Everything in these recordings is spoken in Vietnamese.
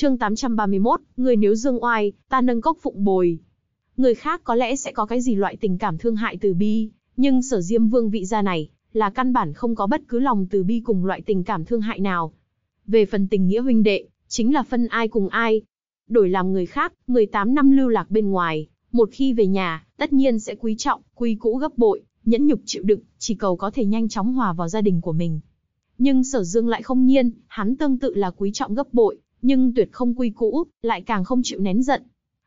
Chương 831, người nếu dương oai, ta nâng cốc phụng bồi. Người khác có lẽ sẽ có cái gì loại tình cảm thương hại từ bi, nhưng sở diêm vương vị gia này, là căn bản không có bất cứ lòng từ bi cùng loại tình cảm thương hại nào. Về phần tình nghĩa huynh đệ, chính là phân ai cùng ai. Đổi làm người khác, 18 năm lưu lạc bên ngoài, một khi về nhà, tất nhiên sẽ quý trọng, quy cũ gấp bội, nhẫn nhục chịu đựng, chỉ cầu có thể nhanh chóng hòa vào gia đình của mình. Nhưng sở dương lại không nhiên, hắn tương tự là quý trọng gấp bội, nhưng tuyệt không quy cũ, lại càng không chịu nén giận.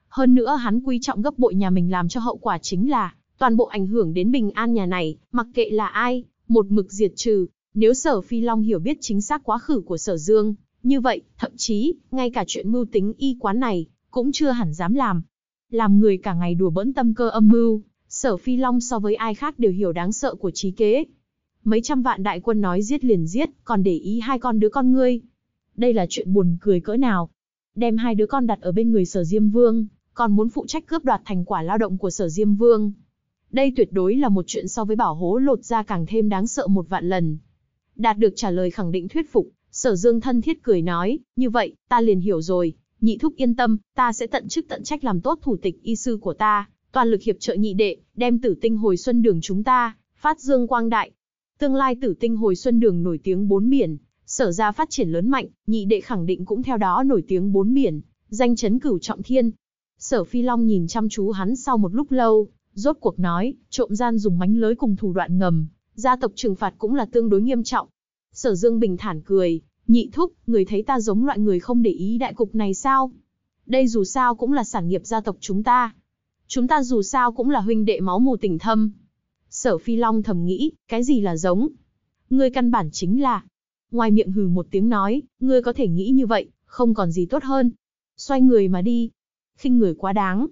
Hơn nữa hắn quý trọng gấp bội nhà mình làm cho hậu quả chính là, toàn bộ ảnh hưởng đến bình an nhà này, mặc kệ là ai, một mực diệt trừ. Nếu sở phi long hiểu biết chính xác quá khứ của sở dương, như vậy, thậm chí, ngay cả chuyện mưu tính y quán này, cũng chưa hẳn dám làm. Làm người cả ngày đùa bỡn tâm cơ âm mưu, sở phi long so với ai khác đều hiểu đáng sợ của trí kế. Mấy trăm vạn đại quân nói giết liền giết, còn để ý hai con đứa con ngươi. Đây là chuyện buồn cười cỡ nào. Đem hai đứa con đặt ở bên người sở Diêm Vương, còn muốn phụ trách cướp đoạt thành quả lao động của sở Diêm Vương. Đây tuyệt đối là một chuyện so với bảo hố lột ra càng thêm đáng sợ một vạn lần. Đạt được trả lời khẳng định thuyết phục, sở dương thân thiết cười nói, như vậy, ta liền hiểu rồi, nhị thúc yên tâm, ta sẽ tận chức tận trách làm tốt thủ tịch y sư của ta, toàn lực hiệp trợ nhị đệ, đem tử tinh hồi xuân đường chúng ta, phát dương quang đại. Tương lai tử tinh hồi xuân đường nổi tiếng bốn biển, sở ra phát triển lớn mạnh, nhị đệ khẳng định cũng theo đó nổi tiếng bốn biển, danh chấn cửu trọng thiên. Sở Phi Long nhìn chăm chú hắn sau một lúc lâu, rốt cuộc nói, trộm gian dùng mánh lới cùng thủ đoạn ngầm, gia tộc trừng phạt cũng là tương đối nghiêm trọng. Sở Dương bình thản cười, nhị thúc, người thấy ta giống loại người không để ý đại cục này sao? Đây dù sao cũng là sản nghiệp gia tộc chúng ta. Chúng ta dù sao cũng là huynh đệ máu mù tình thâm. Sở Phi Long thầm nghĩ, cái gì là giống? Ngươi căn bản chính là... Ngoài miệng hừ một tiếng nói, ngươi có thể nghĩ như vậy, không còn gì tốt hơn. Xoay người mà đi. khinh người quá đáng.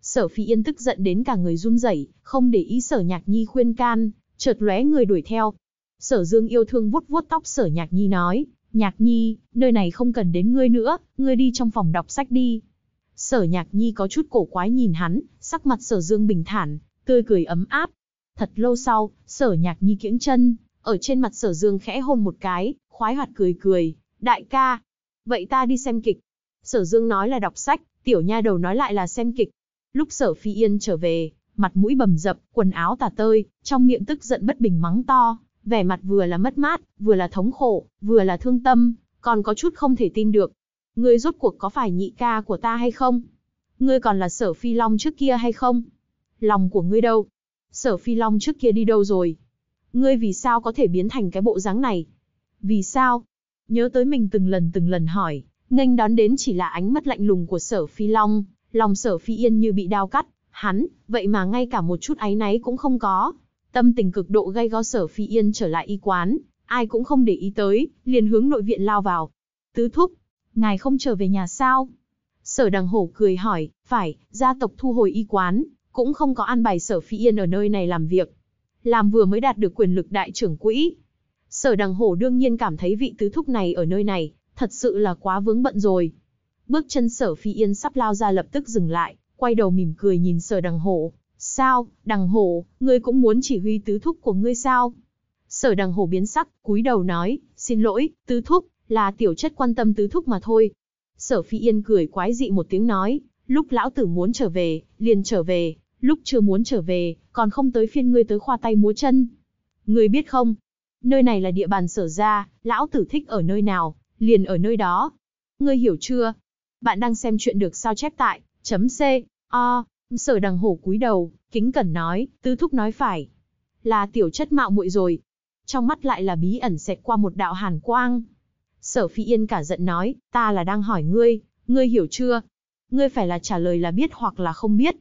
Sở Phi Yên tức giận đến cả người run rẩy, không để ý Sở Nhạc Nhi khuyên can, chợt lóe người đuổi theo. Sở Dương yêu thương vuốt vuốt tóc Sở Nhạc Nhi nói, Nhạc Nhi, nơi này không cần đến ngươi nữa, ngươi đi trong phòng đọc sách đi. Sở Nhạc Nhi có chút cổ quái nhìn hắn, sắc mặt Sở Dương bình thản, tươi cười ấm áp. Thật lâu sau, Sở Nhạc Nhi kiễng chân, ở trên mặt Sở Dương khẽ hôn một cái, khoái hoạt cười cười, đại ca. Vậy ta đi xem kịch. Sở Dương nói là đọc sách, tiểu nha đầu nói lại là xem kịch. Lúc Sở Phi Yên trở về, mặt mũi bầm dập, quần áo tả tơi, trong miệng tức giận bất bình mắng to, vẻ mặt vừa là mất mát, vừa là thống khổ, vừa là thương tâm, còn có chút không thể tin được. Ngươi rốt cuộc có phải nhị ca của ta hay không? Ngươi còn là sở phi long trước kia hay không? Lòng của ngươi đâu? Sở phi long trước kia đi đâu rồi? Ngươi vì sao có thể biến thành cái bộ dáng này? Vì sao? Nhớ tới mình từng lần từng lần hỏi, nghênh đón đến chỉ là ánh mắt lạnh lùng của sở phi long, lòng sở phi yên như bị đao cắt, hắn, vậy mà ngay cả một chút áy náy cũng không có. Tâm tình cực độ gây go sở phi yên trở lại y quán, ai cũng không để ý tới, liền hướng nội viện lao vào. Tứ thúc, ngài không trở về nhà sao? Sở đằng hổ cười hỏi, phải, gia tộc thu hồi y quán, cũng không có an bài sở phi yên ở nơi này làm việc. Làm vừa mới đạt được quyền lực đại trưởng quỹ. Sở đằng hổ đương nhiên cảm thấy vị tứ thúc này ở nơi này, thật sự là quá vướng bận rồi. Bước chân sở phi yên sắp lao ra lập tức dừng lại, quay đầu mỉm cười nhìn sở đằng hổ. Sao, đằng hổ, ngươi cũng muốn chỉ huy tứ thúc của ngươi sao? Sở đằng hổ biến sắc, cúi đầu nói, xin lỗi, tứ thúc, là tiểu chất quan tâm tứ thúc mà thôi. Sở phi yên cười quái dị một tiếng nói, lúc lão tử muốn trở về, liền trở về, lúc chưa muốn trở về, còn không tới phiên ngươi tới khoa tay múa chân. Ngươi biết không, nơi này là địa bàn sở ra, lão tử thích ở nơi nào, liền ở nơi đó. Ngươi hiểu chưa? Bạn đang xem chuyện được sao chép tại, chấm C, O, sở đằng hổ cúi đầu, kính cẩn nói, tứ thúc nói phải. Là tiểu chất mạo muội rồi. Trong mắt lại là bí ẩn xẹt qua một đạo hàn quang. Sở phi yên cả giận nói, ta là đang hỏi ngươi, ngươi hiểu chưa? Ngươi phải là trả lời là biết hoặc là không biết,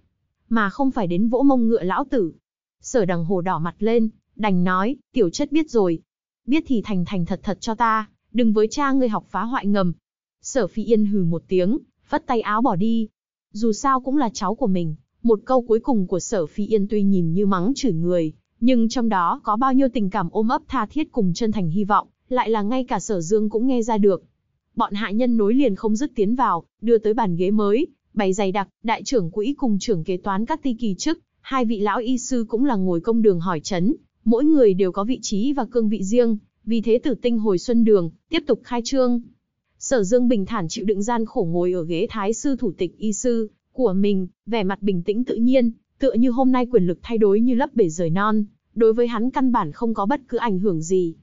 mà không phải đến vỗ mông ngựa lão tử. Sở đằng hồ đỏ mặt lên, đành nói, tiểu chất biết rồi. Biết thì thành thành thật thật cho ta, đừng với cha ngươi học phá hoại ngầm. Sở phi yên hừ một tiếng, phất tay áo bỏ đi. Dù sao cũng là cháu của mình, một câu cuối cùng của sở phi yên tuy nhìn như mắng chửi người, nhưng trong đó có bao nhiêu tình cảm ôm ấp tha thiết cùng chân thành hy vọng, lại là ngay cả sở dương cũng nghe ra được. Bọn hạ nhân nối liền không dứt tiến vào, đưa tới bàn ghế mới, bày dày đặc, đại trưởng quỹ cùng trưởng kế toán các ti kỳ chức, hai vị lão y sư cũng là ngồi công đường hỏi chấn, mỗi người đều có vị trí và cương vị riêng, vì thế tử tinh hồi xuân đường, tiếp tục khai trương. Sở Dương bình thản chịu đựng gian khổ ngồi ở ghế thái sư thủ tịch y sư của mình, vẻ mặt bình tĩnh tự nhiên, tựa như hôm nay quyền lực thay đổi như lấp bể rời non, đối với hắn căn bản không có bất cứ ảnh hưởng gì.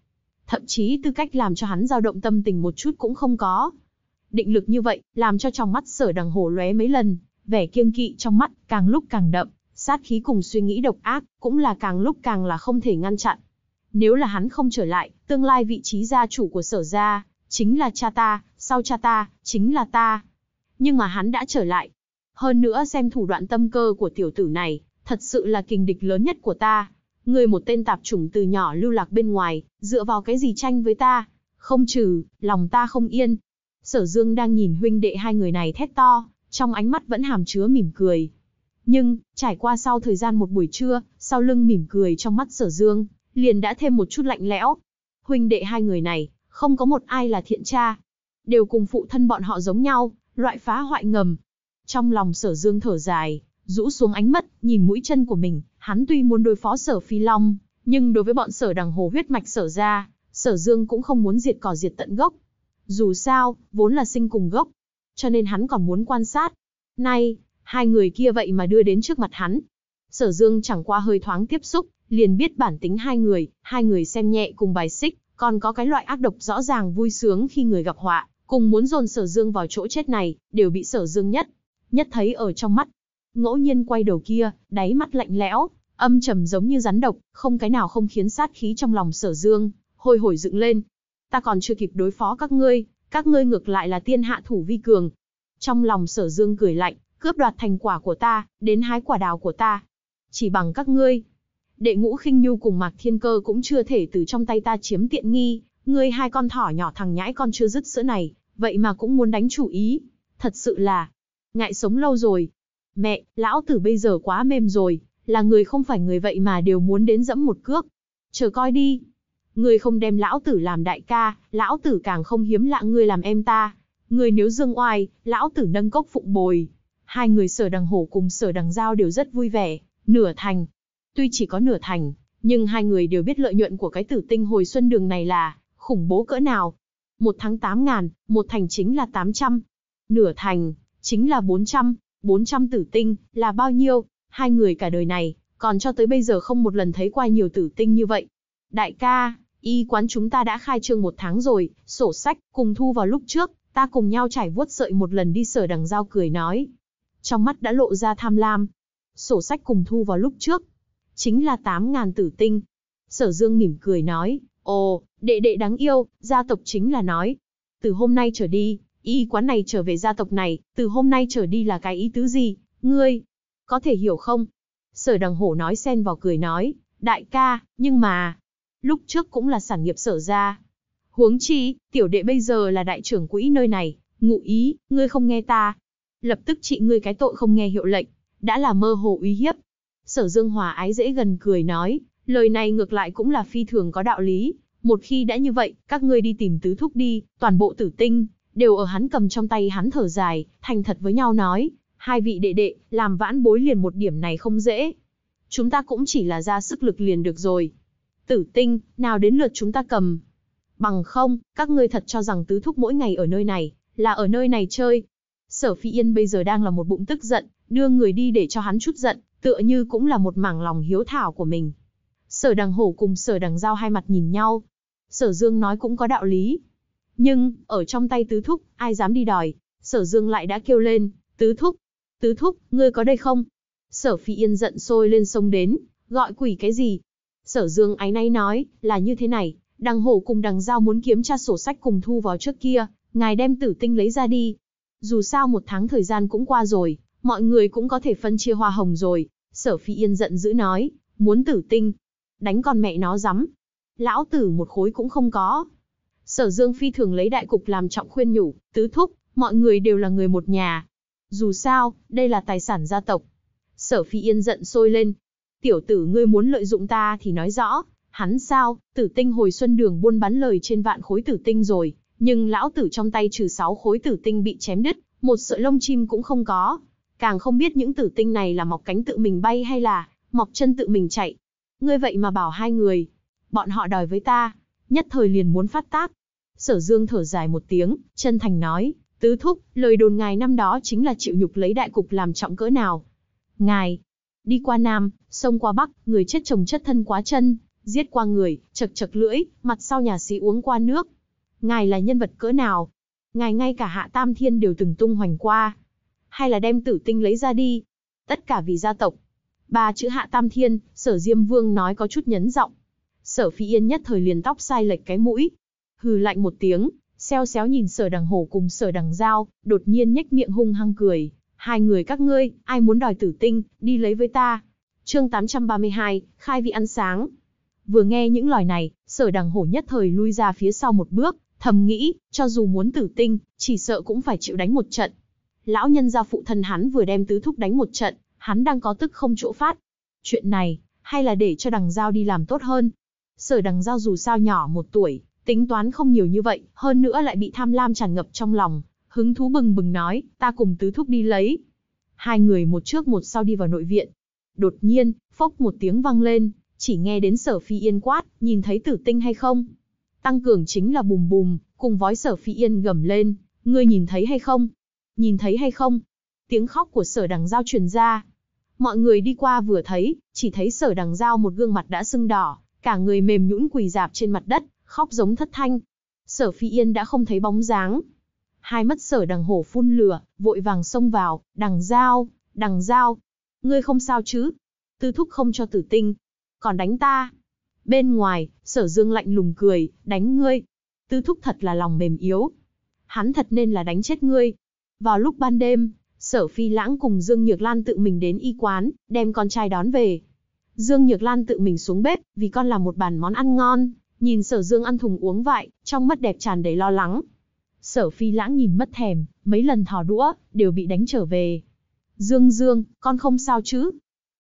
Thậm chí tư cách làm cho hắn dao động tâm tình một chút cũng không có. Định lực như vậy, làm cho trong mắt sở đằng hổ lóe mấy lần, vẻ kiêng kỵ trong mắt càng lúc càng đậm, sát khí cùng suy nghĩ độc ác, cũng là càng lúc càng là không thể ngăn chặn. Nếu là hắn không trở lại, tương lai vị trí gia chủ của sở gia, chính là cha ta, sau cha ta, chính là ta. Nhưng mà hắn đã trở lại. Hơn nữa xem thủ đoạn tâm cơ của tiểu tử này, thật sự là kình địch lớn nhất của ta. Người một tên tạp chủng từ nhỏ lưu lạc bên ngoài, dựa vào cái gì tranh với ta? Không trừ, lòng ta không yên. Sở Dương đang nhìn huynh đệ hai người này thét to, trong ánh mắt vẫn hàm chứa mỉm cười. Nhưng, trải qua sau thời gian một buổi trưa, sau lưng mỉm cười trong mắt sở Dương, liền đã thêm một chút lạnh lẽo. Huynh đệ hai người này, không có một ai là thiện cha. Đều cùng phụ thân bọn họ giống nhau, loại phá hoại ngầm. Trong lòng sở dương thở dài, rũ xuống ánh mắt, nhìn mũi chân của mình, hắn tuy muốn đối phó sở phi long, nhưng đối với bọn sở đằng hồ huyết mạch sở ra, sở dương cũng không muốn diệt cỏ diệt tận gốc. Dù sao, vốn là sinh cùng gốc, cho nên hắn còn muốn quan sát. Nay, hai người kia vậy mà đưa đến trước mặt hắn. Sở dương chẳng qua hơi thoáng tiếp xúc, liền biết bản tính hai người, hai người xem nhẹ cùng bài xích, còn có cái loại ác độc rõ ràng vui sướng khi người gặp họa, cùng muốn dồn sở dương vào chỗ chết này, đều bị sở dương nhất, nhất thấy ở trong mắt. Ngẫu nhiên quay đầu kia, đáy mắt lạnh lẽo, âm trầm giống như rắn độc, không cái nào không khiến sát khí trong lòng sở dương, hồi hồi dựng lên. Ta còn chưa kịp đối phó các ngươi, các ngươi ngược lại là tiên hạ thủ vi cường. Trong lòng sở dương cười lạnh, cướp đoạt thành quả của ta, đến hái quả đào của ta. Chỉ bằng các ngươi, đệ ngũ khinh nhu cùng Mạc Thiên Cơ cũng chưa thể từ trong tay ta chiếm tiện nghi, ngươi hai con thỏ nhỏ thằng nhãi con chưa dứt sữa này, vậy mà cũng muốn đánh chủ ý. Thật sự là, ngại sống lâu rồi. Mẹ, lão tử bây giờ quá mềm rồi, là người không phải người vậy mà đều muốn đến dẫm một cước. Chờ coi đi. Ngươi không đem lão tử làm đại ca, lão tử càng không hiếm lạ ngươi làm em ta. Ngươi nếu dương oai, lão tử nâng cốc phụng bồi. Hai người sở đằng hổ cùng sở đằng giao đều rất vui vẻ, nửa thành, Tuy chỉ có nửa thành, nhưng hai người đều biết lợi nhuận của cái tử tinh hồi xuân đường này là khủng bố cỡ nào. Một tháng 8 ngàn, một thành chính là 800. Nửa thành, chính là 400. 400 tử tinh, là bao nhiêu? Hai người cả đời này, còn cho tới bây giờ không một lần thấy qua nhiều tử tinh như vậy. Đại ca, y quán chúng ta đã khai trương một tháng rồi, sổ sách, cùng thu vào lúc trước, ta cùng nhau trải vuốt sợi một lần đi sở đằng giao cười nói. Trong mắt đã lộ ra tham lam. Sổ sách cùng thu vào lúc trước, chính là 8.000 tử tinh. Sở Dương mỉm cười nói, ồ, đệ đệ đáng yêu, gia tộc chính là nói. Từ hôm nay trở đi, y quán này trở về gia tộc này, từ hôm nay trở đi là cái ý tứ gì, ngươi, có thể hiểu không? Sở đằng hổ nói xen vào cười nói, đại ca, nhưng mà, lúc trước cũng là sản nghiệp sở ra. Huống chi, tiểu đệ bây giờ là đại trưởng quỹ nơi này, ngụ ý, ngươi không nghe ta. Lập tức trị ngươi cái tội không nghe hiệu lệnh, đã là mơ hồ uy hiếp, Sở Dương Hòa ái dễ gần cười nói, lời này ngược lại cũng là phi thường có đạo lý. Một khi đã như vậy, các ngươi đi tìm tứ thúc đi, toàn bộ tử tinh, đều ở hắn cầm trong tay hắn thở dài, thành thật với nhau nói, hai vị đệ đệ, làm vãn bối liền một điểm này không dễ. Chúng ta cũng chỉ là ra sức lực liền được rồi. Tử tinh, nào đến lượt chúng ta cầm. Bằng không, các ngươi thật cho rằng tứ thúc mỗi ngày ở nơi này, là ở nơi này chơi. Sở Phi Yên bây giờ đang là một bụng tức giận, đưa người đi để cho hắn chút giận, tựa như cũng là một mảng lòng hiếu thảo của mình. Sở đằng hổ cùng sở đằng giao hai mặt nhìn nhau. Sở dương nói cũng có đạo lý. Nhưng, ở trong tay tứ thúc, ai dám đi đòi, sở dương lại đã kêu lên, tứ thúc, tứ thúc, ngươi có đây không? Sở phi yên giận sôi lên sông đến, gọi quỷ cái gì? Sở dương ái nay nói, là như thế này, đằng hổ cùng đằng giao muốn kiếm tra sổ sách cùng thu vào trước kia, ngài đem tử tinh lấy ra đi. Dù sao một tháng thời gian cũng qua rồi, mọi người cũng có thể phân chia hoa hồng rồi. Sở Phi Yên giận dữ nói, muốn tử tinh, đánh con mẹ nó rắm. Lão tử một khối cũng không có. Sở Dương Phi thường lấy đại cục làm trọng khuyên nhủ, tứ thúc, mọi người đều là người một nhà. Dù sao, đây là tài sản gia tộc. Sở Phi Yên giận sôi lên. Tiểu tử ngươi muốn lợi dụng ta thì nói rõ, hắn sao, tử tinh hồi xuân đường buôn bán lời trên vạn khối tử tinh rồi, nhưng lão tử trong tay trừ 6 khối tử tinh bị chém đứt, một sợi lông chim cũng không có. Càng không biết những tử tinh này là mọc cánh tự mình bay hay là mọc chân tự mình chạy. Ngươi vậy mà bảo hai người, bọn họ đòi với ta, nhất thời liền muốn phát tác. Sở Dương thở dài một tiếng, chân thành nói, tứ thúc, lời đồn ngài năm đó chính là chịu nhục lấy đại cục làm trọng cỡ nào. Ngài, đi qua Nam, sông qua Bắc, người chết chồng chất thân quá chân, giết qua người, chật chật lưỡi, mặt sau nhà sĩ uống qua nước. Ngài là nhân vật cỡ nào? Ngài ngay cả hạ tam thiên đều từng tung hoành qua. Hay là đem tử tinh lấy ra đi? Tất cả vì gia tộc. Ba chữ hạ tam thiên, sở diêm vương nói có chút nhấn giọng. Sở phi yên nhất thời liền tóc sai lệch cái mũi. Hừ lạnh một tiếng, xeo xéo nhìn sở đằng hổ cùng sở đằng dao, đột nhiên nhếch miệng hung hăng cười. Hai người các ngươi, ai muốn đòi tử tinh, đi lấy với ta. Chương 832, khai vị ăn sáng. Vừa nghe những lời này, sở đằng hổ nhất thời lui ra phía sau một bước, thầm nghĩ, cho dù muốn tử tinh, chỉ sợ cũng phải chịu đánh một trận. Lão nhân gia phụ thân hắn vừa đem tứ thúc đánh một trận, hắn đang có tức không chỗ phát. Chuyện này, hay là để cho đằng giao đi làm tốt hơn. Sở đằng giao dù sao nhỏ một tuổi, tính toán không nhiều như vậy, hơn nữa lại bị tham lam tràn ngập trong lòng, hứng thú bừng bừng nói, ta cùng tứ thúc đi lấy. Hai người một trước một sau đi vào nội viện. Đột nhiên, phốc một tiếng vang lên, chỉ nghe đến sở phi yên quát, nhìn thấy tử tinh hay không? Tăng cường chính là bùm bùm, cùng vói sở phi yên gầm lên, ngươi nhìn thấy hay không? Nhìn thấy hay không? Tiếng khóc của sở đằng giao truyền ra. Mọi người đi qua vừa thấy, chỉ thấy sở đằng giao một gương mặt đã sưng đỏ, cả người mềm nhũn quỳ dạp trên mặt đất, khóc giống thất thanh. Sở phi yên đã không thấy bóng dáng. Hai mắt sở đằng hổ phun lửa, vội vàng xông vào, đằng dao đằng dao Ngươi không sao chứ? Tư thúc không cho tử tinh. Còn đánh ta, Bên ngoài, sở dương lạnh lùng cười, đánh ngươi. Tư thúc thật là lòng mềm yếu. Hắn thật nên là đánh chết ngươi. Vào lúc ban đêm, sở phi lãng cùng Dương Nhược Lan tự mình đến y quán, đem con trai đón về. Dương Nhược Lan tự mình xuống bếp, vì con làm một bàn món ăn ngon, nhìn sở dương ăn thùng uống vại, trong mắt đẹp tràn đầy lo lắng. Sở phi lãng nhìn mất thèm, mấy lần thò đũa, đều bị đánh trở về. Dương Dương, con không sao chứ?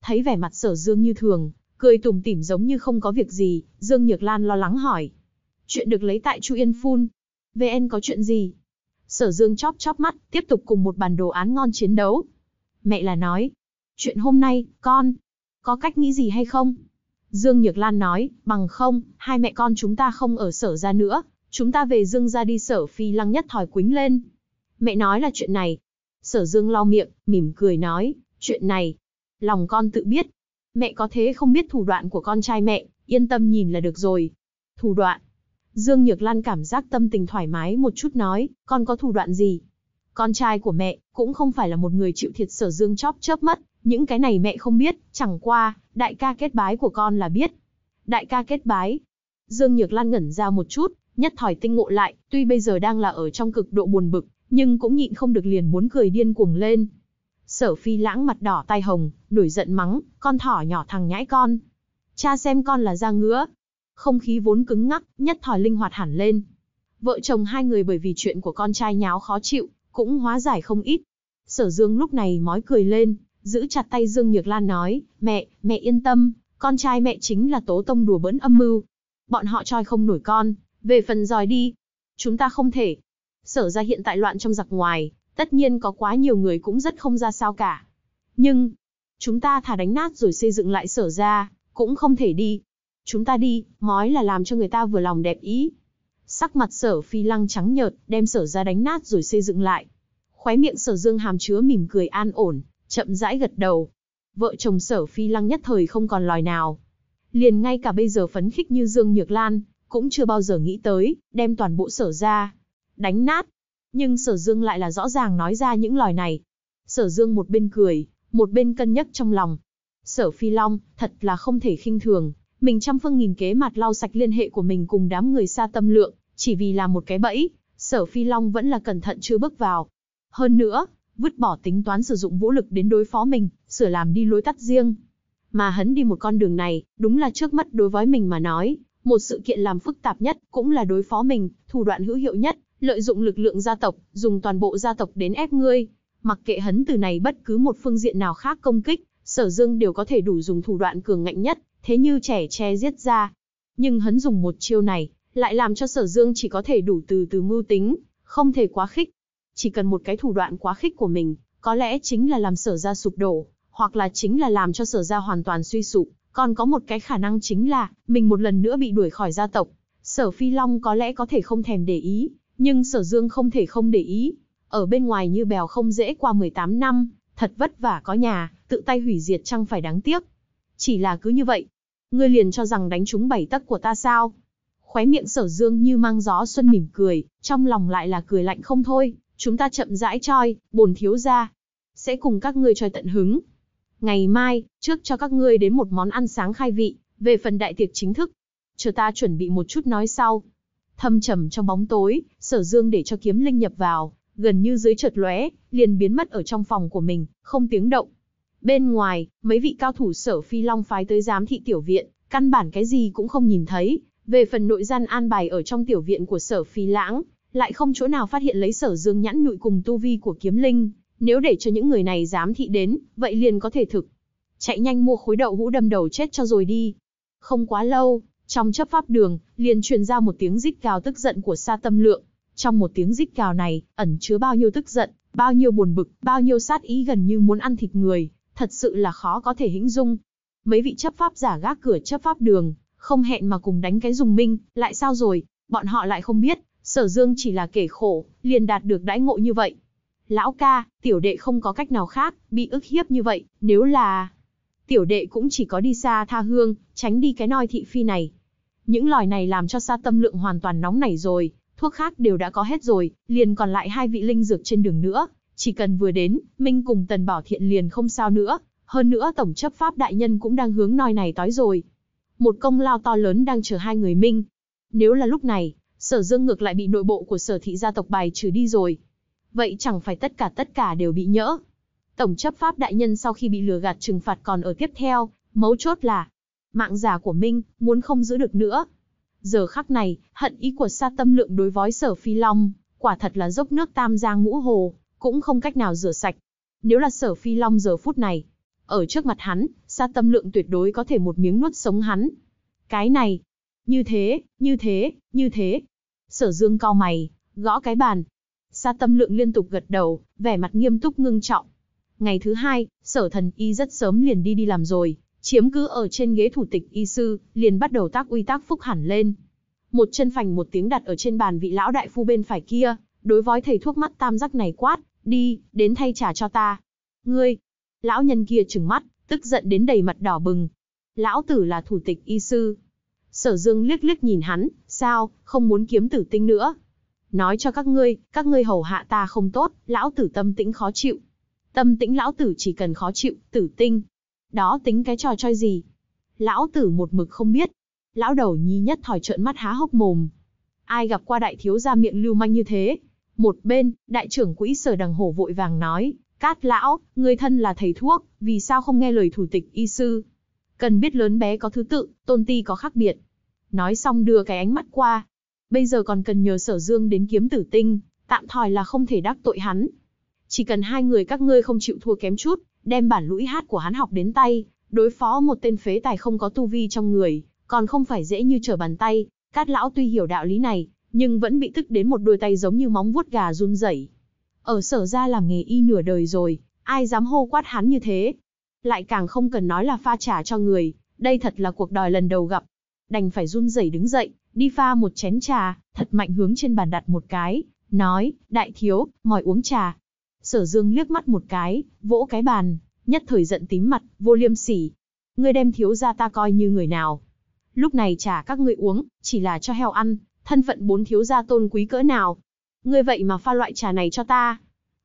Thấy vẻ mặt sở dương như thường, cười tủm tỉm giống như không có việc gì, Dương Nhược Lan lo lắng hỏi. Chuyện được lấy tại Chu Yên Phun. VN có chuyện gì? Sở Dương chóp chóp mắt, tiếp tục cùng một bàn đồ án ngon chiến đấu. Mẹ là nói. Chuyện hôm nay, con, có cách nghĩ gì hay không? Dương Nhược Lan nói, bằng không, hai mẹ con chúng ta không ở sở ra nữa, chúng ta về Dương ra đi sở phi lăng nhất thòi quính lên. Mẹ nói là chuyện này. Sở Dương lau miệng, mỉm cười nói, chuyện này, lòng con tự biết, Mẹ có thế không biết thủ đoạn của con trai mẹ, yên tâm nhìn là được rồi. Thủ đoạn. Dương Nhược Lan cảm giác tâm tình thoải mái một chút nói, con có thủ đoạn gì? Con trai của mẹ, cũng không phải là một người chịu thiệt sở dương chóp chớp mất, những cái này mẹ không biết, chẳng qua, đại ca kết bái của con là biết. Đại ca kết bái. Dương Nhược Lan ngẩn ra một chút, nhất thỏi tinh ngộ lại, tuy bây giờ đang là ở trong cực độ buồn bực, nhưng cũng nhịn không được liền muốn cười điên cuồng lên. Sở phi lãng mặt đỏ tai hồng, nổi giận mắng, con thỏ nhỏ thằng nhãi con. Cha xem con là da ngứa. Không khí vốn cứng ngắc, nhất thỏi linh hoạt hẳn lên. Vợ chồng hai người bởi vì chuyện của con trai nháo khó chịu, cũng hóa giải không ít. Sở Dương lúc này mói cười lên, giữ chặt tay Dương Nhược Lan nói, mẹ, mẹ yên tâm, con trai mẹ chính là tố tông đùa bỡn âm mưu. Bọn họ choi không nổi con, về phần dòi đi. Chúng ta không thể. Sở ra hiện tại loạn trong giặc ngoài, Tất nhiên có quá nhiều người cũng rất không ra sao cả. Nhưng, chúng ta thả đánh nát rồi xây dựng lại sở ra, cũng không thể đi. Chúng ta đi, mói là làm cho người ta vừa lòng đẹp ý. Sắc mặt sở phi lăng trắng nhợt, đem sở ra đánh nát rồi xây dựng lại. Khóe miệng sở dương hàm chứa mỉm cười an ổn, chậm rãi gật đầu. Vợ chồng sở phi lăng nhất thời không còn lòi nào. Liền ngay cả bây giờ phấn khích như Dương Nhược Lan, cũng chưa bao giờ nghĩ tới, đem toàn bộ sở ra. Đánh nát, nhưng Sở Dương lại là rõ ràng nói ra những lời này. Sở Dương một bên cười, một bên cân nhắc trong lòng. Sở Phi Long, thật là không thể khinh thường, mình trăm phương nghìn kế mặt lau sạch liên hệ của mình cùng đám người xa tâm lượng, chỉ vì là một cái bẫy, Sở Phi Long vẫn là cẩn thận chưa bước vào. Hơn nữa, vứt bỏ tính toán sử dụng vũ lực đến đối phó mình, sửa làm đi lối tắt riêng. Mà hắn đi một con đường này, đúng là trước mắt đối với mình mà nói, một sự kiện làm phức tạp nhất, cũng là đối phó mình, thủ đoạn hữu hiệu nhất, lợi dụng lực lượng gia tộc, dùng toàn bộ gia tộc đến ép ngươi. Mặc kệ hắn từ này bất cứ một phương diện nào khác công kích, sở dương đều có thể đủ dùng thủ đoạn cường ngạnh nhất, thế như trẻ che giết ra. Nhưng hắn dùng một chiêu này, lại làm cho sở dương chỉ có thể đủ từ từ mưu tính, không thể quá khích. Chỉ cần một cái thủ đoạn quá khích của mình, có lẽ chính là làm sở ra sụp đổ, hoặc là chính là làm cho sở ra hoàn toàn suy sụp, còn có một cái khả năng chính là, mình một lần nữa bị đuổi khỏi gia tộc, Sở Phi Long có lẽ có thể không thèm để ý, nhưng Sở Dương không thể không để ý. Ở bên ngoài như bèo không dễ qua 18 năm, thật vất vả có nhà, tự tay hủy diệt chăng phải đáng tiếc. Chỉ là cứ như vậy. Ngươi liền cho rằng đánh trúng bảy tấc của ta sao? Khóe miệng sở dương như mang gió xuân mỉm cười, trong lòng lại là cười lạnh không thôi. Chúng ta chậm rãi choi, bồn thiếu ra. Sẽ cùng các ngươi choi tận hứng. Ngày mai, trước cho các ngươi đến một món ăn sáng khai vị, về phần đại tiệc chính thức. Chờ ta chuẩn bị một chút nói sau. Thâm trầm trong bóng tối, sở dương để cho kiếm linh nhập vào, gần như dưới chợt lóe, liền biến mất ở trong phòng của mình, không tiếng động. Bên ngoài, mấy vị cao thủ sở phi long phái tới giám thị tiểu viện, căn bản cái gì cũng không nhìn thấy. Về phần nội gian an bài ở trong tiểu viện của sở phi lãng, lại không chỗ nào phát hiện lấy sở dương nhãn nhụi cùng tu vi của kiếm linh. Nếu để cho những người này dám thị đến, vậy liền có thể thực. Chạy nhanh mua khối đậu hũ đâm đầu chết cho rồi đi. Không quá lâu, trong chấp pháp đường, liền truyền ra một tiếng rít gào tức giận của sa tâm lượng. Trong một tiếng rít gào này, ẩn chứa bao nhiêu tức giận, bao nhiêu buồn bực, bao nhiêu sát ý gần như muốn ăn thịt người, thật sự là khó có thể hình dung. Mấy vị chấp pháp giả gác cửa chấp pháp đường, không hẹn mà cùng đánh cái dùng minh, lại sao rồi, bọn họ lại không biết, sở dương chỉ là kể khổ, liền đạt được đãi ngộ như vậy. Lão ca, tiểu đệ không có cách nào khác, bị ức hiếp như vậy, nếu là... Tiểu đệ cũng chỉ có đi xa tha hương, tránh đi cái noi thị phi này. Những lời này làm cho xa tâm lượng hoàn toàn nóng nảy rồi, thuốc khác đều đã có hết rồi, liền còn lại hai vị linh dược trên đường nữa, chỉ cần vừa đến, Minh cùng Tần Bảo Thiện liền không sao nữa, hơn nữa tổng chấp pháp đại nhân cũng đang hướng noi này tói rồi. Một công lao to lớn đang chờ hai người Minh. Nếu là lúc này, sở dương ngược lại bị nội bộ của sở thị gia tộc bài trừ đi rồi. Vậy chẳng phải tất cả tất cả đều bị nhỡ. Tổng chấp pháp đại nhân sau khi bị lừa gạt trừng phạt còn ở tiếp theo, mấu chốt là mạng già của Minh, muốn không giữ được nữa. Giờ khắc này, hận ý của sa tâm lượng đối với sở phi long, quả thật là dốc nước tam giang ngũ hồ, cũng không cách nào rửa sạch. Nếu là sở phi long giờ phút này, ở trước mặt hắn, sa tâm lượng tuyệt đối có thể một miếng nuốt sống hắn. Cái này, như thế, như thế, như thế. Sở dương cao mày, gõ cái bàn. Sa tâm lượng liên tục gật đầu, vẻ mặt nghiêm túc ngưng trọng. Ngày thứ hai, sở thần y rất sớm liền đi đi làm rồi, chiếm cứ ở trên ghế thủ tịch y sư, liền bắt đầu tác uy tác phúc hẳn lên. Một chân phành một tiếng đặt ở trên bàn vị lão đại phu bên phải kia, đối với thầy thuốc mắt tam giác này quát, đi, đến thay trả cho ta. Ngươi, lão nhân kia trừng mắt, tức giận đến đầy mặt đỏ bừng. Lão tử là thủ tịch y sư. Sở dương liếc liếc nhìn hắn, sao, không muốn kiếm tử tinh nữa. Nói cho các ngươi, các ngươi hầu hạ ta không tốt, lão tử tâm tĩnh khó chịu. Tâm tĩnh lão tử chỉ cần khó chịu, tử tinh, đó tính cái trò chơi gì? Lão tử một mực không biết. Lão đầu nhi nhất thỏi trợn mắt há hốc mồm. Ai gặp qua đại thiếu gia miệng lưu manh như thế? Một bên, đại trưởng quỹ sở đằng hổ vội vàng nói, Cát lão, người thân là thầy thuốc, vì sao không nghe lời thủ tịch y sư? Cần biết lớn bé có thứ tự, tôn ti có khác biệt. Nói xong đưa cái ánh mắt qua. Bây giờ còn cần nhờ sở dương đến kiếm tử tinh, tạm thời là không thể đắc tội hắn. Chỉ cần hai người các ngươi không chịu thua kém chút, đem bản lũy hát của hắn học đến tay, đối phó một tên phế tài không có tu vi trong người, còn không phải dễ như trở bàn tay. Cát lão tuy hiểu đạo lý này, nhưng vẫn bị tức đến một đôi tay giống như móng vuốt gà run rẩy. Ở sở ra làm nghề y nửa đời rồi, ai dám hô quát hắn như thế? Lại càng không cần nói là pha trà cho người, đây thật là cuộc đòi lần đầu gặp. Đành phải run rẩy đứng dậy, đi pha một chén trà, thật mạnh hướng trên bàn đặt một cái, nói, đại thiếu, mời uống trà. Sở Dương liếc mắt một cái, vỗ cái bàn, nhất thời giận tím mặt, vô liêm sỉ. Ngươi đem thiếu gia ta coi như người nào? Lúc này trà các ngươi uống, chỉ là cho heo ăn, thân phận bốn thiếu gia tôn quý cỡ nào? Ngươi vậy mà pha loại trà này cho ta?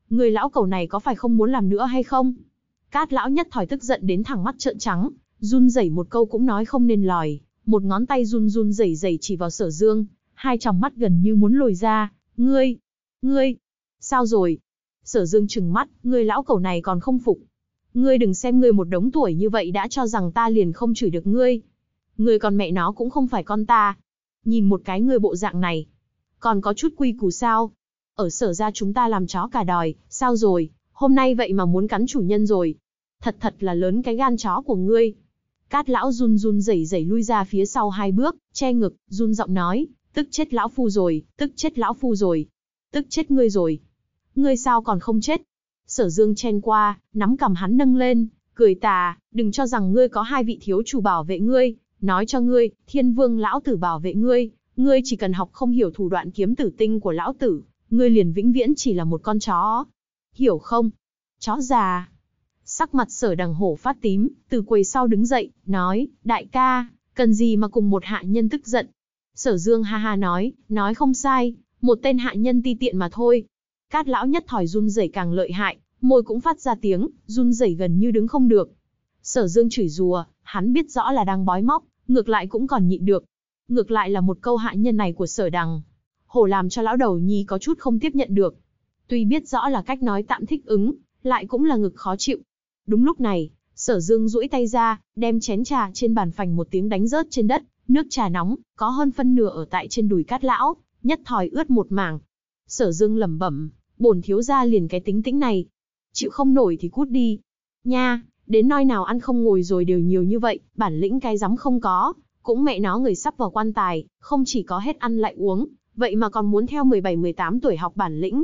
Người lão cầu này có phải không muốn làm nữa hay không? Cát lão nhất thỏi tức giận đến thẳng mắt trợn trắng, run rẩy một câu cũng nói không nên lời, một ngón tay run run rẩy rẩy chỉ vào sở dương, hai tròng mắt gần như muốn lồi ra, ngươi, ngươi, sao rồi, Sở Dương trừng mắt, ngươi lão cẩu này còn không phục. Ngươi đừng xem ngươi một đống tuổi như vậy đã cho rằng ta liền không chửi được ngươi. Ngươi còn mẹ nó cũng không phải con ta. Nhìn một cái ngươi bộ dạng này. Còn có chút quy củ sao? Ở sở ra chúng ta làm chó cả đòi, sao rồi? Hôm nay vậy mà muốn cắn chủ nhân rồi. Thật thật là lớn cái gan chó của ngươi. Cát lão run run rẩy rẩy lui ra phía sau hai bước, che ngực, run giọng nói, tức chết lão phu rồi, tức chết lão phu rồi, tức chết ngươi rồi ngươi sao còn không chết? Sở Dương chen qua, nắm cầm hắn nâng lên, cười tà, đừng cho rằng ngươi có hai vị thiếu chủ bảo vệ ngươi, nói cho ngươi, thiên vương lão tử bảo vệ ngươi, Ngươi chỉ cần học không hiểu thủ đoạn kiếm tử tinh của lão tử, ngươi liền vĩnh viễn chỉ là một con chó. Hiểu không? Chó già. Sắc mặt sở đằng hổ phát tím, từ quầy sau đứng dậy, nói, đại ca, cần gì mà cùng một hạ nhân tức giận. Sở dương ha ha nói, nói không sai, một tên hạ nhân ti tiện mà thôi. Cát lão nhất thỏi run rẩy càng lợi hại, môi cũng phát ra tiếng, run rẩy gần như đứng không được. Sở dương chửi rùa, hắn biết rõ là đang bói móc, ngược lại cũng còn nhịn được. Ngược lại là một câu hạ nhân này của sở đằng. Hổ làm cho lão đầu nhi có chút không tiếp nhận được. Tuy biết rõ là cách nói tạm thích ứng, lại cũng là ngực khó chịu. Đúng lúc này, sở dương duỗi tay ra, đem chén trà trên bàn phành một tiếng đánh rớt trên đất, nước trà nóng, có hơn phân nửa ở tại trên đùi cát lão, nhất thòi ướt một mảng. Sở dương lẩm bẩm, bổn thiếu gia liền cái tính tĩnh này. Chịu không nổi thì cút đi. Nha, đến noi nào ăn không ngồi rồi đều nhiều như vậy, bản lĩnh cái dám không có. Cũng mẹ nó người sắp vào quan tài, không chỉ có hết ăn lại uống, vậy mà còn muốn theo 17-18 tuổi học bản lĩnh.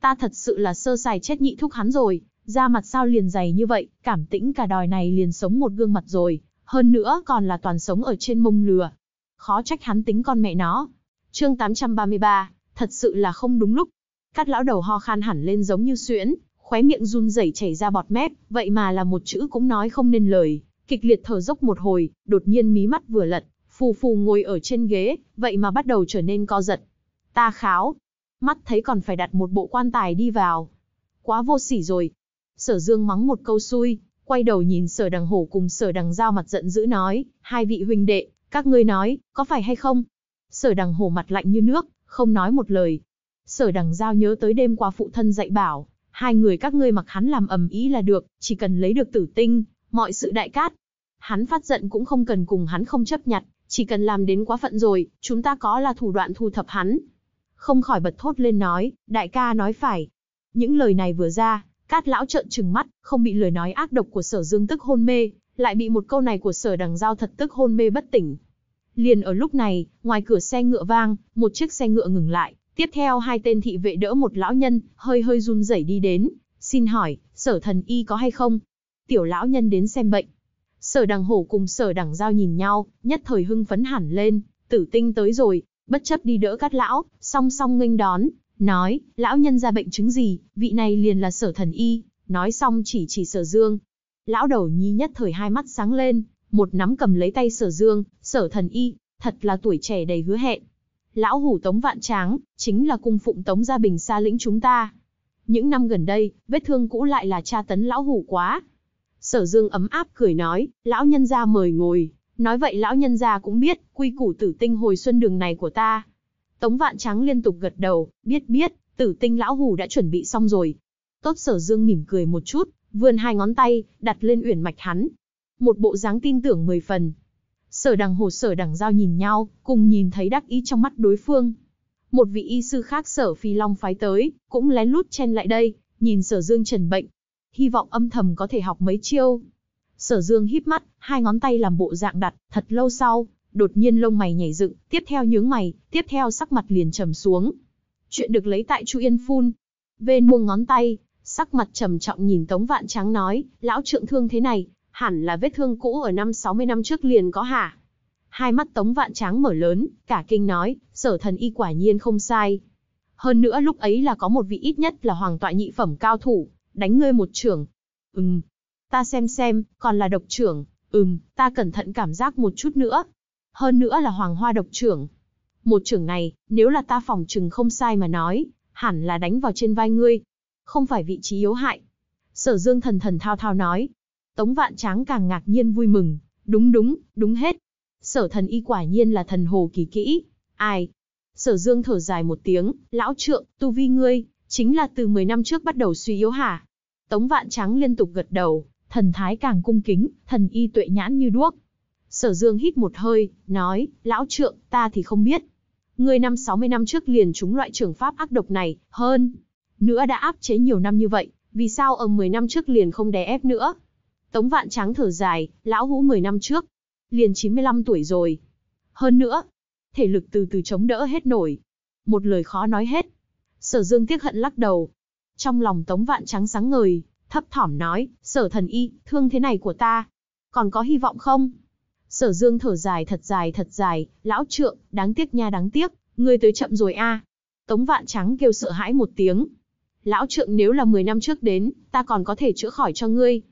Ta thật sự là sơ sài chết nhị thúc hắn rồi, da mặt sao liền dày như vậy, cảm tĩnh cả đòi này liền sống một gương mặt rồi, hơn nữa còn là toàn sống ở trên mông lừa. Khó trách hắn tính con mẹ nó. Chương 833, thật sự là không đúng lúc. Cát lão đầu ho khan hẳn lên giống như xuyễn, khóe miệng run rẩy chảy ra bọt mép, vậy mà là một chữ cũng nói không nên lời, kịch liệt thở dốc một hồi, đột nhiên mí mắt vừa lật, phù phù ngồi ở trên ghế, vậy mà bắt đầu trở nên co giật. Ta kháo, mắt thấy còn phải đặt một bộ quan tài đi vào. Quá vô sỉ rồi. Sở Dương mắng một câu xui, quay đầu nhìn sở đằng hổ cùng sở đằng giao mặt giận dữ nói, hai vị huynh đệ, các ngươi nói, có phải hay không? Sở đằng hổ mặt lạnh như nước, không nói một lời. Sở đằng giao nhớ tới đêm qua phụ thân dạy bảo, hai người các ngươi mặc hắn làm ầm ý là được, chỉ cần lấy được tử tinh, mọi sự đại cát. Hắn phát giận cũng không cần cùng hắn không chấp nhặt, chỉ cần làm đến quá phận rồi, chúng ta có là thủ đoạn thu thập hắn. Không khỏi bật thốt lên nói, đại ca nói phải. Những lời này vừa ra, cát lão trợn trừng mắt, không bị lời nói ác độc của sở dương tức hôn mê, lại bị một câu này của sở đằng giao thật tức hôn mê bất tỉnh. Liền ở lúc này, ngoài cửa xe ngựa vang, một chiếc xe ngựa ngừng lại, tiếp theo hai tên thị vệ đỡ một lão nhân, hơi hơi run rẩy đi đến, xin hỏi, sở thần y có hay không? Tiểu lão nhân đến xem bệnh. Sở đằng hổ cùng sở đằng giao nhìn nhau, nhất thời hưng phấn hẳn lên, tử tinh tới rồi, bất chấp đi đỡ cát lão, song song nghênh đón, nói, lão nhân ra bệnh chứng gì, vị này liền là sở thần y, nói xong chỉ chỉ sở dương. Lão đầu nhi nhất thời hai mắt sáng lên, một nắm cầm lấy tay sở dương, sở thần y, thật là tuổi trẻ đầy hứa hẹn. Lão hủ tống vạn tráng, chính là cung phụng tống gia bình xa lĩnh chúng ta. Những năm gần đây, vết thương cũ lại là tra tấn lão hủ quá. Sở dương ấm áp cười nói, lão nhân gia mời ngồi, nói vậy lão nhân gia cũng biết, quy củ tử tinh hồi xuân đường này của ta. Tống vạn trắng liên tục gật đầu, biết biết, tử tinh lão hủ đã chuẩn bị xong rồi. Tốt sở dương mỉm cười một chút, vươn hai ngón tay, đặt lên uyển mạch hắn. Một bộ dáng tin tưởng mười phần. Sở đằng hồ sở đằng giao nhìn nhau, cùng nhìn thấy đắc ý trong mắt đối phương. Một vị y sư khác sở phi long phái tới, cũng lén lút chen lại đây, nhìn sở dương trần bệnh. Hy vọng âm thầm có thể học mấy chiêu. Sở dương híp mắt, hai ngón tay làm bộ dạng đặt, thật lâu sau, đột nhiên lông mày nhảy dựng, tiếp theo nhướng mày, tiếp theo sắc mặt liền trầm xuống. Chuyện được lấy tại Chu Yên Phun. Vên buông ngón tay, sắc mặt trầm trọng nhìn Tống Vạn Trắng nói, lão trượng thương thế này, hẳn là vết thương cũ ở năm 60 năm trước liền có hả? Hai mắt Tống Vạn Trắng mở lớn, cả kinh nói, sở thần y quả nhiên không sai. Hơn nữa lúc ấy là có một vị ít nhất là hoàng tọa nhị phẩm cao thủ, đánh ngươi một trưởng. Ừm, ta xem xem, còn là độc trưởng, ừm, ta cẩn thận cảm giác một chút nữa. Hơn nữa là hoàng hoa độc trưởng. Một trưởng này, nếu là ta phòng trừng không sai mà nói, hẳn là đánh vào trên vai ngươi. Không phải vị trí yếu hại. Sở dương thần thần thao thao nói. Tống vạn tráng càng ngạc nhiên vui mừng. Đúng đúng, đúng hết. Sở thần y quả nhiên là thần hồ kỳ kỹ. Ai? Sở dương thở dài một tiếng, lão trượng, tu vi ngươi, chính là từ 10 năm trước bắt đầu suy yếu hả? Tống vạn trắng liên tục gật đầu, thần thái càng cung kính, thần y tuệ nhãn như đuốc. Sở Dương hít một hơi, nói, lão trượng, ta thì không biết. Người năm 60 năm trước liền trúng loại trường pháp ác độc này, hơn. Nữa đã áp chế nhiều năm như vậy, vì sao ở 10 năm trước liền không đè ép nữa? Tống vạn trắng thở dài, lão hũ 10 năm trước, liền 95 tuổi rồi. Hơn nữa, thể lực từ từ chống đỡ hết nổi. Một lời khó nói hết. Sở Dương tiếc hận lắc đầu. Trong lòng Tống Vạn Trắng sáng ngời, thấp thỏm nói, sở thần y, thương thế này của ta, còn có hy vọng không? Sở Dương thở dài thật dài thật dài, lão trượng, đáng tiếc nha đáng tiếc, ngươi tới chậm rồi a. Tống Vạn Trắng kêu sợ hãi một tiếng. Lão trượng nếu là 10 năm trước đến, ta còn có thể chữa khỏi cho ngươi.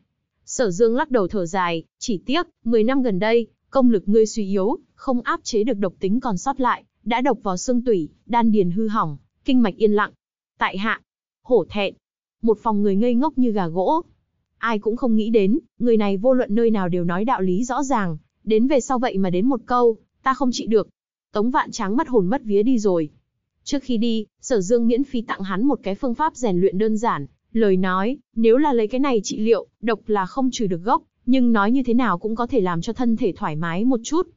Sở Dương lắc đầu thở dài, chỉ tiếc, 10 năm gần đây, công lực ngươi suy yếu, không áp chế được độc tính còn sót lại, đã độc vào xương tủy, đan điền hư hỏng, kinh mạch yên lặng. Tại hạ, hổ thẹn, một phòng người ngây ngốc như gà gỗ. Ai cũng không nghĩ đến, người này vô luận nơi nào đều nói đạo lý rõ ràng, đến về sau vậy mà đến một câu, ta không trị được. Tống vạn trắng mất hồn mất vía đi rồi. Trước khi đi, sở dương miễn phí tặng hắn một cái phương pháp rèn luyện đơn giản, lời nói, nếu là lấy cái này trị liệu, độc là không trừ được gốc, nhưng nói như thế nào cũng có thể làm cho thân thể thoải mái một chút.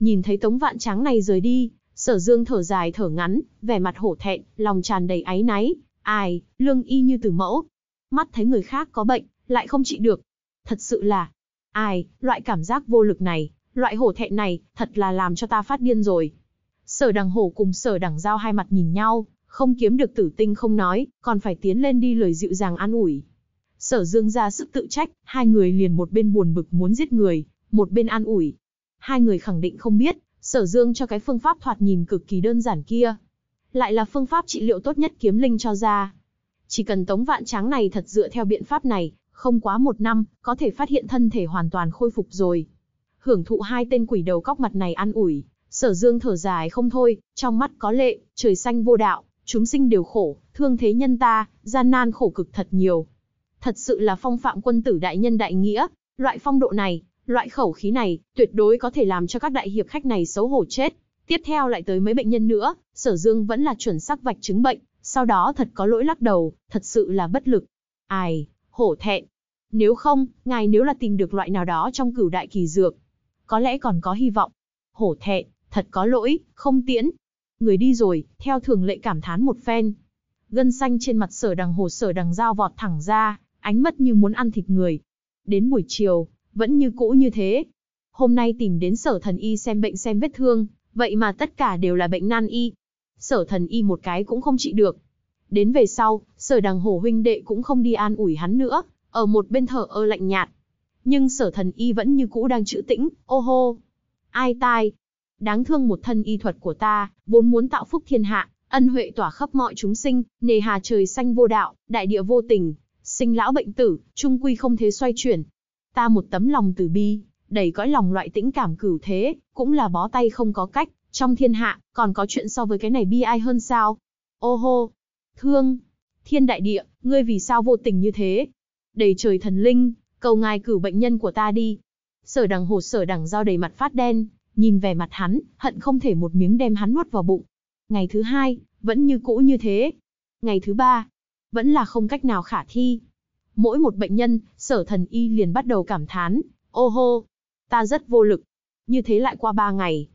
Nhìn thấy tống vạn trắng này rời đi, sở dương thở dài thở ngắn, vẻ mặt hổ thẹn, lòng tràn đầy áy náy, ai, lương y như từ mẫu. Mắt thấy người khác có bệnh, lại không trị được. Thật sự là, ai, loại cảm giác vô lực này, loại hổ thẹn này, thật là làm cho ta phát điên rồi. Sở đằng hổ cùng sở đằng giao hai mặt nhìn nhau, không kiếm được tử tinh không nói, còn phải tiến lên đi lời dịu dàng an ủi. Sở dương ra sức tự trách, hai người liền một bên buồn bực muốn giết người, một bên an ủi. Hai người khẳng định không biết, sở dương cho cái phương pháp thoạt nhìn cực kỳ đơn giản kia. Lại là phương pháp trị liệu tốt nhất kiếm linh cho ra. Chỉ cần tống vạn trắng này thật dựa theo biện pháp này, không quá một năm, có thể phát hiện thân thể hoàn toàn khôi phục rồi. Hưởng thụ hai tên quỷ đầu cóc mặt này ăn ủi, sở dương thở dài không thôi, trong mắt có lệ, trời xanh vô đạo, chúng sinh đều khổ, thương thế nhân ta, gian nan khổ cực thật nhiều. Thật sự là phong phạm quân tử đại nhân đại nghĩa, loại phong độ này, loại khẩu khí này, tuyệt đối có thể làm cho các đại hiệp khách này xấu hổ chết. Tiếp theo lại tới mấy bệnh nhân nữa, sở dương vẫn là chuẩn xác vạch chứng bệnh, sau đó thật có lỗi lắc đầu, thật sự là bất lực. Ai, hổ thẹn. Nếu không, ngài nếu là tìm được loại nào đó trong cửu đại kỳ dược, có lẽ còn có hy vọng. Hổ thẹn, thật có lỗi, không tiễn. Người đi rồi, theo thường lệ cảm thán một phen. Gân xanh trên mặt sở đằng hồ sở đằng dao vọt thẳng ra, ánh mắt như muốn ăn thịt người. Đến buổi chiều, vẫn như cũ như thế. Hôm nay tìm đến sở thần y xem bệnh xem vết thương, vậy mà tất cả đều là bệnh nan y. Sở thần y một cái cũng không trị được. Đến về sau, sở đằng hổ huynh đệ cũng không đi an ủi hắn nữa, ở một bên thở ơ lạnh nhạt. Nhưng sở thần y vẫn như cũ đang chữ tĩnh, ô hô. Ai tai? Đáng thương một thân y thuật của ta, vốn muốn tạo phúc thiên hạ, ân huệ tỏa khắp mọi chúng sinh, nề hà trời xanh vô đạo, đại địa vô tình, sinh lão bệnh tử, trung quy không thế xoay chuyển. Ta một tấm lòng từ bi, đầy cõi lòng loại tĩnh cảm cửu thế, cũng là bó tay không có cách, trong thiên hạ, còn có chuyện so với cái này bi ai hơn sao? Ô hô! Thương! Thiên đại địa, ngươi vì sao vô tình như thế? Đầy trời thần linh, cầu ngài cử bệnh nhân của ta đi. Sở đằng hồ sở đằng giao đầy mặt phát đen, nhìn vẻ mặt hắn, hận không thể một miếng đem hắn nuốt vào bụng. Ngày thứ hai, vẫn như cũ như thế. Ngày thứ ba, vẫn là không cách nào khả thi. Mỗi một bệnh nhân, sở thần y liền bắt đầu cảm thán, ô hô, ta rất vô lực. Như thế lại qua ba ngày.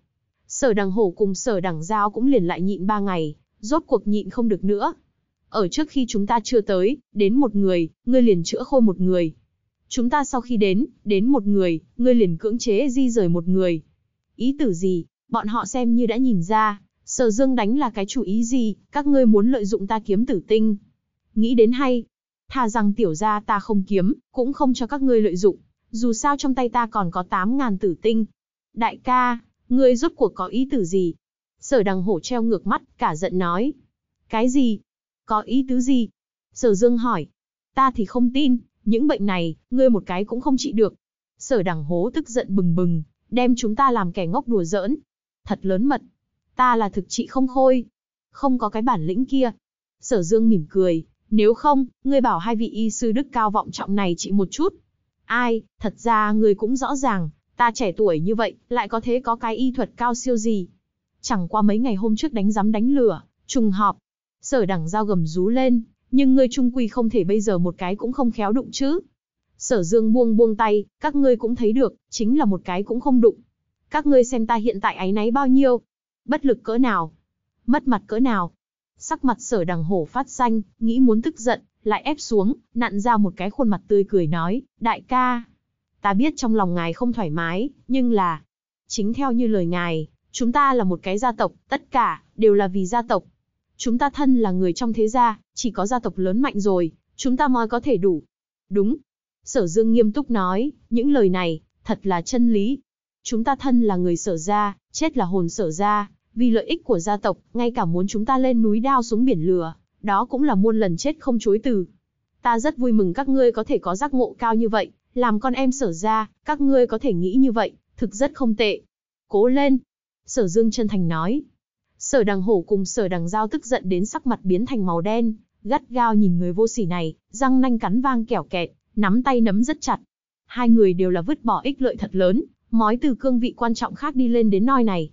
Sở đằng hổ cùng sở đằng giao cũng liền lại nhịn ba ngày, rốt cuộc nhịn không được nữa. Ở trước khi chúng ta chưa tới, đến một người, ngươi liền chữa khôi một người. Chúng ta sau khi đến, đến một người, ngươi liền cưỡng chế di rời một người. Ý tử gì, bọn họ xem như đã nhìn ra, sở dương đánh là cái chủ ý gì, các ngươi muốn lợi dụng ta kiếm tử tinh. Nghĩ đến hay, thà rằng tiểu gia ta không kiếm, cũng không cho các ngươi lợi dụng, dù sao trong tay ta còn có 8.000 tử tinh. Đại ca, ngươi rốt cuộc có ý tử gì? Sở đằng hổ treo ngược mắt, cả giận nói. Cái gì? Có ý tứ gì? Sở dương hỏi. Ta thì không tin, những bệnh này, ngươi một cái cũng không trị được. Sở đằng hố tức giận bừng bừng, đem chúng ta làm kẻ ngốc đùa giỡn. Thật lớn mật. Ta là thực trị không khôi. Không có cái bản lĩnh kia. Sở dương mỉm cười, nếu không, ngươi bảo hai vị y sư đức cao vọng trọng này trị một chút. Ai, thật ra ngươi cũng rõ ràng, ta trẻ tuổi như vậy, lại có thế có cái y thuật cao siêu gì. Chẳng qua mấy ngày hôm trước đánh giám đánh lửa, trùng họp. Sở đẳng giao gầm rú lên, nhưng ngươi trung quy không thể bây giờ một cái cũng không khéo đụng chứ. Sở dương buông buông tay, các ngươi cũng thấy được, chính là một cái cũng không đụng. Các ngươi xem ta hiện tại áy náy bao nhiêu. Bất lực cỡ nào. Mất mặt cỡ nào. Sắc mặt sở đằng hổ phát xanh, nghĩ muốn tức giận, lại ép xuống, nặn ra một cái khuôn mặt tươi cười nói, đại ca. Ta biết trong lòng ngài không thoải mái, nhưng là... Chính theo như lời ngài, chúng ta là một cái gia tộc, tất cả, đều là vì gia tộc. Chúng ta thân là người trong thế gia, chỉ có gia tộc lớn mạnh rồi, chúng ta mới có thể đủ. Đúng. Sở Dương nghiêm túc nói, những lời này, thật là chân lý. Chúng ta thân là người sở gia, chết là hồn sở gia, vì lợi ích của gia tộc, ngay cả muốn chúng ta lên núi đao xuống biển lửa, đó cũng là muôn lần chết không chối từ. Ta rất vui mừng các ngươi có thể có giác ngộ cao như vậy, làm con em sở gia, các ngươi có thể nghĩ như vậy, thực rất không tệ. Cố lên. Sở Dương chân thành nói. Sở đằng hổ cùng sở đằng giao tức giận đến sắc mặt biến thành màu đen, gắt gao nhìn người vô sỉ này, răng nanh cắn vang kẻo kẹt, nắm tay nắm rất chặt. Hai người đều là vứt bỏ ích lợi thật lớn, mói từ cương vị quan trọng khác đi lên đến noi này.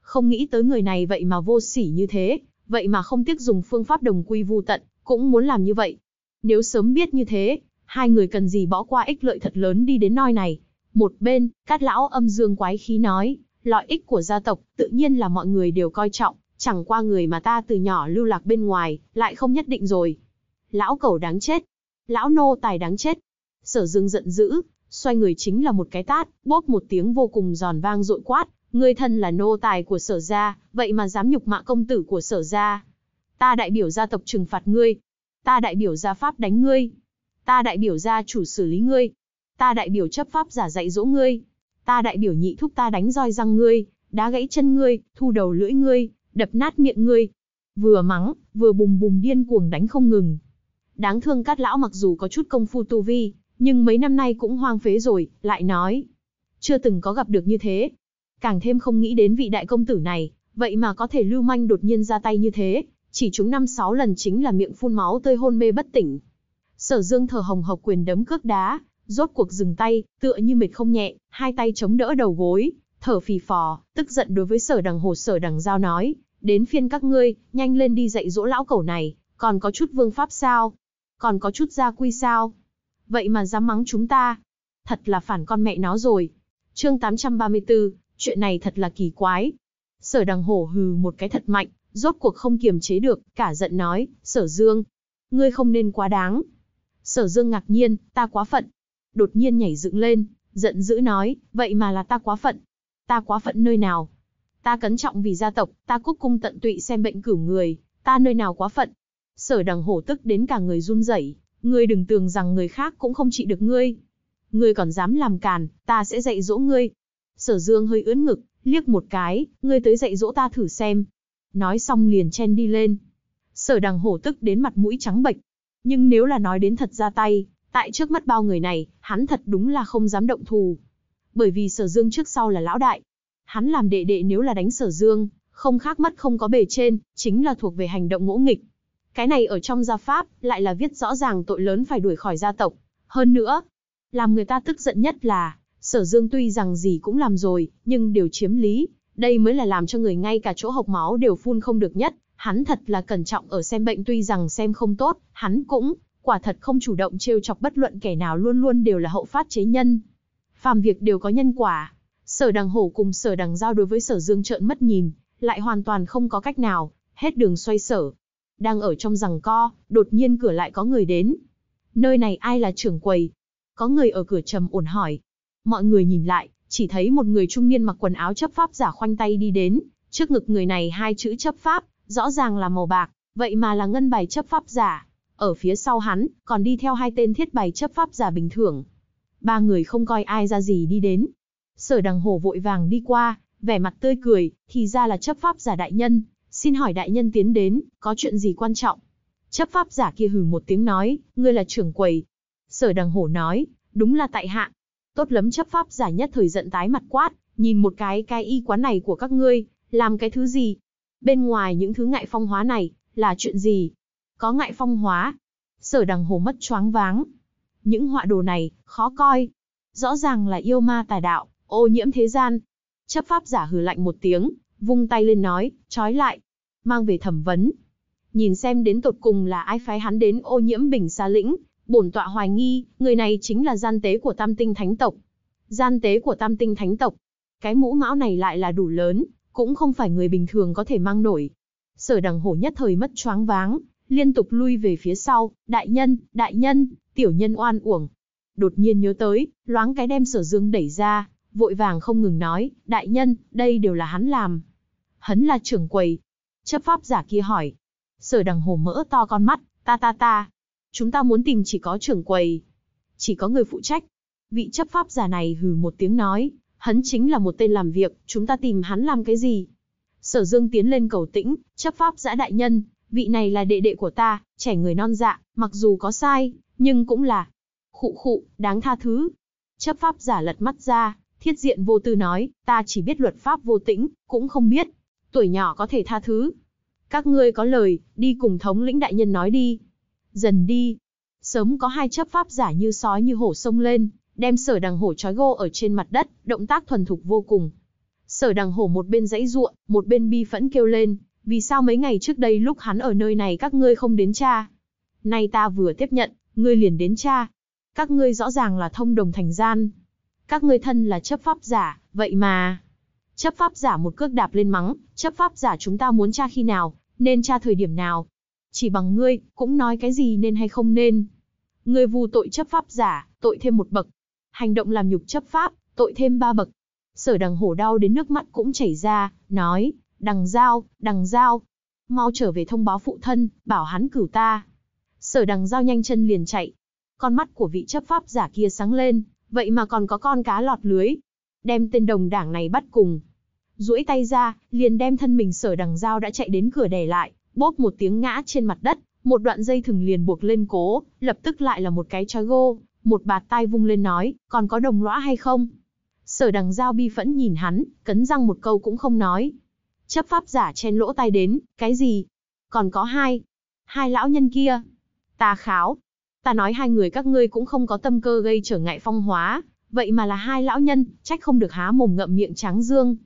Không nghĩ tới người này vậy mà vô sỉ như thế, vậy mà không tiếc dùng phương pháp đồng quy vu tận, cũng muốn làm như vậy. Nếu sớm biết như thế, hai người cần gì bỏ qua ích lợi thật lớn đi đến noi này. Một bên, cát lão âm dương quái khí nói, lợi ích của gia tộc, tự nhiên là mọi người đều coi trọng, chẳng qua người mà ta từ nhỏ lưu lạc bên ngoài, lại không nhất định rồi. Lão cẩu đáng chết. Lão nô tài đáng chết. Sở dương giận dữ, xoay người chính là một cái tát, bốp một tiếng vô cùng giòn vang dội quát, ngươi thân là nô tài của sở gia, vậy mà dám nhục mạ công tử của sở gia. Ta đại biểu gia tộc trừng phạt ngươi. Ta đại biểu gia pháp đánh ngươi. Ta đại biểu gia chủ xử lý ngươi. Ta đại biểu chấp pháp giả dạy dỗ ngươi. Ta đại biểu nhị thúc ta đánh roi răng ngươi, đá gãy chân ngươi, thu đầu lưỡi ngươi, đập nát miệng ngươi. Vừa mắng, vừa bùm bùm điên cuồng đánh không ngừng. Đáng thương cát lão mặc dù có chút công phu tu vi, nhưng mấy năm nay cũng hoang phế rồi, lại nói. Chưa từng có gặp được như thế. Càng thêm không nghĩ đến vị đại công tử này, vậy mà có thể lưu manh đột nhiên ra tay như thế, chỉ chúng năm sáu lần chính là miệng phun máu tơi hôn mê bất tỉnh. Sở dương thở hồng hộc quyền đấm cước đá, rốt cuộc dừng tay, tựa như mệt không nhẹ, hai tay chống đỡ đầu gối, thở phì phò, tức giận đối với sở đằng hồ sở đằng giao nói, đến phiên các ngươi, nhanh lên đi dạy dỗ lão cẩu này, còn có chút vương pháp sao? Còn có chút gia quy sao? Vậy mà dám mắng chúng ta? Thật là phản con mẹ nó rồi. Chương 834, chuyện này thật là kỳ quái. Sở đằng hổ hừ một cái thật mạnh, rốt cuộc không kiềm chế được, cả giận nói, sở dương. Ngươi không nên quá đáng. Sở dương ngạc nhiên, ta quá phận. Đột nhiên nhảy dựng lên, giận dữ nói, vậy mà là ta quá phận. Ta quá phận nơi nào? Ta cẩn trọng vì gia tộc, ta cúc cung tận tụy xem bệnh cửu người, ta nơi nào quá phận. Sở đằng hổ tức đến cả người run rẩy, ngươi đừng tưởng rằng người khác cũng không trị được ngươi. Ngươi còn dám làm càn, ta sẽ dạy dỗ ngươi. Sở dương hơi ướn ngực, liếc một cái, ngươi tới dạy dỗ ta thử xem. Nói xong liền chen đi lên. Sở đằng hổ tức đến mặt mũi trắng bệch. Nhưng nếu là nói đến thật ra tay, tại trước mắt bao người này, hắn thật đúng là không dám động thù. Bởi vì sở dương trước sau là lão đại, Hắn làm đệ đệ nếu là đánh sở dương, không khác mất không có bề trên, chính là thuộc về hành động ngỗ nghịch. Cái này ở trong gia pháp, lại là viết rõ ràng tội lớn phải đuổi khỏi gia tộc. Hơn nữa, làm người ta tức giận nhất là, sở dương tuy rằng gì cũng làm rồi, nhưng đều chiếm lý. Đây mới là làm cho người ngay cả chỗ hộc máu đều phun không được nhất. Hắn thật là cẩn trọng ở xem bệnh tuy rằng xem không tốt, hắn cũng, quả thật không chủ động trêu chọc bất luận kẻ nào luôn luôn đều là hậu phát chế nhân. Phàm việc đều có nhân quả, Sở đằng hổ cùng sở đằng giao đối với sở dương trợn mất nhìn, lại hoàn toàn không có cách nào, hết đường xoay sở. Đang ở trong rằng co, đột nhiên cửa lại có người đến. Nơi này ai là trưởng quầy? Có người ở cửa trầm ổn hỏi. Mọi người nhìn lại, chỉ thấy một người trung niên mặc quần áo chấp pháp giả khoanh tay đi đến, trước ngực người này hai chữ chấp pháp, rõ ràng là màu bạc, vậy mà là ngân bài chấp pháp giả. Ở phía sau hắn, còn đi theo hai tên thiết bày chấp pháp giả bình thường. Ba người không coi ai ra gì đi đến, Sở đằng hồ vội vàng đi qua, vẻ mặt tươi cười, thì ra là chấp pháp giả đại nhân, xin hỏi đại nhân tiến đến, có chuyện gì quan trọng? Chấp pháp giả kia hừ một tiếng nói, ngươi là trưởng quầy. Sở đằng hổ nói, đúng là tại hạ. Tốt lắm chấp pháp giả nhất thời giận tái mặt quát, nhìn một cái cái y quán này của các ngươi, làm cái thứ gì? Bên ngoài những thứ ngại phong hóa này, là chuyện gì? Có ngại phong hóa. Sở đằng hồ mất choáng váng. Những họa đồ này, khó coi. Rõ ràng là yêu ma tà đạo, Ô nhiễm thế gian. Chấp pháp giả hừ lạnh một tiếng, vung tay lên nói, trói lại. Mang về thẩm vấn. Nhìn xem đến tột cùng là ai phái hắn đến ô nhiễm bình xa lĩnh. Bổn tọa hoài nghi, người này chính là gian tế của tam tinh thánh tộc. Gian tế của tam tinh thánh tộc. Cái mũ mão này lại là đủ lớn, cũng không phải người bình thường có thể mang nổi. Sở đằng hổ nhất thời mất choáng váng, liên tục lui về phía sau, đại nhân, đại nhân, tiểu nhân oan uổng. Đột nhiên nhớ tới, loáng cái đem sở dương đẩy ra, vội vàng không ngừng nói, đại nhân, đây đều là hắn làm. Hắn là trưởng quầy. Chấp pháp giả kia hỏi. Sở đằng hồ mỡ to con mắt, ta ta ta. Chúng ta muốn tìm chỉ có trưởng quầy. Chỉ có người phụ trách. Vị chấp pháp giả này hừ một tiếng nói, Hắn chính là một tên làm việc, chúng ta tìm hắn làm cái gì? Sở Dương tiến lên cầu tĩnh, chấp pháp giã đại nhân, vị này là đệ đệ của ta, trẻ người non dạ, mặc dù có sai, nhưng cũng là khụ khụ, đáng tha thứ. Chấp pháp giả lật mắt ra, thiết diện vô tư nói, ta chỉ biết luật pháp vô tĩnh, cũng không biết. Tuổi nhỏ có thể tha thứ. Các ngươi có lời, đi cùng thống lĩnh đại nhân nói đi. Dần đi. Sớm có hai chấp pháp giả như sói như hổ sông lên, đem sở đằng hổ trói gô ở trên mặt đất, động tác thuần thục vô cùng. Sở đằng hổ một bên dãy ruộng, một bên bi phẫn kêu lên, vì sao mấy ngày trước đây lúc hắn ở nơi này các ngươi không đến cha? Nay ta vừa tiếp nhận, ngươi liền đến cha. Các ngươi rõ ràng là thông đồng thành gian. Các ngươi thân là chấp pháp giả, vậy mà... Chấp pháp giả một cước đạp lên mắng, chấp pháp giả chúng ta muốn tra khi nào, nên tra thời điểm nào. Chỉ bằng ngươi, cũng nói cái gì nên hay không nên. Ngươi vu tội chấp pháp giả, tội thêm một bậc. Hành động làm nhục chấp pháp, tội thêm ba bậc. Sở đằng hổ đau đến nước mắt cũng chảy ra, nói, đằng giao, đằng giao. Mau trở về thông báo phụ thân, bảo hắn cửu ta. Sở đằng giao nhanh chân liền chạy. Con mắt của vị chấp pháp giả kia sáng lên, vậy mà còn có con cá lọt lưới. Đem tên đồng đảng này bắt cùng. duỗi tay ra, liền đem thân mình sở đằng giao đã chạy đến cửa đè lại, bốp một tiếng ngã trên mặt đất, một đoạn dây thừng liền buộc lên cố, lập tức lại là một cái trói gô, một bạt tay vung lên nói, còn có đồng lõa hay không? Sở đằng giao bi phẫn nhìn hắn, cấn răng một câu cũng không nói. Chấp pháp giả chen lỗ tai đến, cái gì? Còn có hai. Hai lão nhân kia. Ta kháo. Ta nói hai người các ngươi cũng không có tâm cơ gây trở ngại phong hóa, vậy mà là hai lão nhân, trách không được há mồm ngậm miệng trắng dương.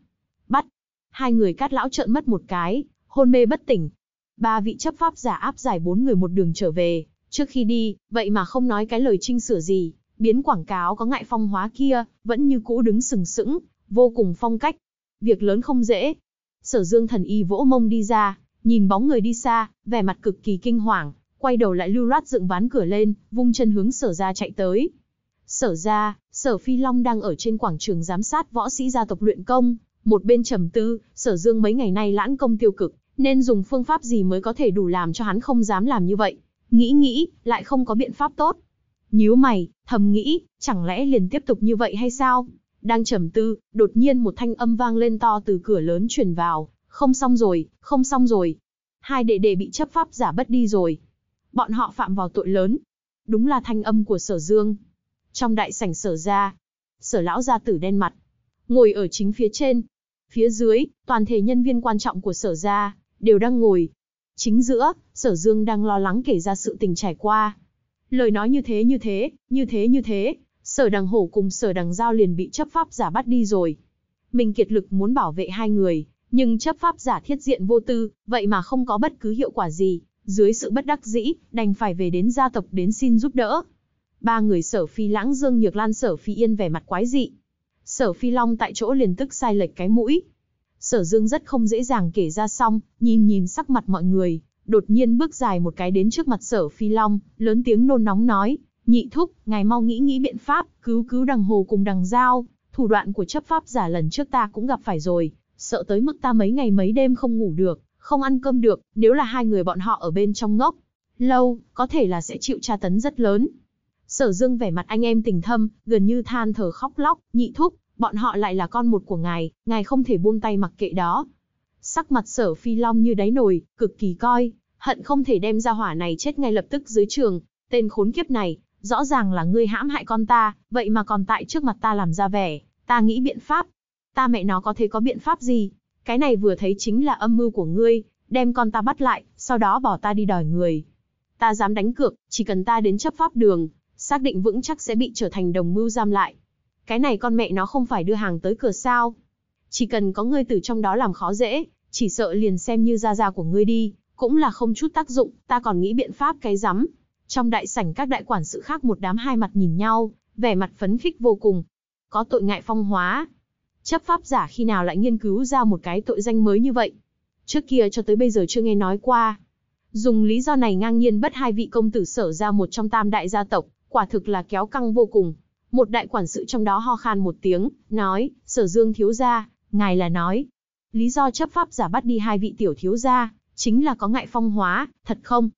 Bắt. Hai người cát lão trợn mất một cái, hôn mê bất tỉnh. Ba vị chấp pháp giả áp giải bốn người một đường trở về, trước khi đi, vậy mà không nói cái lời trinh sửa gì, biến quảng cáo có ngại phong hóa kia, vẫn như cũ đứng sừng sững, vô cùng phong cách. Việc lớn không dễ. Sở dương thần y vỗ mông đi ra, nhìn bóng người đi xa, vẻ mặt cực kỳ kinh hoàng, quay đầu lại lưu loát dựng ván cửa lên, vung chân hướng sở ra chạy tới. Sở ra, sở phi long đang ở trên quảng trường giám sát võ sĩ gia tộc luyện công, một bên trầm tư, sở dương mấy ngày nay lãn công tiêu cực, nên dùng phương pháp gì mới có thể đủ làm cho hắn không dám làm như vậy. Nghĩ nghĩ, lại không có biện pháp tốt. Nhíu mày, thầm nghĩ, chẳng lẽ liền tiếp tục như vậy hay sao? Đang trầm tư, đột nhiên một thanh âm vang lên to từ cửa lớn truyền vào, không xong rồi, không xong rồi. Hai đệ đệ bị chấp pháp giả bất đi rồi. Bọn họ phạm vào tội lớn. Đúng là thanh âm của sở dương. Trong đại sảnh sở ra, sở lão gia tử đen mặt, ngồi ở chính phía trên. Phía dưới, toàn thể nhân viên quan trọng của sở gia, đều đang ngồi. Chính giữa, sở dương đang lo lắng kể ra sự tình trải qua. Lời nói như thế như thế, như thế như thế, sở đằng hổ cùng sở đằng giao liền bị chấp pháp giả bắt đi rồi. Mình kiệt lực muốn bảo vệ hai người, nhưng chấp pháp giả thiết diện vô tư, vậy mà không có bất cứ hiệu quả gì, dưới sự bất đắc dĩ, đành phải về đến gia tộc đến xin giúp đỡ. Ba người sở phi lãng dương nhược lan sở phi yên vẻ mặt quái dị. Sở phi long tại chỗ liền tức sai lệch cái mũi. Sở dương rất không dễ dàng kể ra xong, nhìn nhìn sắc mặt mọi người, đột nhiên bước dài một cái đến trước mặt sở phi long, lớn tiếng nôn nóng nói, nhị thúc, ngài mau nghĩ nghĩ biện pháp, cứu cứu đằng hồ cùng đằng giao, thủ đoạn của chấp pháp giả lần trước ta cũng gặp phải rồi, sợ tới mức ta mấy ngày mấy đêm không ngủ được, không ăn cơm được, nếu là hai người bọn họ ở bên trong ngốc, lâu, có thể là sẽ chịu tra tấn rất lớn. Sở Dương vẻ mặt anh em tình thâm, gần như than thở khóc lóc, nhị thúc, bọn họ lại là con một của ngài, ngài không thể buông tay mặc kệ đó. Sắc mặt sở phi long như đáy nồi, cực kỳ coi, hận không thể đem ra hỏa này chết ngay lập tức dưới trường, tên khốn kiếp này, rõ ràng là ngươi hãm hại con ta, vậy mà còn tại trước mặt ta làm ra vẻ, ta nghĩ biện pháp. Ta mẹ nó có thể có biện pháp gì? Cái này vừa thấy chính là âm mưu của ngươi, đem con ta bắt lại, sau đó bỏ ta đi đòi người. Ta dám đánh cược, chỉ cần ta đến chấp pháp đường, xác định vững chắc sẽ bị trở thành đồng mưu giam lại. Cái này con mẹ nó không phải đưa hàng tới cửa sao. Chỉ cần có ngươi từ trong đó làm khó dễ, chỉ sợ liền xem như gia gia của ngươi đi, cũng là không chút tác dụng, ta còn nghĩ biện pháp cái rắm. Trong đại sảnh các đại quản sự khác một đám hai mặt nhìn nhau, vẻ mặt phấn khích vô cùng. Có tội ngại phong hóa. Chấp pháp giả khi nào lại nghiên cứu ra một cái tội danh mới như vậy? Trước kia cho tới bây giờ chưa nghe nói qua. Dùng lý do này ngang nhiên bắt hai vị công tử sở ra một trong tam đại gia tộc, quả thực là kéo căng vô cùng. Một đại quản sự trong đó ho khan một tiếng, nói, sở dương thiếu gia, ngài là nói. Lý do chấp pháp giả bắt đi hai vị tiểu thiếu gia, chính là có ngại phong hóa, thật không?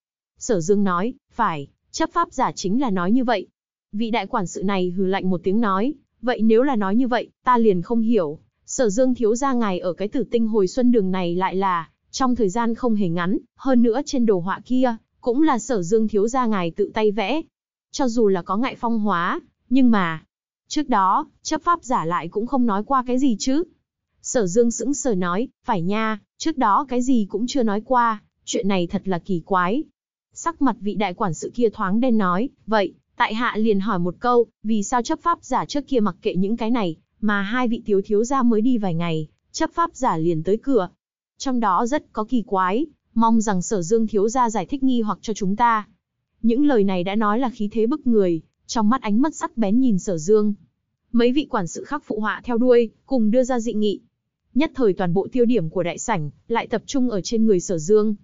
Sở Dương nói, phải, chấp pháp giả chính là nói như vậy. Vị đại quản sự này hừ lạnh một tiếng nói, Vậy nếu là nói như vậy, ta liền không hiểu, sở dương thiếu gia ngài ở cái tử tinh hồi xuân đường này lại là, trong thời gian không hề ngắn, hơn nữa trên đồ họa kia, cũng là sở dương thiếu gia ngài tự tay vẽ. Cho dù là có ngại phong hóa, nhưng mà, trước đó, chấp pháp giả lại cũng không nói qua cái gì chứ. Sở dương sững sờ nói, phải nha, trước đó cái gì cũng chưa nói qua, chuyện này thật là kỳ quái. Sắc mặt vị đại quản sự kia thoáng đen nói, vậy, tại hạ liền hỏi một câu, vì sao chấp pháp giả trước kia mặc kệ những cái này, mà hai vị thiếu thiếu gia mới đi vài ngày, chấp pháp giả liền tới cửa. Trong đó rất có kỳ quái, mong rằng sở dương thiếu gia giải thích nghi hoặc cho chúng ta. Những lời này đã nói là khí thế bức người, trong mắt ánh mắt sắc bén nhìn sở dương. Mấy vị quản sự khác phụ họa theo đuôi, cùng đưa ra dị nghị. Nhất thời toàn bộ tiêu điểm của đại sảnh, lại tập trung ở trên người sở dương.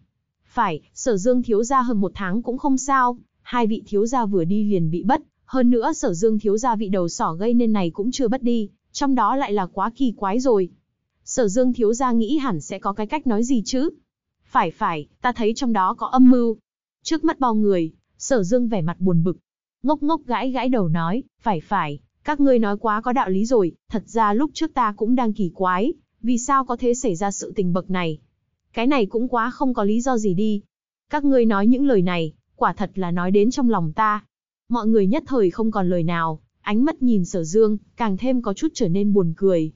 Phải, sở dương thiếu gia hơn một tháng cũng không sao, hai vị thiếu gia vừa đi liền bị bất, hơn nữa sở dương thiếu gia vị đầu sỏ gây nên này cũng chưa bất đi, trong đó lại là quá kỳ quái rồi. Sở dương thiếu gia nghĩ hẳn sẽ có cái cách nói gì chứ. Phải phải, ta thấy trong đó có âm mưu. Trước mắt bao người, sở dương vẻ mặt buồn bực. Ngốc ngốc gãi gãi đầu nói, phải phải, các ngươi nói quá có đạo lý rồi, thật ra lúc trước ta cũng đang kỳ quái, vì sao có thể xảy ra sự tình bậc này. Cái này cũng quá không có lý do gì đi. Các ngươi nói những lời này, quả thật là nói đến trong lòng ta. Mọi người nhất thời không còn lời nào, ánh mắt nhìn sở dương, càng thêm có chút trở nên buồn cười.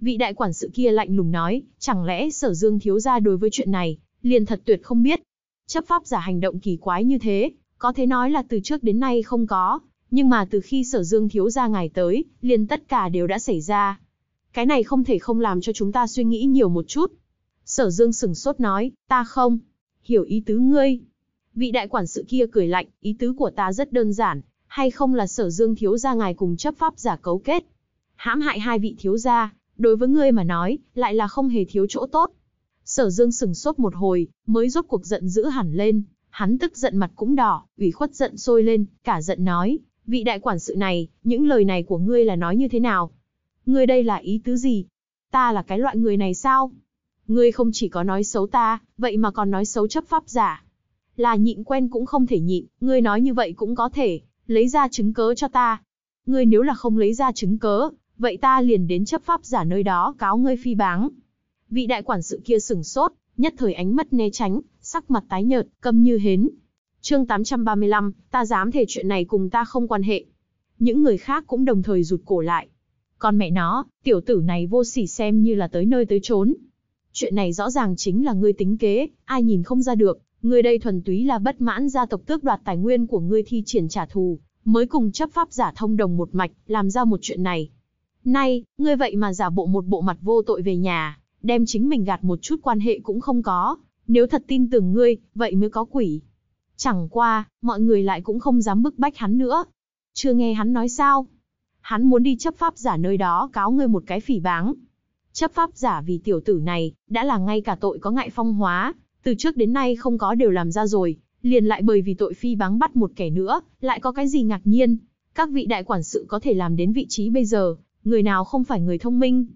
Vị đại quản sự kia lạnh lùng nói, chẳng lẽ sở dương thiếu ra đối với chuyện này, liền thật tuyệt không biết. Chấp pháp giả hành động kỳ quái như thế, có thể nói là từ trước đến nay không có, nhưng mà từ khi sở dương thiếu ra ngài tới, liền tất cả đều đã xảy ra. Cái này không thể không làm cho chúng ta suy nghĩ nhiều một chút. Sở dương sừng sốt nói, ta không, hiểu ý tứ ngươi. Vị đại quản sự kia cười lạnh, ý tứ của ta rất đơn giản, hay không là sở dương thiếu gia ngài cùng chấp pháp giả cấu kết. Hãm hại hai vị thiếu gia, đối với ngươi mà nói, lại là không hề thiếu chỗ tốt. Sở dương sừng sốt một hồi, mới rốt cuộc giận dữ hẳn lên, hắn tức giận mặt cũng đỏ, ủy khuất giận sôi lên, cả giận nói, vị đại quản sự này, những lời này của ngươi là nói như thế nào? Ngươi đây là ý tứ gì? Ta là cái loại người này sao? Ngươi không chỉ có nói xấu ta, vậy mà còn nói xấu chấp pháp giả. Là nhịn quen cũng không thể nhịn, ngươi nói như vậy cũng có thể, lấy ra chứng cớ cho ta. Ngươi nếu là không lấy ra chứng cớ, vậy ta liền đến chấp pháp giả nơi đó cáo ngươi phi báng. Vị đại quản sự kia sừng sốt, nhất thời ánh mắt né tránh, sắc mặt tái nhợt, câm như hến. Chương 835, ta dám thể chuyện này cùng ta không quan hệ. Những người khác cũng đồng thời rụt cổ lại. Còn mẹ nó, tiểu tử này vô sỉ xem như là tới nơi tới chốn. Chuyện này rõ ràng chính là ngươi tính kế, ai nhìn không ra được, ngươi đây thuần túy là bất mãn gia tộc tước đoạt tài nguyên của ngươi thi triển trả thù, mới cùng chấp pháp giả thông đồng một mạch, làm ra một chuyện này. Nay, ngươi vậy mà giả bộ một bộ mặt vô tội về nhà, đem chính mình gạt một chút quan hệ cũng không có, nếu thật tin tưởng ngươi, vậy mới có quỷ. Chẳng qua, mọi người lại cũng không dám bức bách hắn nữa. Chưa nghe hắn nói sao? Hắn muốn đi chấp pháp giả nơi đó cáo ngươi một cái phỉ báng. Chấp pháp giả vì tiểu tử này, đã là ngay cả tội có ngại phong hóa, từ trước đến nay không có đều làm ra rồi, liền lại bởi vì tội phi báng bắt một kẻ nữa, lại có cái gì ngạc nhiên. Các vị đại quản sự có thể làm đến vị trí bây giờ, người nào không phải người thông minh.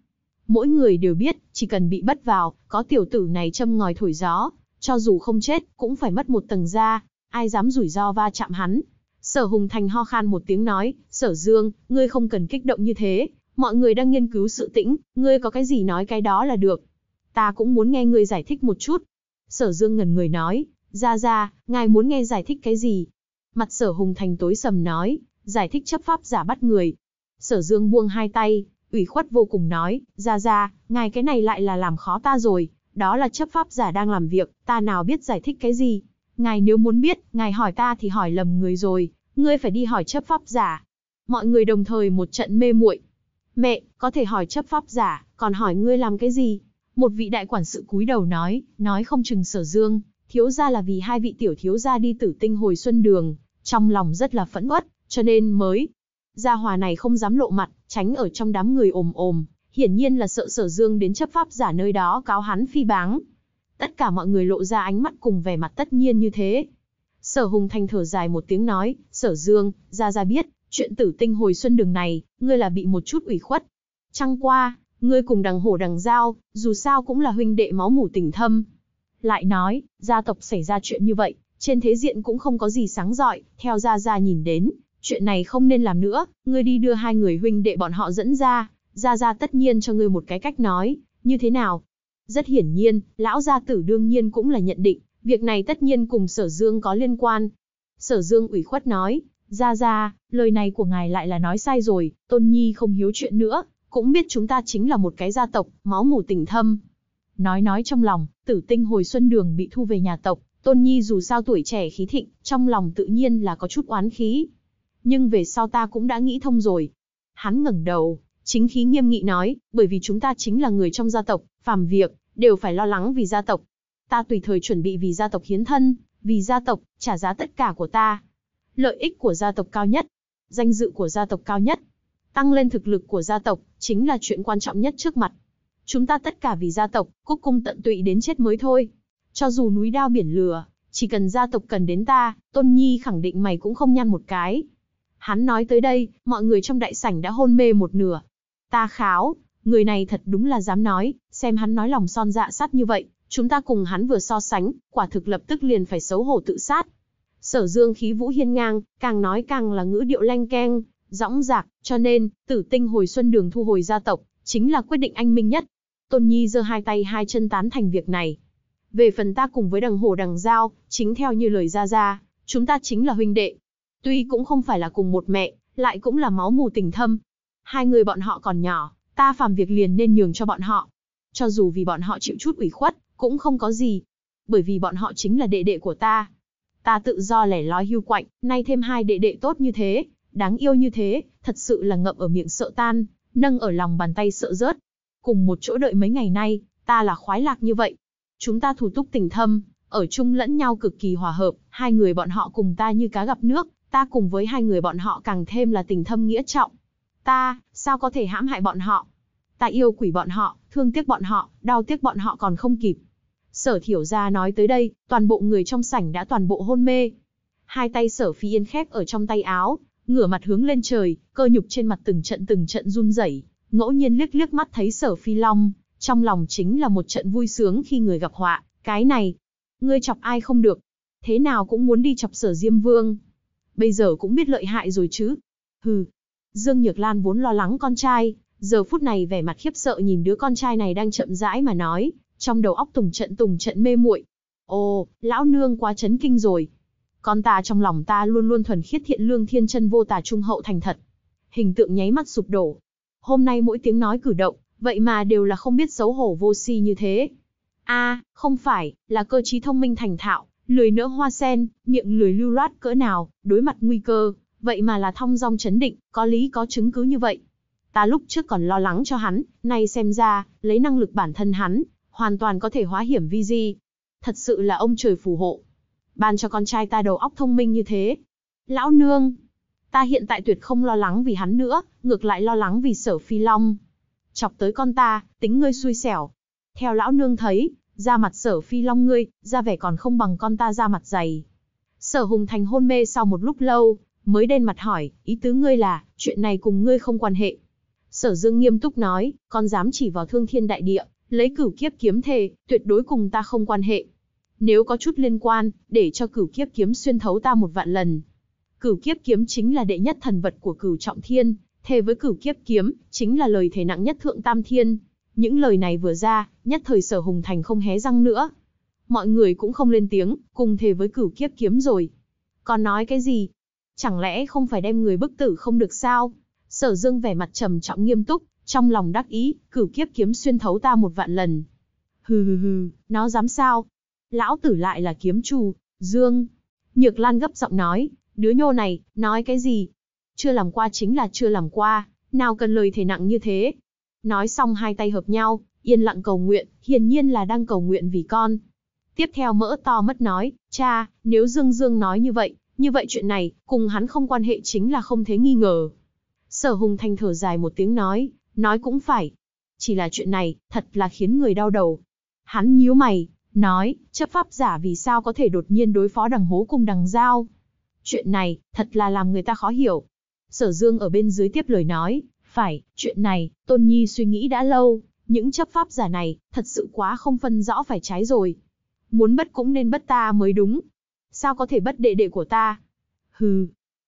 Mỗi người đều biết, chỉ cần bị bắt vào, có tiểu tử này châm ngòi thổi gió, cho dù không chết, cũng phải mất một tầng da, ai dám rủi ro va chạm hắn. Sở Hùng Thành ho khan một tiếng nói, Sở Dương, ngươi không cần kích động như thế, mọi người đang nghiên cứu sự tĩnh, ngươi có cái gì nói cái đó là được. Ta cũng muốn nghe ngươi giải thích một chút. Sở Dương ngần người nói, ra ra, ngài muốn nghe giải thích cái gì? Mặt Sở Hùng Thành tối sầm nói, giải thích chấp pháp giả bắt người. Sở Dương buông hai tay, ủy khuất vô cùng nói, ra ra, ngài cái này lại là làm khó ta rồi, đó là chấp pháp giả đang làm việc, ta nào biết giải thích cái gì. Ngài nếu muốn biết, ngài hỏi ta thì hỏi lầm người rồi, ngươi phải đi hỏi chấp pháp giả. Mọi người đồng thời một trận mê muội. Mẹ, có thể hỏi chấp pháp giả, còn hỏi ngươi làm cái gì? Một vị đại quản sự cúi đầu nói, nói không chừng sở dương, thiếu gia là vì hai vị tiểu thiếu gia đi tử tinh hồi xuân đường, trong lòng rất là phẫn uất, cho nên mới. Gia hòa này không dám lộ mặt, tránh ở trong đám người ồm ồm, hiển nhiên là sợ sở dương đến chấp pháp giả nơi đó cáo hắn phi báng. Tất cả mọi người lộ ra ánh mắt cùng vẻ mặt tất nhiên như thế. Sở hùng thanh thở dài một tiếng nói, sở dương, ra ra biết, chuyện tử tinh hồi xuân đường này, ngươi là bị một chút ủy khuất. Trăng qua, ngươi cùng đằng hổ đằng giao, dù sao cũng là huynh đệ máu mủ tình thâm. Lại nói, gia tộc xảy ra chuyện như vậy, trên thế diện cũng không có gì sáng giỏi, theo gia gia nhìn đến, chuyện này không nên làm nữa, ngươi đi đưa hai người huynh đệ bọn họ dẫn ra, Gia gia tất nhiên cho ngươi một cái cách nói, như thế nào? Rất hiển nhiên, lão gia tử đương nhiên cũng là nhận định, việc này tất nhiên cùng sở dương có liên quan. Sở dương ủy khuất nói, ra ra, lời này của ngài lại là nói sai rồi, tôn nhi không hiếu chuyện nữa, cũng biết chúng ta chính là một cái gia tộc, máu mủ tình thâm. Nói nói trong lòng, tử tinh hồi xuân đường bị thu về nhà tộc, tôn nhi dù sao tuổi trẻ khí thịnh, trong lòng tự nhiên là có chút oán khí. Nhưng về sau ta cũng đã nghĩ thông rồi. Hắn ngẩng đầu, chính khí nghiêm nghị nói, bởi vì chúng ta chính là người trong gia tộc, phàm việc, đều phải lo lắng vì gia tộc. Ta tùy thời chuẩn bị vì gia tộc hiến thân, vì gia tộc, trả giá tất cả của ta. Lợi ích của gia tộc cao nhất, danh dự của gia tộc cao nhất, tăng lên thực lực của gia tộc, chính là chuyện quan trọng nhất trước mặt. Chúng ta tất cả vì gia tộc, cúc cung tận tụy đến chết mới thôi. Cho dù núi đao biển lửa, chỉ cần gia tộc cần đến ta, Tôn Nhi khẳng định mày cũng không nhăn một cái. Hắn nói tới đây, mọi người trong đại sảnh đã hôn mê một nửa. Ta kháo, người này thật đúng là dám nói, xem hắn nói lòng son dạ sắt như vậy, chúng ta cùng hắn vừa so sánh, quả thực lập tức liền phải xấu hổ tự sát. Sở dương khí vũ hiên ngang, càng nói càng là ngữ điệu lanh keng, dõng dạc, cho nên, tử tinh hồi xuân đường thu hồi gia tộc, chính là quyết định anh minh nhất. Tôn Nhi giơ hai tay hai chân tán thành việc này. Về phần ta cùng với đằng hồ đằng giao, chính theo như lời ra ra, chúng ta chính là huynh đệ. Tuy cũng không phải là cùng một mẹ, lại cũng là máu mù tình thâm. Hai người bọn họ còn nhỏ, ta phàm việc liền nên nhường cho bọn họ. Cho dù vì bọn họ chịu chút ủy khuất, cũng không có gì. Bởi vì bọn họ chính là đệ đệ của ta. Ta tự do lẻ loi hưu quạnh, nay thêm hai đệ đệ tốt như thế, đáng yêu như thế, thật sự là ngậm ở miệng sợ tan, nâng ở lòng bàn tay sợ rớt. Cùng một chỗ đợi mấy ngày nay, ta là khoái lạc như vậy. Chúng ta thủ túc tình thâm, ở chung lẫn nhau cực kỳ hòa hợp, hai người bọn họ cùng ta như cá gặp nước, ta cùng với hai người bọn họ càng thêm là tình thâm nghĩa trọng. Ta, sao có thể hãm hại bọn họ? Ta yêu quỷ bọn họ, thương tiếc bọn họ, đau tiếc bọn họ còn không kịp. Sở thiểu gia nói tới đây, toàn bộ người trong sảnh đã toàn bộ hôn mê. Hai tay sở phi yên khép ở trong tay áo, ngửa mặt hướng lên trời, cơ nhục trên mặt từng trận từng trận run rẩy, ngẫu nhiên liếc liếc mắt thấy sở phi long, trong lòng chính là một trận vui sướng khi người gặp họa, cái này, ngươi chọc ai không được, thế nào cũng muốn đi chọc sở diêm vương. Bây giờ cũng biết lợi hại rồi chứ. Hừ. Dương Nhược Lan vốn lo lắng con trai, giờ phút này vẻ mặt khiếp sợ nhìn đứa con trai này đang chậm rãi mà nói, trong đầu óc tùng trận tùng trận mê muội. Ồ, lão nương quá chấn kinh rồi. Con ta trong lòng ta luôn luôn thuần khiết thiện lương thiên chân vô tà trung hậu thành thật. Hình tượng nháy mắt sụp đổ. Hôm nay mỗi tiếng nói cử động, vậy mà đều là không biết xấu hổ vô si như thế. A, không phải, là cơ trí thông minh thành thạo, lười nỡ hoa sen, miệng lười lưu loát cỡ nào, đối mặt nguy cơ, vậy mà là thong dong chấn định, có lý có chứng cứ như vậy. Ta lúc trước còn lo lắng cho hắn, nay xem ra, lấy năng lực bản thân hắn, hoàn toàn có thể hóa hiểm vi di. Thật sự là ông trời phù hộ. Ban cho con trai ta đầu óc thông minh như thế. Lão nương, ta hiện tại tuyệt không lo lắng vì hắn nữa, ngược lại lo lắng vì sở phi long. Chọc tới con ta, tính ngươi xui xẻo. Theo lão nương thấy, da mặt sở phi long ngươi, da vẻ còn không bằng con ta da mặt dày. Sở hùng thành hôn mê sau một lúc lâu, mới đen mặt hỏi, ý tứ ngươi là, chuyện này cùng ngươi không quan hệ. Sở dương nghiêm túc nói, con dám chỉ vào thương thiên đại địa, lấy cửu kiếp kiếm thề, tuyệt đối cùng ta không quan hệ. Nếu có chút liên quan, để cho cửu kiếp kiếm xuyên thấu ta một vạn lần. Cửu kiếp kiếm chính là đệ nhất thần vật của cửu trọng thiên, thề với cửu kiếp kiếm, chính là lời thề nặng nhất thượng tam thiên. Những lời này vừa ra, nhất thời sở hùng thành không hé răng nữa. Mọi người cũng không lên tiếng, cùng thề với cửu kiếp kiếm rồi. Còn nói cái gì? Chẳng lẽ không phải đem người bức tử không được sao? Sở dương vẻ mặt trầm trọng nghiêm túc, trong lòng đắc ý, cửu kiếp kiếm xuyên thấu ta một vạn lần. Hừ hừ hừ, nó dám sao? Lão tử lại là kiếm chủ, Dương. Nhược Lan gấp giọng nói, đứa nhô này, nói cái gì? Chưa làm qua chính là chưa làm qua, nào cần lời thể nặng như thế. Nói xong hai tay hợp nhau, yên lặng cầu nguyện, hiển nhiên là đang cầu nguyện vì con. Tiếp theo mỡ to mất nói, cha, nếu Dương Dương nói như vậy, như vậy chuyện này, cùng hắn không quan hệ chính là không thế nghi ngờ. Sở Hùng Thanh thở dài một tiếng nói, nói cũng phải. Chỉ là chuyện này, thật là khiến người đau đầu. Hắn nhíu mày, nói, chấp pháp giả vì sao có thể đột nhiên đối phó đằng hố cùng đằng giao. Chuyện này, thật là làm người ta khó hiểu. Sở Dương ở bên dưới tiếp lời nói, phải, chuyện này, Tôn Nhi suy nghĩ đã lâu, những chấp pháp giả này, thật sự quá không phân rõ phải trái rồi. Muốn bất cũng nên bất ta mới đúng. Sao có thể bất đệ đệ của ta? Hừ.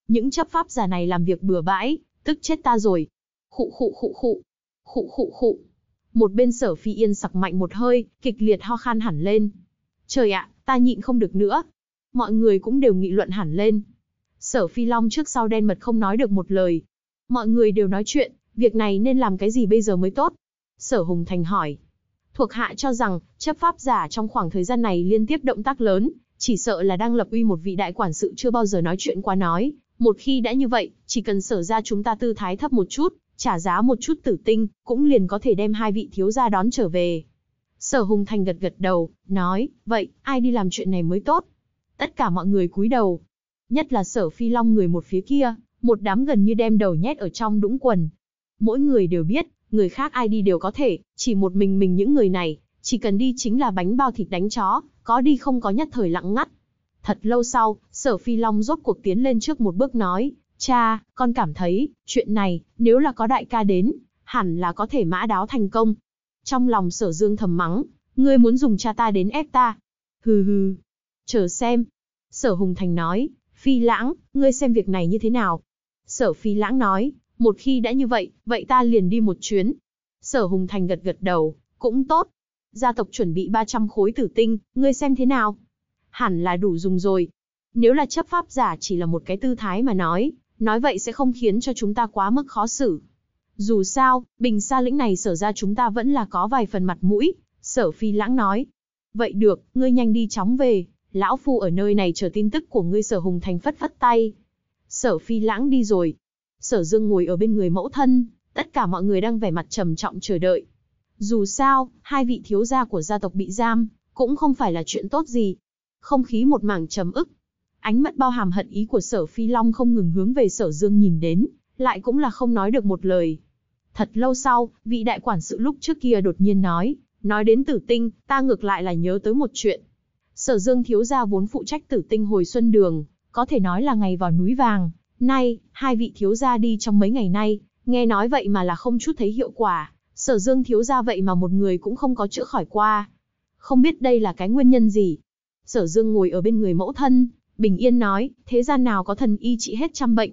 Những chấp pháp giả này làm việc bừa bãi, tức chết ta rồi. Khụ khụ khụ khụ, khụ khụ khụ. Một bên sở phi yên sặc mạnh một hơi, kịch liệt ho khan hẳn lên. Trời ạ, ta nhịn không được nữa. Mọi người cũng đều nghị luận hẳn lên. Sở phi long trước sau đen mật không nói được một lời. Mọi người đều nói chuyện, việc này nên làm cái gì bây giờ mới tốt? Sở Hùng Thành hỏi. Thuộc hạ cho rằng, chấp pháp giả trong khoảng thời gian này liên tiếp động tác lớn, chỉ sợ là đang lập uy một vị đại quản sự chưa bao giờ nói chuyện qua nói. Một khi đã như vậy, chỉ cần sở ra chúng ta tư thái thấp một chút, trả giá một chút tử tinh, cũng liền có thể đem hai vị thiếu gia đón trở về. Sở Hùng Thành gật gật đầu, nói, vậy, ai đi làm chuyện này mới tốt? Tất cả mọi người cúi đầu. Nhất là sở phi long người một phía kia, một đám gần như đem đầu nhét ở trong đũng quần. Mỗi người đều biết, người khác ai đi đều có thể, chỉ một mình mình những người này, chỉ cần đi chính là bánh bao thịt đánh chó, có đi không có nhất thời lặng ngắt. Thật lâu sau, sở phi long rốt cuộc tiến lên trước một bước nói, cha, con cảm thấy, chuyện này, nếu là có đại ca đến, hẳn là có thể mã đáo thành công. Trong lòng sở dương thầm mắng, ngươi muốn dùng cha ta đến ép ta. Hừ hừ, chờ xem. Sở hùng thành nói, phi lãng, ngươi xem việc này như thế nào. Sở phi lãng nói, một khi đã như vậy, vậy ta liền đi một chuyến. Sở hùng thành gật gật đầu, cũng tốt. Gia tộc chuẩn bị 300 khối tử tinh, ngươi xem thế nào? Hẳn là đủ dùng rồi. Nếu là chấp pháp giả chỉ là một cái tư thái mà nói, nói vậy sẽ không khiến cho chúng ta quá mức khó xử. Dù sao, bình xa lĩnh này sở ra chúng ta vẫn là có vài phần mặt mũi, sở phi lãng nói. Vậy được, ngươi nhanh đi chóng về, lão phu ở nơi này chờ tin tức của ngươi sở hùng thành phất phất tay. Sở phi lãng đi rồi. Sở dương ngồi ở bên người mẫu thân, tất cả mọi người đang vẻ mặt trầm trọng chờ đợi. Dù sao, hai vị thiếu gia của gia tộc bị giam, cũng không phải là chuyện tốt gì. Không khí một mảng trầm ức. Ánh mắt bao hàm hận ý của sở phi long không ngừng hướng về sở dương nhìn đến, lại cũng là không nói được một lời. Thật lâu sau, vị đại quản sự lúc trước kia đột nhiên nói, nói đến tử tinh, ta ngược lại là nhớ tới một chuyện. Sở dương thiếu gia vốn phụ trách tử tinh hồi xuân đường, có thể nói là ngày vào núi vàng. Nay, hai vị thiếu gia đi trong mấy ngày nay, nghe nói vậy mà là không chút thấy hiệu quả. Sở dương thiếu gia vậy mà một người cũng không có chữa khỏi qua. Không biết đây là cái nguyên nhân gì. Sở dương ngồi ở bên người mẫu thân, bình yên nói, thế gian nào có thần y trị hết trăm bệnh.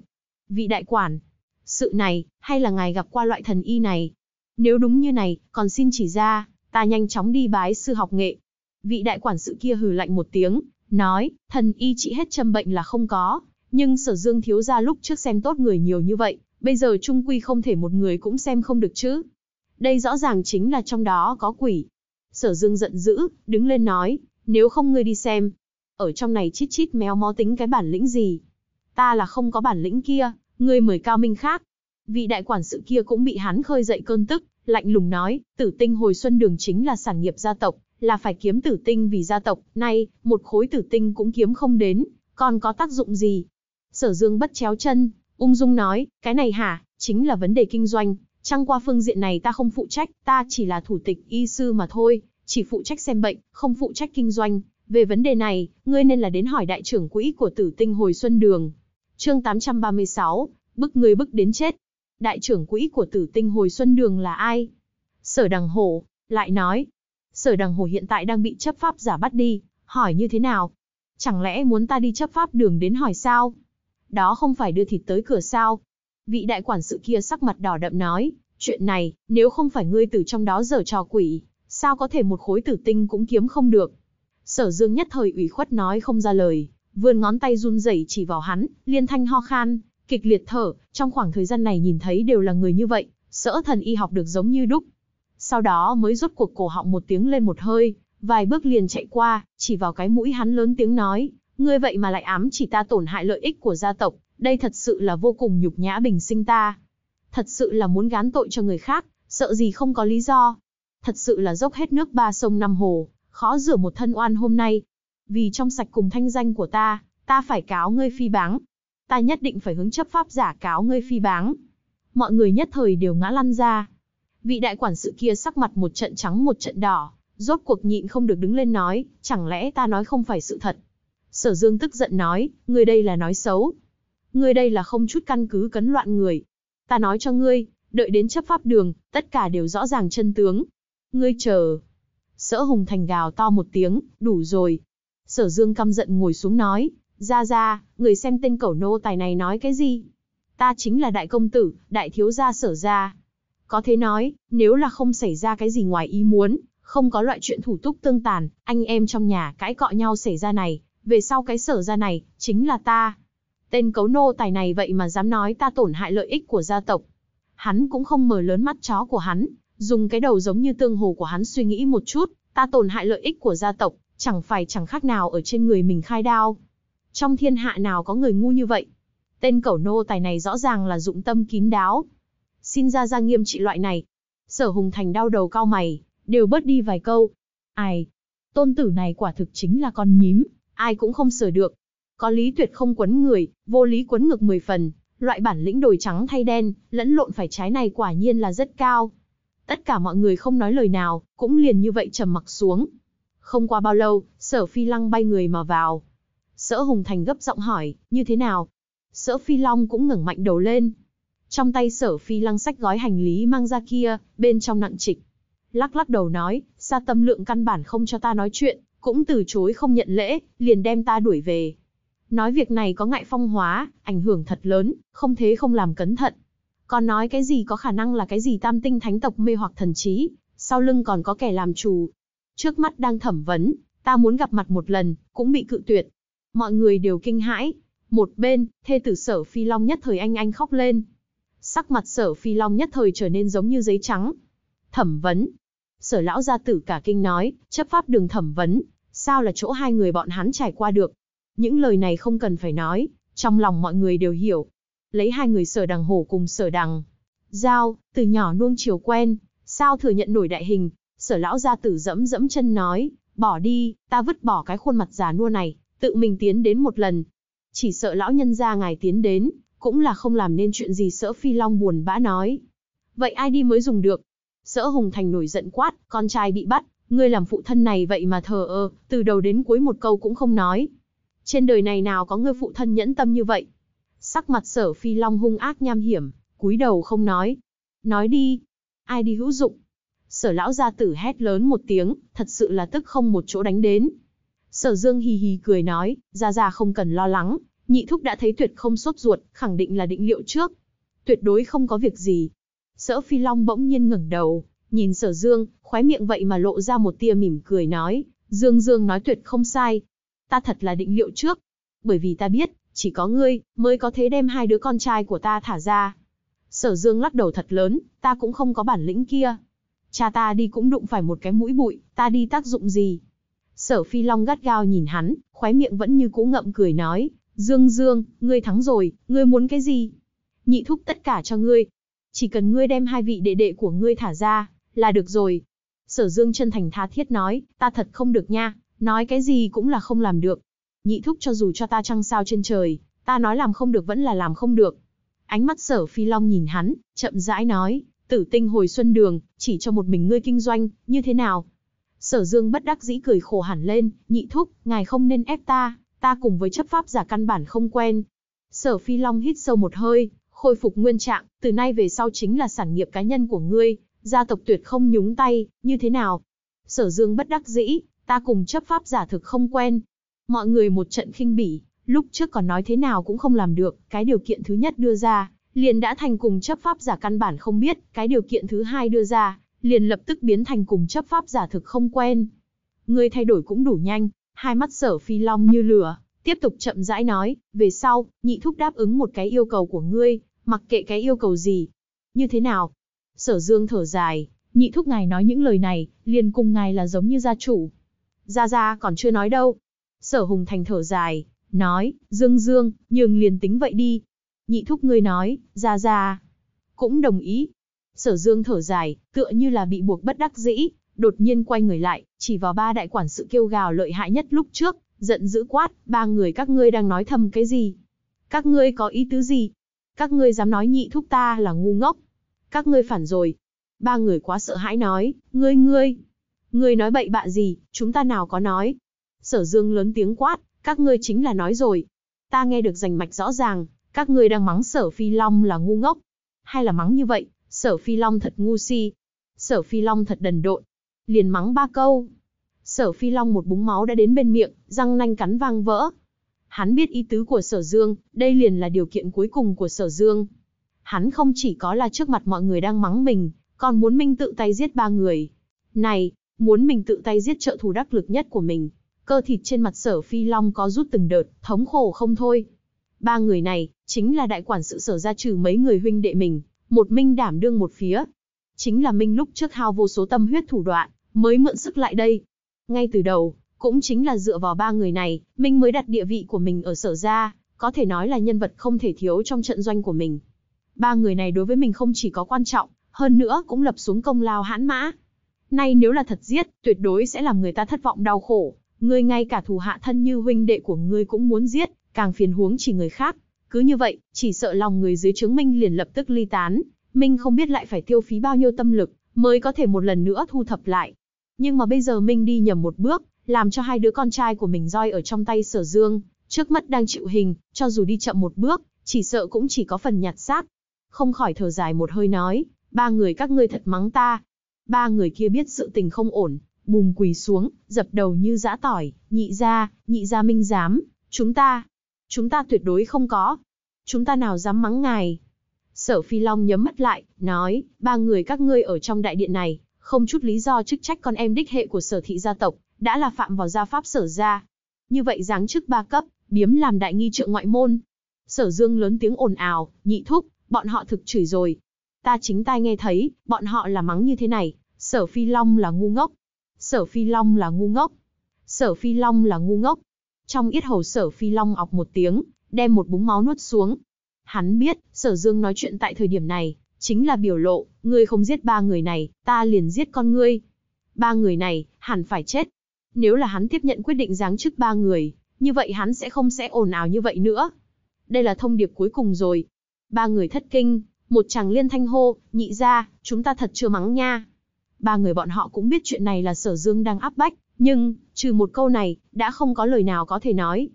Vị đại quản, sự này, hay là ngài gặp qua loại thần y này? Nếu đúng như này, còn xin chỉ ra, ta nhanh chóng đi bái sư học nghệ. Vị đại quản sự kia hừ lạnh một tiếng, nói, thần y trị hết trăm bệnh là không có, nhưng sở dương thiếu ra lúc trước xem tốt người nhiều như vậy, bây giờ trung quy không thể một người cũng xem không được chứ. Đây rõ ràng chính là trong đó có quỷ. Sở dương giận dữ, đứng lên nói, nếu không ngươi đi xem. Ở trong này chít chít méo mó tính cái bản lĩnh gì. Ta là không có bản lĩnh kia, ngươi mời cao minh khác. Vị đại quản sự kia cũng bị hắn khơi dậy cơn tức, lạnh lùng nói, tử tinh hồi xuân đường chính là sản nghiệp gia tộc, là phải kiếm tử tinh vì gia tộc, nay, một khối tử tinh cũng kiếm không đến, còn có tác dụng gì? Sở dương bất chéo chân, ung dung nói, cái này hả, chính là vấn đề kinh doanh, chăng qua phương diện này ta không phụ trách, ta chỉ là thủ tịch y sư mà thôi, chỉ phụ trách xem bệnh, không phụ trách kinh doanh. Về vấn đề này, ngươi nên là đến hỏi đại trưởng quỹ của tử tinh hồi xuân đường. Chương 836, bức ngươi bức đến chết. Đại trưởng quỹ của tử tinh hồi xuân đường là ai? Sở đằng hổ, lại nói, Sở đằng hồ hiện tại đang bị chấp pháp giả bắt đi, hỏi như thế nào? Chẳng lẽ muốn ta đi chấp pháp đường đến hỏi sao? Đó không phải đưa thịt tới cửa sao? Vị đại quản sự kia sắc mặt đỏ đậm nói, chuyện này, nếu không phải ngươi từ trong đó dở trò quỷ, sao có thể một khối tử tinh cũng kiếm không được? Sở dương nhất thời ủy khuất nói không ra lời, vươn ngón tay run rẩy chỉ vào hắn, liên thanh ho khan, kịch liệt thở, trong khoảng thời gian này nhìn thấy đều là người như vậy, sở thần y học được giống như đúc, sau đó mới rút cuộc cổ họng một tiếng lên một hơi, vài bước liền chạy qua, chỉ vào cái mũi hắn lớn tiếng nói, ngươi vậy mà lại ám chỉ ta tổn hại lợi ích của gia tộc, đây thật sự là vô cùng nhục nhã bình sinh ta. Thật sự là muốn gán tội cho người khác, sợ gì không có lý do. Thật sự là dốc hết nước ba sông năm hồ, khó rửa một thân oan hôm nay. Vì trong sạch cùng thanh danh của ta, ta phải cáo ngươi phi báng. Ta nhất định phải hướng chấp pháp giả cáo ngươi phi báng. Mọi người nhất thời đều ngã lăn ra, Vị đại quản sự kia sắc mặt một trận trắng một trận đỏ, rốt cuộc nhịn không được đứng lên nói, chẳng lẽ ta nói không phải sự thật. Sở Dương tức giận nói, ngươi đây là nói xấu. Ngươi đây là không chút căn cứ cấn loạn người. Ta nói cho ngươi, đợi đến chấp pháp đường, tất cả đều rõ ràng chân tướng. Ngươi chờ. Sở Hùng Thành gào to một tiếng, đủ rồi. Sở Dương căm giận ngồi xuống nói, Ra ra, người xem tên cẩu nô tài này nói cái gì? Ta chính là đại công tử, đại thiếu gia sở gia. Có thế nói, nếu là không xảy ra cái gì ngoài ý muốn, không có loại chuyện thủ túc tương tàn, anh em trong nhà cãi cọ nhau xảy ra này, về sau cái sở gia này, chính là ta. Tên cấu nô tài này vậy mà dám nói ta tổn hại lợi ích của gia tộc. Hắn cũng không mở lớn mắt chó của hắn, dùng cái đầu giống như tương hồ của hắn suy nghĩ một chút, ta tổn hại lợi ích của gia tộc, chẳng phải chẳng khác nào ở trên người mình khai đao. Trong thiên hạ nào có người ngu như vậy? Tên cẩu nô tài này rõ ràng là dụng tâm kín đáo. Xin ra ra nghiêm trị loại này. Sở Hùng Thành đau đầu cao mày, đều bớt đi vài câu. Ai? Tôn tử này quả thực chính là con nhím, ai cũng không sửa được. Có lý tuyệt không quấn người, vô lý quấn ngược 10 phần, loại bản lĩnh đổi trắng thay đen, lẫn lộn phải trái này quả nhiên là rất cao. Tất cả mọi người không nói lời nào, cũng liền như vậy trầm mặc xuống. Không qua bao lâu, sở phi lăng bay người mà vào. Sở Hùng Thành gấp giọng hỏi, như thế nào? Sở phi long cũng ngẩng mạnh đầu lên. Trong tay sở phi lăng sách gói hành lý mang ra kia, bên trong nặng trịch. Lắc lắc đầu nói, xa tâm lượng căn bản không cho ta nói chuyện, cũng từ chối không nhận lễ, liền đem ta đuổi về. Nói việc này có ngại phong hóa, ảnh hưởng thật lớn, không thế không làm cẩn thận. Còn nói cái gì có khả năng là cái gì tam tinh thánh tộc mê hoặc thần trí, sau lưng còn có kẻ làm chủ. Trước mắt đang thẩm vấn, ta muốn gặp mặt một lần, cũng bị cự tuyệt. Mọi người đều kinh hãi. Một bên, thê tử sở phi long nhất thời anh anh khóc lên. Sắc mặt sở phi long nhất thời trở nên giống như giấy trắng. Thẩm vấn. Sở lão gia tử cả kinh nói, chấp pháp đường thẩm vấn, sao là chỗ hai người bọn hắn trải qua được. Những lời này không cần phải nói, trong lòng mọi người đều hiểu. Lấy hai người sở đằng hổ cùng sở đằng. Giao, từ nhỏ nuông chiều quen, sao thừa nhận nổi đại hình. Sở lão gia tử dẫm dẫm chân nói, bỏ đi, ta vứt bỏ cái khuôn mặt già nua này, tự mình tiến đến một lần. Chỉ sợ lão nhân gia ngài tiến đến, cũng là không làm nên chuyện gì sở phi long buồn bã nói. Vậy ai đi mới dùng được? Sở Hùng Thành nổi giận quát, con trai bị bắt, ngươi làm phụ thân này vậy mà thờ ơ, từ đầu đến cuối một câu cũng không nói. Trên đời này nào có ngươi phụ thân nhẫn tâm như vậy? Sắc mặt sở phi long hung ác nham hiểm, cúi đầu không nói. Nói đi. Ai đi hữu dụng? Sở lão gia tử hét lớn một tiếng, thật sự là tức không một chỗ đánh đến. Sở dương hì hì cười nói, ra ra không cần lo lắng, nhị thúc đã thấy tuyệt không sốt ruột, khẳng định là định liệu trước. Tuyệt đối không có việc gì. Sở phi long bỗng nhiên ngẩng đầu, nhìn sở dương, khóe miệng vậy mà lộ ra một tia mỉm cười nói, dương dương nói tuyệt không sai, ta thật là định liệu trước. Bởi vì ta biết, chỉ có ngươi, mới có thể đem hai đứa con trai của ta thả ra. Sở Dương lắc đầu thật lớn, ta cũng không có bản lĩnh kia. Cha ta đi cũng đụng phải một cái mũi bụi, ta đi tác dụng gì? Sở Phi Long gắt gao nhìn hắn, khóe miệng vẫn như cũ ngậm cười nói, Dương Dương, ngươi thắng rồi, ngươi muốn cái gì? Nhị thúc tất cả cho ngươi. Chỉ cần ngươi đem hai vị đệ đệ của ngươi thả ra, là được rồi. Sở Dương chân thành tha thiết nói, ta thật không được nha. Nói cái gì cũng là không làm được. Nhị thúc cho dù cho ta trăng sao trên trời, ta nói làm không được vẫn là làm không được. Ánh mắt sở phi long nhìn hắn, chậm rãi nói, tử tinh hồi xuân đường, chỉ cho một mình ngươi kinh doanh, như thế nào? Sở dương bất đắc dĩ cười khổ hẳn lên, nhị thúc, ngài không nên ép ta, ta cùng với chấp pháp giả căn bản không quen. Sở phi long hít sâu một hơi, khôi phục nguyên trạng, từ nay về sau chính là sản nghiệp cá nhân của ngươi, gia tộc tuyệt không nhúng tay, như thế nào? Sở dương bất đắc dĩ, Ta cùng chấp pháp giả thực không quen. Mọi người một trận khinh bỉ, lúc trước còn nói thế nào cũng không làm được, cái điều kiện thứ nhất đưa ra, liền đã thành cùng chấp pháp giả căn bản không biết, cái điều kiện thứ hai đưa ra, liền lập tức biến thành cùng chấp pháp giả thực không quen. Ngươi thay đổi cũng đủ nhanh, hai mắt sở phi long như lửa, tiếp tục chậm rãi nói, về sau, nhị thúc đáp ứng một cái yêu cầu của ngươi, mặc kệ cái yêu cầu gì. Như thế nào? Sở dương thở dài, nhị thúc ngài nói những lời này, liền cùng ngài là giống như gia chủ, Gia Gia còn chưa nói đâu. Sở Hùng Thành thở dài, nói, Dương Dương, nhường liền tính vậy đi. Nhị thúc ngươi nói, Ra Ra, Cũng đồng ý. Sở Dương thở dài, tựa như là bị buộc bất đắc dĩ, đột nhiên quay người lại, chỉ vào ba đại quản sự kêu gào lợi hại nhất lúc trước, giận dữ quát, ba người các ngươi đang nói thầm cái gì? Các ngươi có ý tứ gì? Các ngươi dám nói nhị thúc ta là ngu ngốc? Các ngươi phản rồi. Ba người quá sợ hãi nói, ngươi ngươi, Ngươi nói bậy bạ gì, chúng ta nào có nói. Sở Dương lớn tiếng quát, các ngươi chính là nói rồi. Ta nghe được rành mạch rõ ràng, các ngươi đang mắng sở phi long là ngu ngốc. Hay là mắng như vậy, sở phi long thật ngu si. Sở phi long thật đần độn. Liền mắng ba câu. Sở phi long một búng máu đã đến bên miệng, răng nanh cắn vang vỡ. Hắn biết ý tứ của Sở Dương, đây liền là điều kiện cuối cùng của Sở Dương. Hắn không chỉ có là trước mặt mọi người đang mắng mình, còn muốn mình tự tay giết ba người. Này, muốn mình tự tay giết trợ thủ đắc lực nhất của mình. Cơ thịt trên mặt Sở Phi Long có rút từng đợt, thống khổ không thôi. Ba người này, chính là đại quản sự sở ra trừ mấy người huynh đệ mình, một minh đảm đương một phía. Chính là minh lúc trước hao vô số tâm huyết thủ đoạn, mới mượn sức lại đây. Ngay từ đầu, cũng chính là dựa vào ba người này, Minh mới đặt địa vị của mình ở sở gia, có thể nói là nhân vật không thể thiếu trong trận doanh của mình. Ba người này đối với mình không chỉ có quan trọng, hơn nữa cũng lập xuống công lao hãn mã. Nay nếu là thật giết, tuyệt đối sẽ làm người ta thất vọng đau khổ, ngươi ngay cả thù hạ thân như huynh đệ của ngươi cũng muốn giết, càng phiền huống chỉ người khác. Cứ như vậy, chỉ sợ lòng người dưới chứng Minh liền lập tức ly tán, Minh không biết lại phải tiêu phí bao nhiêu tâm lực, mới có thể một lần nữa thu thập lại. Nhưng mà bây giờ Minh đi nhầm một bước, làm cho hai đứa con trai của mình roi ở trong tay sở dương, trước mắt đang chịu hình, cho dù đi chậm một bước, chỉ sợ cũng chỉ có phần nhặt xác. Không khỏi thở dài một hơi nói, ba người các ngươi thật mắng ta. Ba người kia biết sự tình không ổn, bùm quỳ xuống, dập đầu như dã tỏi, nhị ra, nhị ra minh dám, chúng ta, chúng ta tuyệt đối không có. Chúng ta nào dám mắng ngài. Sở Phi Long nhấm mắt lại, nói, ba người các ngươi ở trong đại điện này, không chút lý do chức trách con em đích hệ của sở thị gia tộc, đã là phạm vào gia pháp sở gia. Như vậy giáng chức ba cấp, biếm làm đại nghi trượng ngoại môn. Sở Dương lớn tiếng ồn ào, nhị thúc, bọn họ thực chửi rồi. Ta chính tai nghe thấy, bọn họ là mắng như thế này, sở phi long là ngu ngốc. Sở phi long là ngu ngốc. Sở phi long là ngu ngốc. Trong yết hầu sở phi long ọc một tiếng, đem một búng máu nuốt xuống. Hắn biết, sở dương nói chuyện tại thời điểm này, chính là biểu lộ, ngươi không giết ba người này, ta liền giết con ngươi. Ba người này, hẳn phải chết. Nếu là hắn tiếp nhận quyết định giáng chức ba người, như vậy hắn sẽ không sẽ ồn ào như vậy nữa. Đây là thông điệp cuối cùng rồi. Ba người thất kinh, một chàng liên thanh hô, nhị ra, chúng ta thật chưa mắng nha. Ba người bọn họ cũng biết chuyện này là sở dương đang áp bách, nhưng, trừ một câu này, đã không có lời nào có thể nói.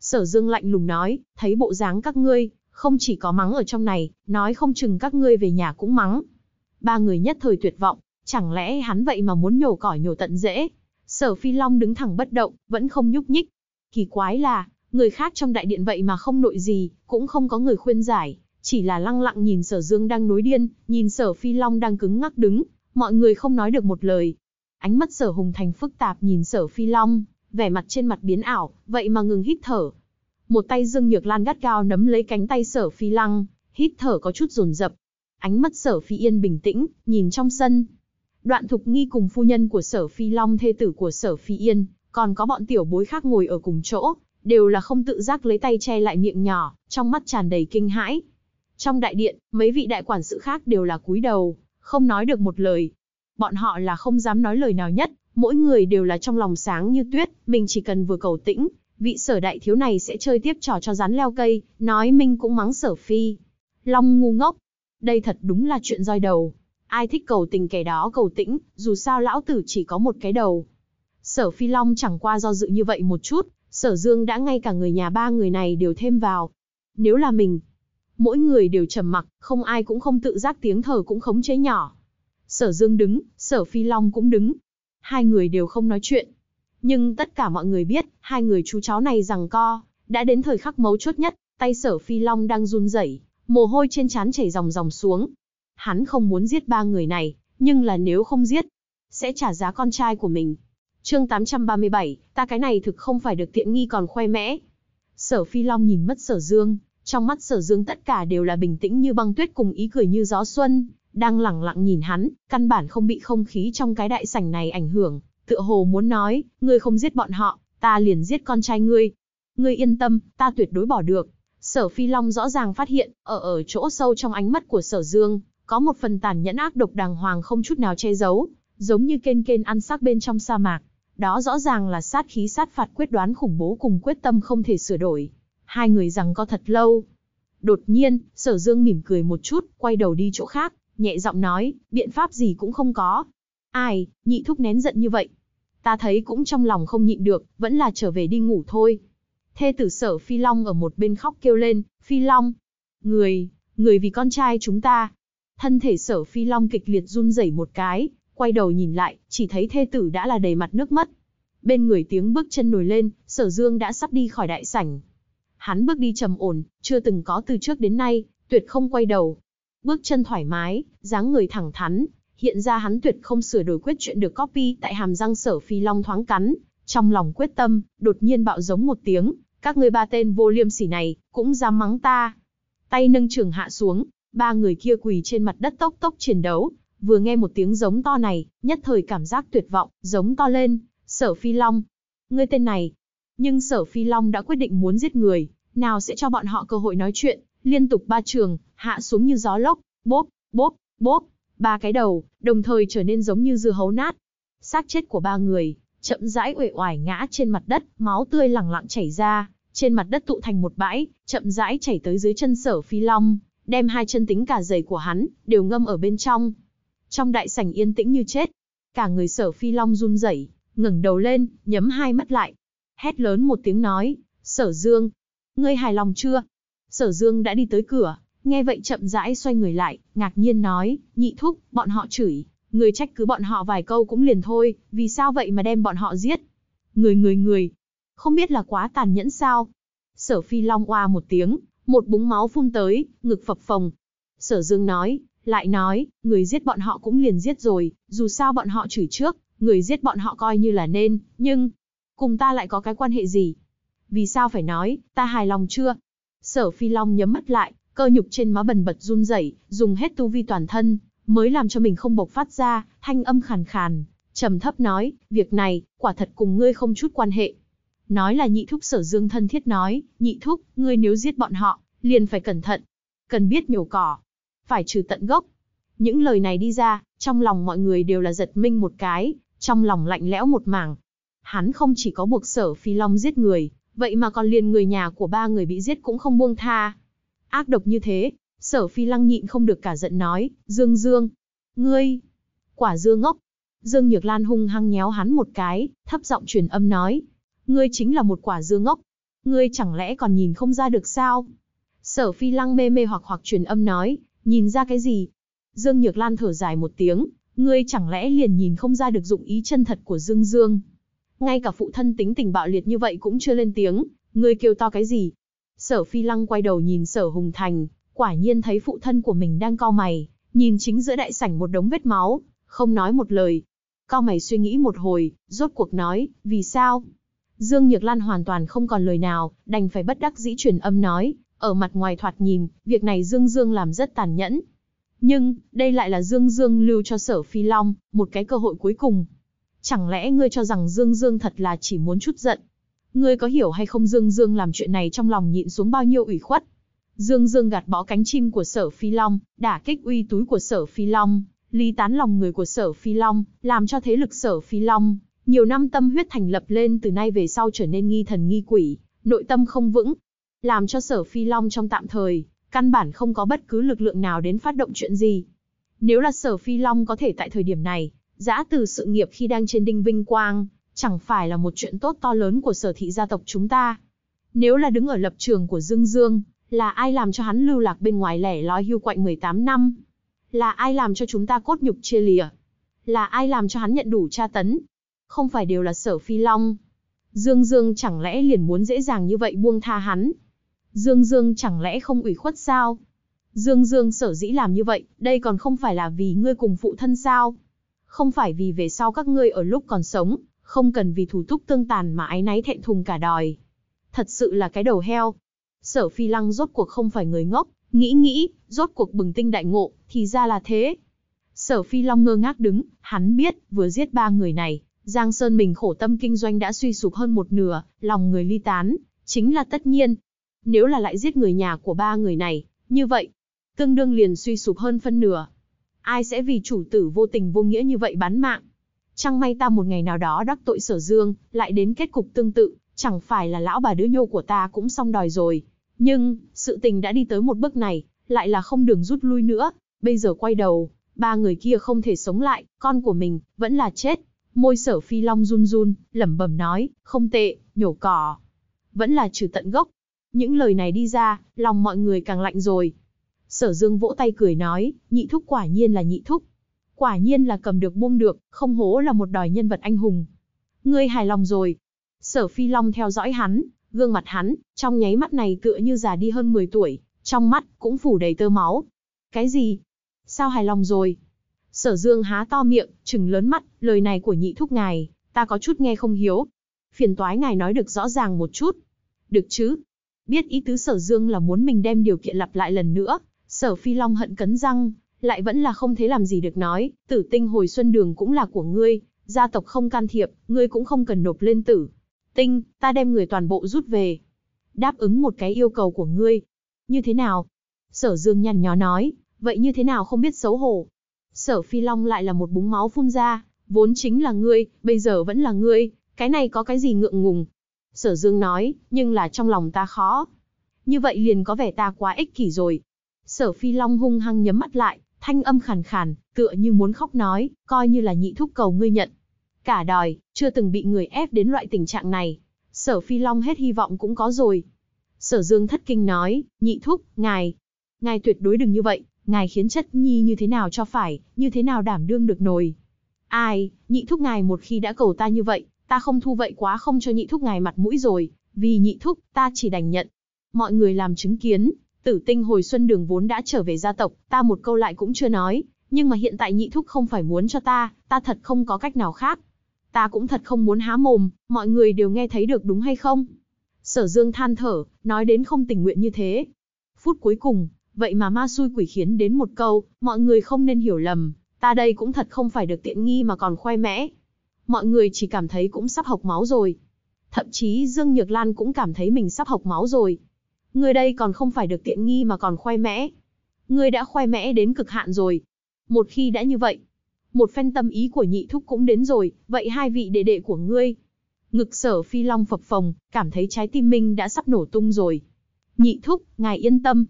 Sở dương lạnh lùng nói, thấy bộ dáng các ngươi, không chỉ có mắng ở trong này, nói không chừng các ngươi về nhà cũng mắng. Ba người nhất thời tuyệt vọng, chẳng lẽ hắn vậy mà muốn nhổ cỏ nhổ tận dễ. Sở Phi Long đứng thẳng bất động, vẫn không nhúc nhích. Kỳ quái là, người khác trong đại điện vậy mà không nội gì, cũng không có người khuyên giải, chỉ là lăng lặng nhìn Sở Dương đang nối điên, nhìn Sở Phi Long đang cứng ngắc đứng, mọi người không nói được một lời. Ánh mắt Sở Hùng Thành phức tạp nhìn Sở Phi Long, vẻ mặt trên mặt biến ảo, vậy mà ngừng hít thở. Một tay Dương Nhược Lan gắt gao nắm lấy cánh tay Sở Phi Lăng, hít thở có chút rồn rập. Ánh mắt Sở Phi Yên bình tĩnh, nhìn trong sân, Đoạn Thục Nghi cùng phu nhân của Sở Phi Long thê tử của Sở Phi Yên, còn có bọn tiểu bối khác ngồi ở cùng chỗ, đều là không tự giác lấy tay che lại miệng nhỏ, trong mắt tràn đầy kinh hãi. Trong đại điện, mấy vị đại quản sự khác đều là cúi đầu, không nói được một lời. Bọn họ là không dám nói lời nào nhất, mỗi người đều là trong lòng sáng như tuyết, mình chỉ cần vừa cầu tĩnh, vị sở đại thiếu này sẽ chơi tiếp trò cho rắn leo cây, nói minh cũng mắng sở phi. Long ngu ngốc. Đây thật đúng là chuyện roi đầu. Ai thích cầu tình kẻ đó cầu tĩnh, dù sao lão tử chỉ có một cái đầu. Sở Phi Long chẳng qua do dự như vậy một chút, Sở Dương đã ngay cả người nhà ba người này đều thêm vào. Nếu là mình, mỗi người đều trầm mặc, không ai cũng không tự giác tiếng thở cũng khống chế nhỏ. Sở Dương đứng, Sở Phi Long cũng đứng. Hai người đều không nói chuyện. Nhưng tất cả mọi người biết, hai người chú cháu này rằng co, đã đến thời khắc mấu chốt nhất, tay Sở Phi Long đang run rẩy, mồ hôi trên trán chảy ròng ròng xuống, Hắn không muốn giết ba người này, nhưng là nếu không giết, sẽ trả giá con trai của mình. Chương 837, ta cái này thực không phải được tiện nghi còn khoe mẽ. Sở Phi Long nhìn mất Sở Dương, trong mắt Sở Dương tất cả đều là bình tĩnh như băng tuyết cùng ý cười như gió xuân, đang lẳng lặng nhìn hắn, căn bản không bị không khí trong cái đại sảnh này ảnh hưởng, tựa hồ muốn nói, ngươi không giết bọn họ, ta liền giết con trai ngươi. Ngươi yên tâm, ta tuyệt đối bỏ được. Sở Phi Long rõ ràng phát hiện, ở ở chỗ sâu trong ánh mắt của Sở Dương, có một phần tàn nhẫn ác độc đàng hoàng không chút nào che giấu, giống như kên kên ăn xác bên trong sa mạc. Đó rõ ràng là sát khí sát phạt quyết đoán khủng bố cùng quyết tâm không thể sửa đổi. Hai người rằng co thật lâu. Đột nhiên, sở dương mỉm cười một chút, quay đầu đi chỗ khác, nhẹ giọng nói, biện pháp gì cũng không có. Ai, nhị thúc nén giận như vậy. Ta thấy cũng trong lòng không nhịn được, vẫn là trở về đi ngủ thôi. Thê tử sở Phi Long ở một bên khóc kêu lên, Phi Long. Người, người vì con trai chúng ta, Thân thể sở phi long kịch liệt run rẩy một cái, quay đầu nhìn lại, chỉ thấy thê tử đã là đầy mặt nước mắt. Bên người tiếng bước chân nổi lên, sở dương đã sắp đi khỏi đại sảnh. Hắn bước đi trầm ổn, chưa từng có từ trước đến nay, tuyệt không quay đầu. Bước chân thoải mái, dáng người thẳng thắn, hiện ra hắn tuyệt không sửa đổi quyết chuyện được copy tại hàm răng sở phi long thoáng cắn, trong lòng quyết tâm, đột nhiên bạo giống một tiếng, các ngươi ba tên vô liêm sỉ này, cũng dám mắng ta. Tay nâng trường hạ xuống, ba người kia quỳ trên mặt đất tốc tốc chiến đấu, vừa nghe một tiếng giống to này, nhất thời cảm giác tuyệt vọng, giống to lên, sở phi long. Ngươi tên này. Nhưng sở phi long đã quyết định muốn giết người, nào sẽ cho bọn họ cơ hội nói chuyện, liên tục ba trường, hạ xuống như gió lốc, bốp, bốp, bốp, ba cái đầu, đồng thời trở nên giống như dưa hấu nát. xác chết của ba người, chậm rãi uể oải ngã trên mặt đất, máu tươi lẳng lặng chảy ra, trên mặt đất tụ thành một bãi, chậm rãi chảy tới dưới chân sở phi long, đem hai chân tính cả giày của hắn, đều ngâm ở bên trong. Trong đại sảnh yên tĩnh như chết, cả người sở phi long run rẩy, ngẩng đầu lên, nhắm hai mắt lại. Hét lớn một tiếng nói, sở dương, ngươi hài lòng chưa? Sở dương đã đi tới cửa, nghe vậy chậm rãi xoay người lại, ngạc nhiên nói, nhị thúc, bọn họ chửi, người trách cứ bọn họ vài câu cũng liền thôi, vì sao vậy mà đem bọn họ giết? Người người người, không biết là quá tàn nhẫn sao? Sở phi long oa một tiếng, một búng máu phun tới, ngực phập phồng. Sở dương nói, lại nói, người giết bọn họ cũng liền giết rồi, dù sao bọn họ chửi trước, người giết bọn họ coi như là nên, nhưng, cùng ta lại có cái quan hệ gì? Vì sao phải nói, ta hài lòng chưa? Sở phi long nhấm mắt lại, cơ nhục trên má bần bật run rẩy, dùng hết tu vi toàn thân, mới làm cho mình không bộc phát ra, thanh âm khàn khàn, trầm thấp nói, việc này, quả thật cùng ngươi không chút quan hệ. Nói là nhị thúc sở dương thân thiết nói, nhị thúc, ngươi nếu giết bọn họ, liền phải cẩn thận. Cần biết nhổ cỏ, phải trừ tận gốc. Những lời này đi ra, trong lòng mọi người đều là giật minh một cái, trong lòng lạnh lẽo một mảng. Hắn không chỉ có buộc sở phi long giết người, vậy mà còn liền người nhà của ba người bị giết cũng không buông tha. Ác độc như thế, sở phi lăng nhịn không được cả giận nói, Dương Dương, ngươi, quả dương ngốc. Dương Nhược Lan hung hăng nhéo hắn một cái, thấp giọng truyền âm nói, ngươi chính là một quả dương ngốc. Ngươi chẳng lẽ còn nhìn không ra được sao? Sở phi lăng mê mê hoặc hoặc truyền âm nói, nhìn ra cái gì? Dương Nhược Lan thở dài một tiếng, ngươi chẳng lẽ liền nhìn không ra được dụng ý chân thật của Dương Dương? Ngay cả phụ thân tính tình bạo liệt như vậy cũng chưa lên tiếng, ngươi kêu to cái gì? Sở phi lăng quay đầu nhìn sở hùng thành, quả nhiên thấy phụ thân của mình đang cau mày, nhìn chính giữa đại sảnh một đống vết máu, không nói một lời. Cao mày suy nghĩ một hồi, rốt cuộc nói, vì sao? Dương Nhược Lan hoàn toàn không còn lời nào, đành phải bất đắc dĩ truyền âm nói, ở mặt ngoài thoạt nhìn, việc này Dương Dương làm rất tàn nhẫn. Nhưng, đây lại là Dương Dương lưu cho sở phi long, một cái cơ hội cuối cùng. Chẳng lẽ ngươi cho rằng Dương Dương thật là chỉ muốn chút giận? Ngươi có hiểu hay không Dương Dương làm chuyện này trong lòng nhịn xuống bao nhiêu ủy khuất? Dương Dương gạt bỏ cánh chim của sở phi long, đả kích uy túi của sở phi long, ly tán lòng người của sở phi long, làm cho thế lực sở phi long, nhiều năm tâm huyết thành lập lên từ nay về sau trở nên nghi thần nghi quỷ, nội tâm không vững, làm cho sở phi long trong tạm thời, căn bản không có bất cứ lực lượng nào đến phát động chuyện gì. Nếu là sở phi long có thể tại thời điểm này, giã từ sự nghiệp khi đang trên đinh vinh quang, chẳng phải là một chuyện tốt to lớn của sở thị gia tộc chúng ta. Nếu là đứng ở lập trường của Dương Dương, là ai làm cho hắn lưu lạc bên ngoài lẻ loi hưu quạnh 18 năm? Là ai làm cho chúng ta cốt nhục chia lìa? Là ai làm cho hắn nhận đủ tra tấn? Không phải đều là sở phi long. Dương Dương chẳng lẽ liền muốn dễ dàng như vậy buông tha hắn? Dương Dương chẳng lẽ không ủy khuất sao? Dương Dương sở dĩ làm như vậy, đây còn không phải là vì ngươi cùng phụ thân sao? Không phải vì về sau các ngươi ở lúc còn sống, không cần vì thủ túc tương tàn mà ái náy thẹn thùng cả đòi. Thật sự là cái đầu heo. Sở phi lăng rốt cuộc không phải người ngốc, nghĩ nghĩ, rốt cuộc bừng tinh đại ngộ, thì ra là thế. Sở phi long ngơ ngác đứng, hắn biết, vừa giết ba người này, Giang Sơn mình khổ tâm kinh doanh đã suy sụp hơn một nửa, lòng người ly tán, chính là tất nhiên. Nếu là lại giết người nhà của ba người này, như vậy, tương đương liền suy sụp hơn phân nửa. Ai sẽ vì chủ tử vô tình vô nghĩa như vậy bán mạng? Chẳng may ta một ngày nào đó đắc tội sở dương, lại đến kết cục tương tự, chẳng phải là lão bà đứa nhô của ta cũng xong đòi rồi. Nhưng, sự tình đã đi tới một bước này, lại là không đường rút lui nữa. Bây giờ quay đầu, ba người kia không thể sống lại, con của mình, vẫn là chết. Môi sở phi long run run, lẩm bẩm nói, không tệ, nhổ cỏ. Vẫn là trừ tận gốc. Những lời này đi ra, lòng mọi người càng lạnh rồi. Sở dương vỗ tay cười nói, nhị thúc quả nhiên là nhị thúc. Quả nhiên là cầm được buông được, không hố là một đòi nhân vật anh hùng. Ngươi hài lòng rồi. Sở phi long theo dõi hắn, Gương mặt hắn, trong nháy mắt này tựa như già đi hơn 10 tuổi, trong mắt cũng phủ đầy tơ máu. Cái gì? Sao hài lòng rồi? Sở Dương há to miệng, trừng lớn mắt, lời này của nhị thúc ngài, ta có chút nghe không hiếu. Phiền toái ngài nói được rõ ràng một chút. Được chứ? Biết ý tứ Sở Dương là muốn mình đem điều kiện lặp lại lần nữa, Sở Phi Long hận cấn răng, lại vẫn là không thế làm gì được nói, tử tinh hồi xuân đường cũng là của ngươi, gia tộc không can thiệp, ngươi cũng không cần nộp lên tử. Tinh, ta đem người toàn bộ rút về. Đáp ứng một cái yêu cầu của ngươi. Như thế nào? Sở Dương nhăn nhó nói, vậy như thế nào không biết xấu hổ? Sở Phi Long lại là một búng máu phun ra, vốn chính là ngươi, bây giờ vẫn là ngươi, cái này có cái gì ngượng ngùng? Sở Dương nói, nhưng là trong lòng ta khó. Như vậy liền có vẻ ta quá ích kỷ rồi. Sở Phi Long hung hăng nhắm mắt lại, thanh âm khàn khàn, tựa như muốn khóc nói, coi như là nhị thúc cầu ngươi nhận. Cả đời, chưa từng bị người ép đến loại tình trạng này. Sở Phi Long hết hy vọng cũng có rồi. Sở Dương thất kinh nói, nhị thúc, ngài, ngài tuyệt đối đừng như vậy, ngài khiến chất nhi như thế nào cho phải, như thế nào đảm đương được nổi? Ai, nhị thúc ngài một khi đã cầu ta như vậy, ta không thu vậy quá không cho nhị thúc ngài mặt mũi rồi, vì nhị thúc, ta chỉ đành nhận. Mọi người làm chứng kiến, tử tinh hồi xuân đường vốn đã trở về gia tộc, ta một câu lại cũng chưa nói, nhưng mà hiện tại nhị thúc không phải muốn cho ta, ta thật không có cách nào khác. Ta cũng thật không muốn há mồm, mọi người đều nghe thấy được đúng hay không? Sở Dương than thở, nói đến không tình nguyện như thế. Phút cuối cùng, vậy mà ma xui quỷ khiến đến một câu, mọi người không nên hiểu lầm, ta đây cũng thật không phải được tiện nghi mà còn khoe mẽ. Mọi người chỉ cảm thấy cũng sắp học máu rồi. Thậm chí Dương Nhược Lan cũng cảm thấy mình sắp học máu rồi. Ngươi đây còn không phải được tiện nghi mà còn khoe mẽ. ngươi đã khoe mẽ đến cực hạn rồi. Một khi đã như vậy, một phen tâm ý của nhị thúc cũng đến rồi, vậy hai vị đệ đệ của ngươi. Ngực sở phi long phập phồng, cảm thấy trái tim mình đã sắp nổ tung rồi. Nhị thúc, ngài yên tâm.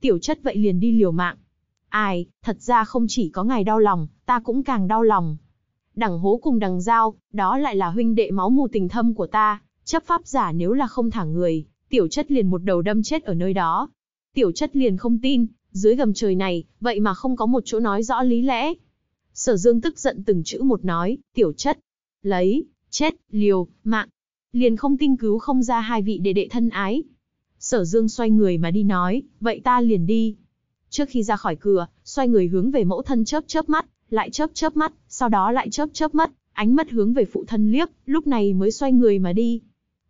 Tiểu chất vậy liền đi liều mạng. Ai, thật ra không chỉ có ngài đau lòng, ta cũng càng đau lòng. Đằng hố cùng đằng dao, đó lại là huynh đệ máu mù tình thâm của ta, chấp pháp giả nếu là không thả người, tiểu chất liền một đầu đâm chết ở nơi đó. Tiểu chất liền không tin, dưới gầm trời này, vậy mà không có một chỗ nói rõ lý lẽ. Sở Dương tức giận từng chữ một nói, tiểu chất, lấy, chết, liều, mạng. Liền không tin cứu không ra hai vị đệ đệ thân ái. Sở Dương xoay người mà đi nói, vậy ta liền đi. Trước khi ra khỏi cửa, xoay người hướng về mẫu thân chớp chớp mắt, lại chớp chớp mắt, sau đó lại chớp chớp mắt, ánh mắt hướng về phụ thân liếc, lúc này mới xoay người mà đi.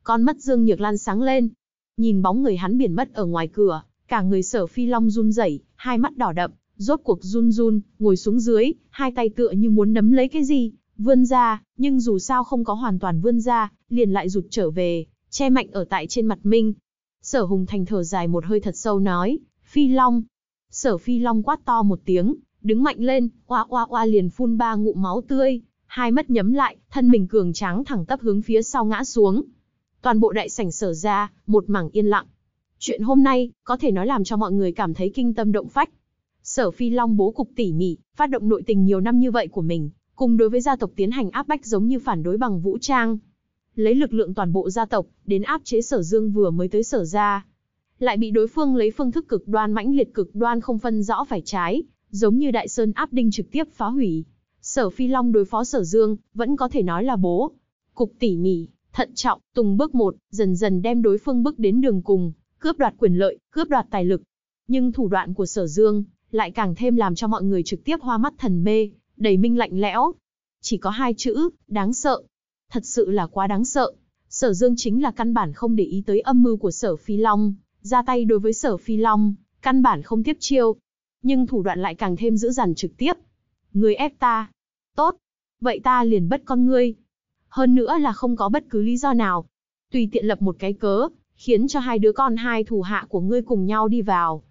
Con mắt Dương Nhược Lan sáng lên, nhìn bóng người hắn biển mất ở ngoài cửa, cả người sở phi long run rẩy, hai mắt đỏ đậm, rốt cuộc run run, ngồi xuống dưới, hai tay tựa như muốn nắm lấy cái gì, vươn ra, nhưng dù sao không có hoàn toàn vươn ra, liền lại rụt trở về, che mạnh ở tại trên mặt Minh. Sở Hùng Thành thở dài một hơi thật sâu nói, Phi Long. Sở Phi Long quát to một tiếng, đứng mạnh lên, oa oa oa liền phun ba ngụm máu tươi, hai mắt nhắm lại, thân mình cường tráng thẳng tắp hướng phía sau ngã xuống. Toàn bộ đại sảnh sở ra, một mảng yên lặng. Chuyện hôm nay, có thể nói làm cho mọi người cảm thấy kinh tâm động phách. Sở Phi Long bố cục tỉ mỉ, phát động nội tình nhiều năm như vậy của mình, cùng đối với gia tộc tiến hành áp bách giống như phản đối bằng vũ trang. Lấy lực lượng toàn bộ gia tộc, đến áp chế sở dương vừa mới tới sở ra. Lại bị đối phương lấy phương thức cực đoan mãnh liệt cực đoan không phân rõ phải trái, giống như đại sơn áp đinh trực tiếp phá hủy. Sở Phi Long đối phó sở dương, vẫn có thể nói là bố. Cục tỉ mỉ, thận trọng, từng bước một, dần dần đem đối phương bước đến đường cùng, cướp đoạt quyền lợi, cướp đoạt tài lực. Nhưng thủ đoạn của sở dương, lại càng thêm làm cho mọi người trực tiếp hoa mắt thần mê, đầy minh lạnh lẽo. Chỉ có hai chữ, đáng sợ. Thật sự là quá đáng sợ. Sở Dương chính là căn bản không để ý tới âm mưu của Sở Phi Long, ra tay đối với Sở Phi Long, căn bản không tiếp chiêu. Nhưng thủ đoạn lại càng thêm dữ dằn trực tiếp. Người ép ta. Tốt. Vậy ta liền bất con ngươi. Hơn nữa là không có bất cứ lý do nào. Tùy tiện lập một cái cớ, khiến cho hai đứa con hai thủ hạ của ngươi cùng nhau đi vào.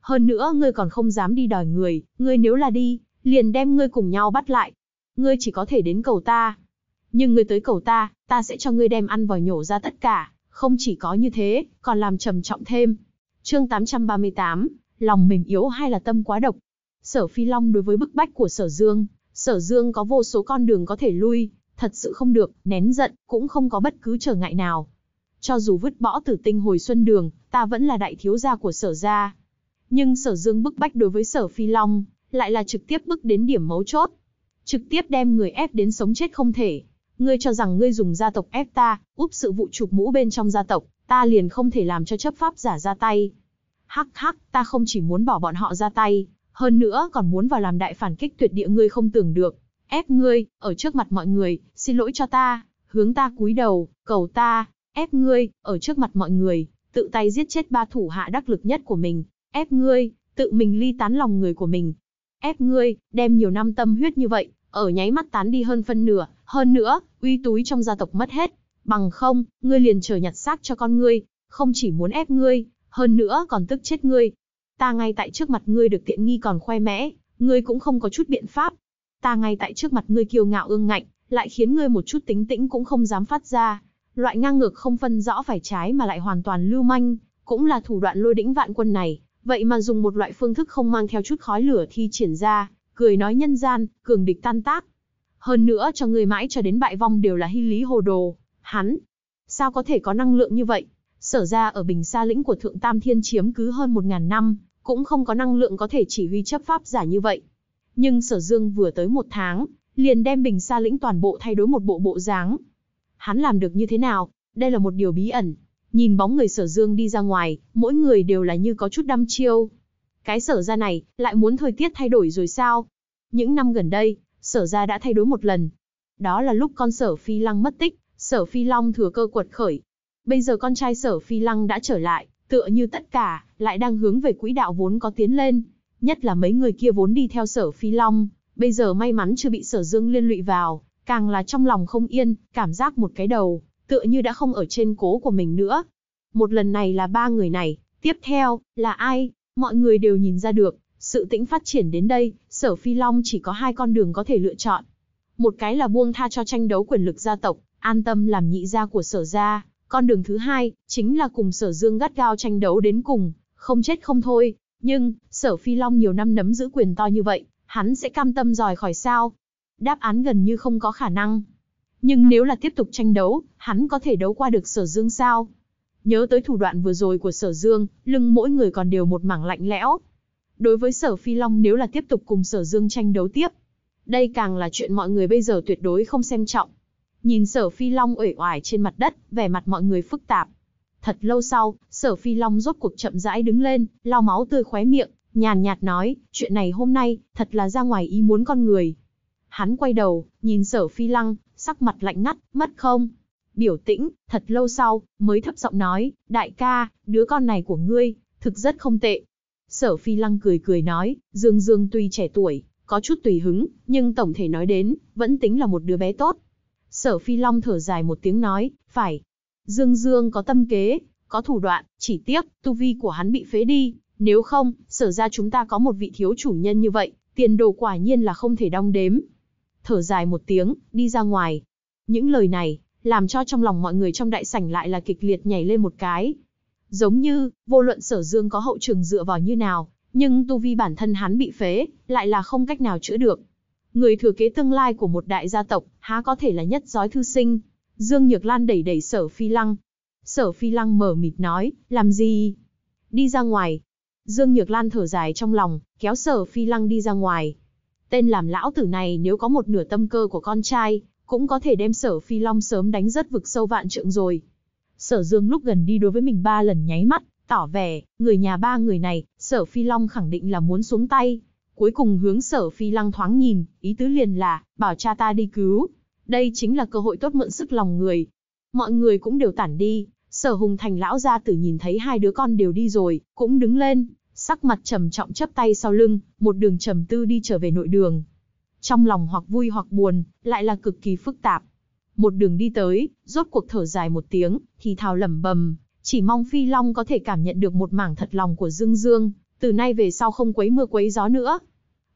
Hơn nữa ngươi còn không dám đi đòi người, ngươi nếu là đi, liền đem ngươi cùng nhau bắt lại. Ngươi chỉ có thể đến cầu ta. Nhưng ngươi tới cầu ta, ta sẽ cho ngươi đem ăn vòi nhổ ra tất cả, không chỉ có như thế, còn làm trầm trọng thêm. Chương 838, lòng mềm yếu hay là tâm quá độc? Sở Phi Long đối với bức bách của Sở Dương, Sở Dương có vô số con đường có thể lui, thật sự không được, nén giận, cũng không có bất cứ trở ngại nào. Cho dù vứt bỏ tử tinh hồi xuân đường, ta vẫn là đại thiếu gia của sở gia. Nhưng sở dương bức bách đối với sở phi long, lại là trực tiếp bức đến điểm mấu chốt. Trực tiếp đem người ép đến sống chết không thể. Ngươi cho rằng ngươi dùng gia tộc ép ta, úp sự vụ chụp mũ bên trong gia tộc, ta liền không thể làm cho chấp pháp giả ra tay. Hắc hắc, ta không chỉ muốn bỏ bọn họ ra tay, hơn nữa còn muốn vào làm đại phản kích tuyệt địa ngươi không tưởng được. Ép ngươi, ở trước mặt mọi người, xin lỗi cho ta, hướng ta cúi đầu, cầu ta, ép ngươi, ở trước mặt mọi người, tự tay giết chết ba thủ hạ đắc lực nhất của mình, ép ngươi, tự mình ly tán lòng người của mình. Ép ngươi, đem nhiều năm tâm huyết như vậy, ở nháy mắt tán đi hơn phân nửa, hơn nữa, uy túi trong gia tộc mất hết. Bằng không, ngươi liền chờ nhặt xác cho con ngươi, không chỉ muốn ép ngươi, hơn nữa còn tức chết ngươi. Ta ngay tại trước mặt ngươi được tiện nghi còn khoe mẽ, ngươi cũng không có chút biện pháp. Ta ngay tại trước mặt ngươi kiêu ngạo ương ngạnh, lại khiến ngươi một chút tính tĩnh cũng không dám phát ra. Loại ngang ngược không phân rõ phải trái mà lại hoàn toàn lưu manh, cũng là thủ đoạn lôi đỉnh vạn quân này, vậy mà dùng một loại phương thức không mang theo chút khói lửa thi triển ra, cười nói nhân gian, cường địch tan tác. Hơn nữa cho người mãi cho đến bại vong đều là hy lý hồ đồ, hắn. Sao có thể có năng lượng như vậy? Sở ra ở bình sa lĩnh của Thượng Tam Thiên chiếm cứ hơn một ngàn năm, cũng không có năng lượng có thể chỉ huy chấp pháp giả như vậy. Nhưng sở dương vừa tới một tháng, liền đem bình sa lĩnh toàn bộ thay đổi một bộ bộ dáng. Hắn làm được như thế nào? Đây là một điều bí ẩn. Nhìn bóng người sở dương đi ra ngoài, mỗi người đều là như có chút đăm chiêu. Cái sở ra này, lại muốn thời tiết thay đổi rồi sao? Những năm gần đây, sở ra đã thay đổi một lần. Đó là lúc con sở phi lăng mất tích, sở phi long thừa cơ quật khởi. Bây giờ con trai sở phi lăng đã trở lại, tựa như tất cả, lại đang hướng về quỹ đạo vốn có tiến lên. Nhất là mấy người kia vốn đi theo sở phi long, bây giờ may mắn chưa bị sở dương liên lụy vào, càng là trong lòng không yên, cảm giác một cái đầu, tựa như đã không ở trên cố của mình nữa. Một lần này là ba người này, tiếp theo, là ai? Mọi người đều nhìn ra được, sự tĩnh phát triển đến đây, sở phi long chỉ có hai con đường có thể lựa chọn. Một cái là buông tha cho tranh đấu quyền lực gia tộc, an tâm làm nhị gia của sở gia. Con đường thứ hai, chính là cùng sở dương gắt gao tranh đấu đến cùng, không chết không thôi. Nhưng, sở phi long nhiều năm nắm giữ quyền to như vậy, hắn sẽ cam tâm rời khỏi sao? Đáp án gần như không có khả năng. Nhưng nếu là tiếp tục tranh đấu, hắn có thể đấu qua được sở dương sao? Nhớ tới thủ đoạn vừa rồi của sở dương, lưng mỗi người còn đều một mảng lạnh lẽo. Đối với sở phi long nếu là tiếp tục cùng sở dương tranh đấu tiếp, đây càng là chuyện mọi người bây giờ tuyệt đối không xem trọng. Nhìn sở phi long uể oải trên mặt đất, vẻ mặt mọi người phức tạp. Thật lâu sau, sở phi long rốt cuộc chậm rãi đứng lên, lau máu tươi khóe miệng, nhàn nhạt nói, chuyện này hôm nay, thật là ra ngoài ý muốn con người. Hắn quay đầu, nhìn sở phi lăng, sắc mặt lạnh ngắt, mất không? Biểu tĩnh, thật lâu sau, mới thấp giọng nói, đại ca, đứa con này của ngươi, thực rất không tệ. Sở phi lăng cười cười nói, Dương Dương tuy trẻ tuổi, có chút tùy hứng, nhưng tổng thể nói đến, vẫn tính là một đứa bé tốt. Sở phi long thở dài một tiếng nói, phải. Dương Dương có tâm kế, có thủ đoạn, chỉ tiếc, tu vi của hắn bị phế đi. Nếu không, sở ra chúng ta có một vị thiếu chủ nhân như vậy, tiền đồ quả nhiên là không thể đong đếm. Thở dài một tiếng, đi ra ngoài. Những lời này, làm cho trong lòng mọi người trong đại sảnh lại là kịch liệt nhảy lên một cái. Giống như, vô luận sở dương có hậu trường dựa vào như nào, nhưng tu vi bản thân hắn bị phế, lại là không cách nào chữa được. Người thừa kế tương lai của một đại gia tộc, há có thể là nhất giói thư sinh. Dương Nhược Lan đẩy đẩy sở phi lăng. Sở phi lăng mở mịt nói, làm gì? Đi ra ngoài. Dương Nhược Lan thở dài trong lòng, kéo sở phi lăng đi ra ngoài. Tên làm lão tử này nếu có một nửa tâm cơ của con trai, cũng có thể đem sở phi long sớm đánh rất vực sâu vạn trượng rồi. Sở dương lúc gần đi đối với mình ba lần nháy mắt, tỏ vẻ, người nhà ba người này, sở phi long khẳng định là muốn xuống tay. Cuối cùng hướng sở phi lăng thoáng nhìn, ý tứ liền là, bảo cha ta đi cứu. Đây chính là cơ hội tốt mượn sức lòng người. Mọi người cũng đều tản đi, sở hùng thành lão gia tử nhìn thấy hai đứa con đều đi rồi, cũng đứng lên, sắc mặt trầm trọng chấp tay sau lưng, một đường trầm tư đi trở về nội đường. Trong lòng hoặc vui hoặc buồn, lại là cực kỳ phức tạp. Một đường đi tới, rốt cuộc thở dài một tiếng, thì thào lẩm bẩm, chỉ mong Phi Long có thể cảm nhận được một mảng thật lòng của Dương Dương, từ nay về sau không quấy mưa quấy gió nữa.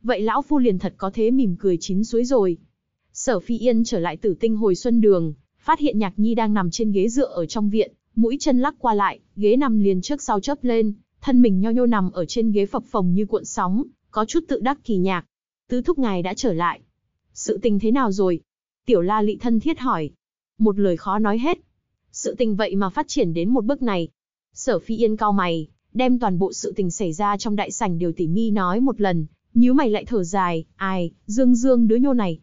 Vậy lão phu liền thật có thế mỉm cười chín suối rồi. Sở Phi Yên trở lại tử tinh hồi xuân đường, phát hiện Nhạc Nhi đang nằm trên ghế dựa ở trong viện, mũi chân lắc qua lại, ghế nằm liền trước sau chớp lên, thân mình nho nhô nằm ở trên ghế phập phồng như cuộn sóng, có chút tự đắc kỳ nhạc. Tứ thúc ngài đã trở lại. Sự tình thế nào rồi? Tiểu la lị thân thiết hỏi. Một lời khó nói hết. Sự tình vậy mà phát triển đến một bước này. Sở phi yên cao mày, đem toàn bộ sự tình xảy ra trong đại sảnh đều tỉ mi nói một lần, nhíu mày lại thở dài, ai, dương dương đứa nhô này.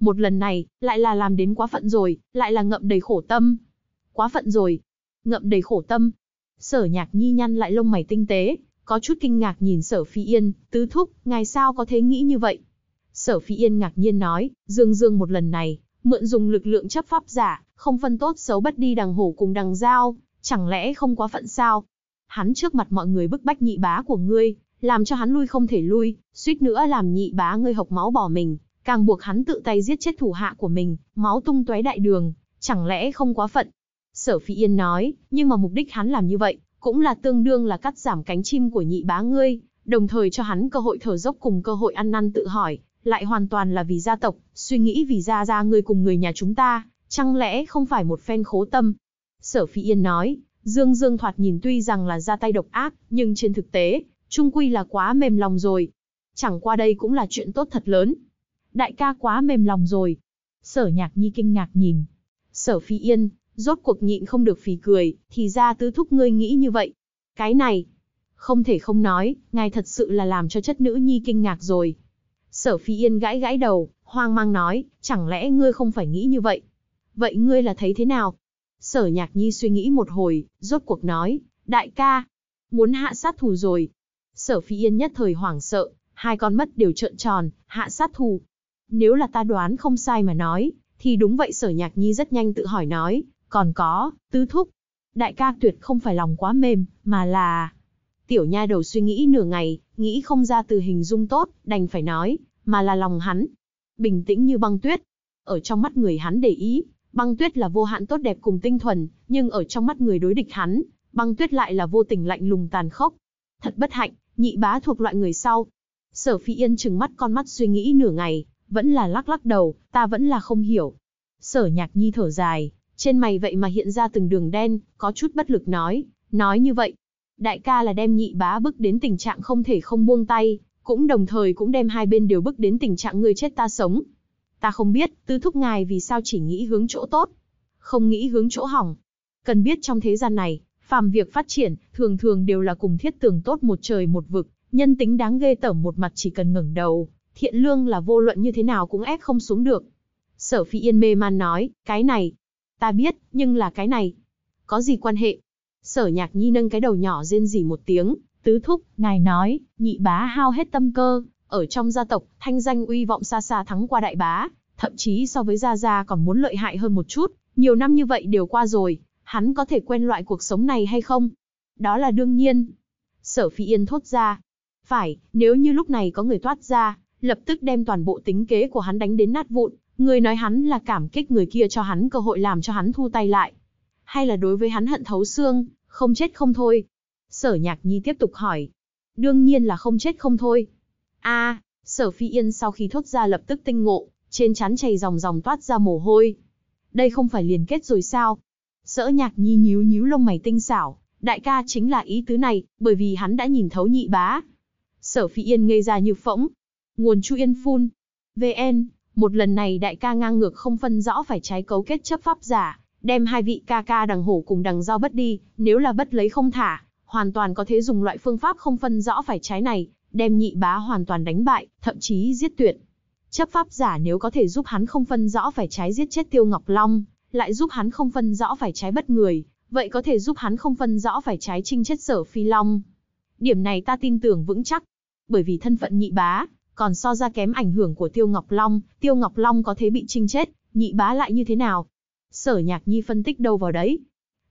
Một lần này, lại là làm đến quá phận rồi, lại là ngậm đầy khổ tâm. Quá phận rồi. ngậm đầy khổ tâm. Sở nhạc nhi nhăn lại lông mày tinh tế, có chút kinh ngạc nhìn sở phi yên, tứ thúc, ngài sao có thế nghĩ như vậy? Sở phi yên ngạc nhiên nói, dương dương một lần này, mượn dùng lực lượng chấp pháp giả, không phân tốt xấu bất đi đằng hổ cùng đằng dao, chẳng lẽ không quá phận sao? Hắn trước mặt mọi người bức bách nhị bá của ngươi, làm cho hắn lui không thể lui, suýt nữa làm nhị bá ngươi hộc máu bỏ mình, càng buộc hắn tự tay giết chết thủ hạ của mình, máu tung tóe đại đường, chẳng lẽ không quá phận? Sở Phi Yên nói, nhưng mà mục đích hắn làm như vậy, cũng là tương đương là cắt giảm cánh chim của nhị bá ngươi, đồng thời cho hắn cơ hội thở dốc cùng cơ hội ăn năn tự hỏi, lại hoàn toàn là vì gia tộc, suy nghĩ vì gia gia ngươi cùng người nhà chúng ta, chẳng lẽ không phải một phen khố tâm? Sở Phi Yên nói, Dương Dương thoạt nhìn tuy rằng là ra tay độc ác, nhưng trên thực tế, trung quy là quá mềm lòng rồi. Chẳng qua đây cũng là chuyện tốt thật lớn. Đại ca quá mềm lòng rồi. Sở nhạc nhi kinh ngạc nhìn. Sở Phi Yên, rốt cuộc nhịn không được phì cười, thì ra tứ thúc ngươi nghĩ như vậy. Cái này, không thể không nói, ngài thật sự là làm cho chất nữ nhi kinh ngạc rồi. Sở Phi Yên gãi gãi đầu, hoang mang nói, chẳng lẽ ngươi không phải nghĩ như vậy? Vậy ngươi là thấy thế nào? Sở Nhạc Nhi suy nghĩ một hồi, rốt cuộc nói, đại ca, muốn hạ sát thù rồi. Sở Phi Yên nhất thời hoảng sợ, hai con mắt đều trợn tròn, hạ sát thù. Nếu là ta đoán không sai mà nói, thì đúng vậy Sở Nhạc Nhi rất nhanh tự hỏi nói, còn có, tứ thúc. Đại ca tuyệt không phải lòng quá mềm, mà là... Tiểu nha đầu suy nghĩ nửa ngày, nghĩ không ra từ hình dung tốt, đành phải nói, mà là lòng hắn. Bình tĩnh như băng tuyết. Ở trong mắt người hắn để ý, băng tuyết là vô hạn tốt đẹp cùng tinh thuần, nhưng ở trong mắt người đối địch hắn, băng tuyết lại là vô tình lạnh lùng tàn khốc. Thật bất hạnh, nhị bá thuộc loại người sau. Sở Phi Yên trừng mắt con mắt suy nghĩ nửa ngày, vẫn là lắc lắc đầu, ta vẫn là không hiểu. Sở Nhạc Nhi thở dài, trên mày vậy mà hiện ra từng đường đen, có chút bất lực nói, nói như vậy. Đại ca là đem nhị bá bức đến tình trạng không thể không buông tay, cũng đồng thời cũng đem hai bên đều bức đến tình trạng người chết ta sống. Ta không biết, tư thúc ngài vì sao chỉ nghĩ hướng chỗ tốt, không nghĩ hướng chỗ hỏng. Cần biết trong thế gian này, phàm việc phát triển, thường thường đều là cùng thiết tường tốt một trời một vực, nhân tính đáng ghê tởm một mặt chỉ cần ngẩng đầu, thiện lương là vô luận như thế nào cũng ép không xuống được. Sở Phi Yên mê man nói, cái này, ta biết, nhưng là cái này, có gì quan hệ? Sở Nhạc Nhi nâng cái đầu nhỏ rên rỉ một tiếng, tứ thúc, ngài nói, nhị bá hao hết tâm cơ, ở trong gia tộc, thanh danh uy vọng xa xa thắng qua đại bá, thậm chí so với Gia Gia còn muốn lợi hại hơn một chút, nhiều năm như vậy đều qua rồi, hắn có thể quen loại cuộc sống này hay không? Đó là đương nhiên. Sở Phi Yên thốt ra. Phải, nếu như lúc này có người toát ra, lập tức đem toàn bộ tính kế của hắn đánh đến nát vụn, người nói hắn là cảm kích người kia cho hắn cơ hội làm cho hắn thu tay lại. Hay là đối với hắn hận thấu xương, không chết không thôi. Sở Nhạc Nhi tiếp tục hỏi. Đương nhiên là không chết không thôi. A, Sở Phi Yên sau khi thốt ra lập tức tinh ngộ, trên chán chảy dòng dòng toát ra mồ hôi. Đây không phải liền kết rồi sao? Sở Nhạc Nhi nhíu nhíu lông mày tinh xảo, đại ca chính là ý tứ này, bởi vì hắn đã nhìn thấu nhị bá. Sở Phi Yên ngây ra như phỗng. Nguồn Chu Yên phun. VN, một lần này đại ca ngang ngược không phân rõ phải trái cấu kết chấp pháp giả, đem hai vị ca ca đằng hổ cùng đằng giao bất đi, nếu là bất lấy không thả, hoàn toàn có thể dùng loại phương pháp không phân rõ phải trái này, đem nhị bá hoàn toàn đánh bại, thậm chí giết tuyệt. Chấp pháp giả nếu có thể giúp hắn không phân rõ phải trái giết chết Tiêu Ngọc Long, lại giúp hắn không phân rõ phải trái bất người, vậy có thể giúp hắn không phân rõ phải trái trinh chết sở phi long. Điểm này ta tin tưởng vững chắc, bởi vì thân phận nhị bá, còn so ra kém ảnh hưởng của Tiêu Ngọc Long, Tiêu Ngọc Long có thế bị trinh chết, nhị bá lại như thế nào? Sở Nhạc Nhi phân tích đâu vào đấy.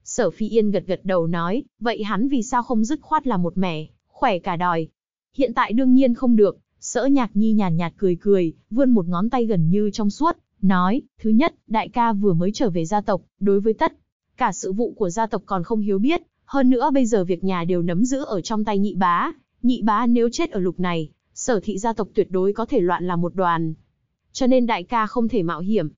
Sở Phi Yên gật gật đầu nói, vậy hắn vì sao không dứt khoát là một mẻ, khỏe cả đòi. Hiện tại đương nhiên không được, sở Nhạc Nhi nhàn nhạt, cười cười, vươn một ngón tay gần như trong suốt, nói, thứ nhất, đại ca vừa mới trở về gia tộc, đối với tất, cả sự vụ của gia tộc còn không hiếu biết, hơn nữa bây giờ việc nhà đều nắm giữ ở trong tay nhị bá, nhị bá nếu chết ở lục này, sở thị gia tộc tuyệt đối có thể loạn là một đoàn. Cho nên đại ca không thể mạo hiểm.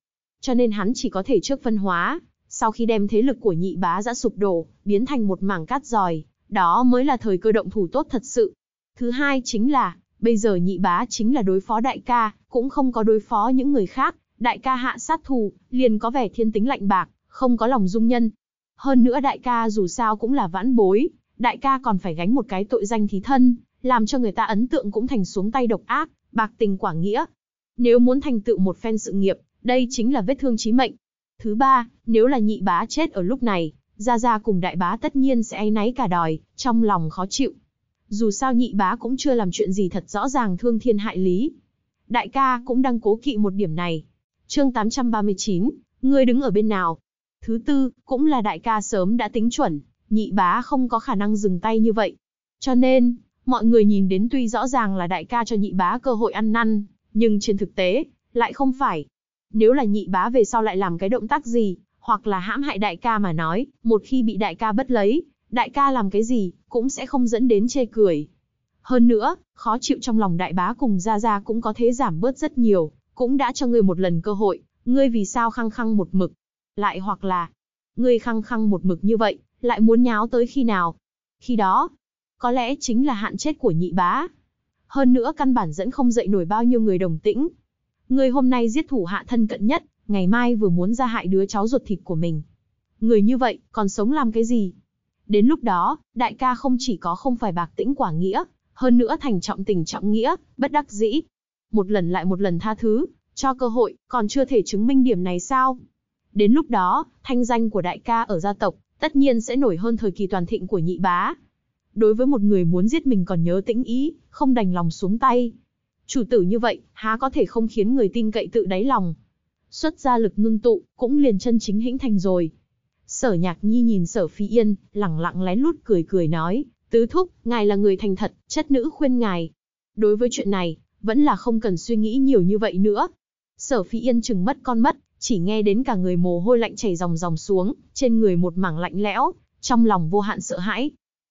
Cho nên hắn chỉ có thể trước phân hóa, sau khi đem thế lực của nhị bá giã sụp đổ, biến thành một mảng cát giòi, đó mới là thời cơ động thủ tốt thật sự. Thứ hai chính là, bây giờ nhị bá chính là đối phó đại ca, cũng không có đối phó những người khác, đại ca hạ sát thù, liền có vẻ thiên tính lạnh bạc, không có lòng dung nhân. Hơn nữa đại ca dù sao cũng là vãn bối, đại ca còn phải gánh một cái tội danh thí thân, làm cho người ta ấn tượng cũng thành xuống tay độc ác, bạc tình quả nghĩa. Nếu muốn thành tựu một phen sự nghiệp, đây chính là vết thương chí mệnh. Thứ ba, nếu là nhị bá chết ở lúc này, Gia Gia cùng đại bá tất nhiên sẽ áy náy cả đòi, trong lòng khó chịu. Dù sao nhị bá cũng chưa làm chuyện gì thật rõ ràng thương thiên hại lý. Đại ca cũng đang cố kỵ một điểm này. Chương 839, ngươi đứng ở bên nào? Thứ tư, cũng là đại ca sớm đã tính chuẩn, nhị bá không có khả năng dừng tay như vậy. Cho nên, mọi người nhìn đến tuy rõ ràng là đại ca cho nhị bá cơ hội ăn năn, nhưng trên thực tế, lại không phải. Nếu là nhị bá về sau lại làm cái động tác gì, hoặc là hãm hại đại ca mà nói, một khi bị đại ca bất lấy, đại ca làm cái gì, cũng sẽ không dẫn đến chê cười. Hơn nữa, khó chịu trong lòng đại bá cùng Gia Gia cũng có thế giảm bớt rất nhiều, cũng đã cho ngươi một lần cơ hội, ngươi vì sao khăng khăng một mực. Lại hoặc là, ngươi khăng khăng một mực như vậy, lại muốn nháo tới khi nào. Khi đó, có lẽ chính là hạn chết của nhị bá. Hơn nữa căn bản dẫn không dậy nổi bao nhiêu người đồng tĩnh. người hôm nay giết thủ hạ thân cận nhất, ngày mai vừa muốn ra hại đứa cháu ruột thịt của mình. Người như vậy, còn sống làm cái gì? Đến lúc đó, đại ca không chỉ có không phải bạc tĩnh quả nghĩa, hơn nữa thành trọng tình trọng nghĩa, bất đắc dĩ. Một lần lại một lần tha thứ, cho cơ hội, còn chưa thể chứng minh điểm này sao? Đến lúc đó, thanh danh của đại ca ở gia tộc, tất nhiên sẽ nổi hơn thời kỳ toàn thịnh của nhị bá. Đối với một người muốn giết mình còn nhớ tĩnh ý, không đành lòng xuống tay. Chủ tử như vậy, há có thể không khiến người tin cậy tự đáy lòng. Xuất ra lực ngưng tụ, cũng liền chân chính hĩnh thành rồi. Sở nhạc nhi nhìn sở phi yên, lẳng lặng lén lút cười cười nói, tứ thúc, ngài là người thành thật, chất nữ khuyên ngài. Đối với chuyện này, vẫn là không cần suy nghĩ nhiều như vậy nữa. Sở phi yên chừng mất con mất, chỉ nghe đến cả người mồ hôi lạnh chảy ròng ròng xuống, trên người một mảng lạnh lẽo, trong lòng vô hạn sợ hãi.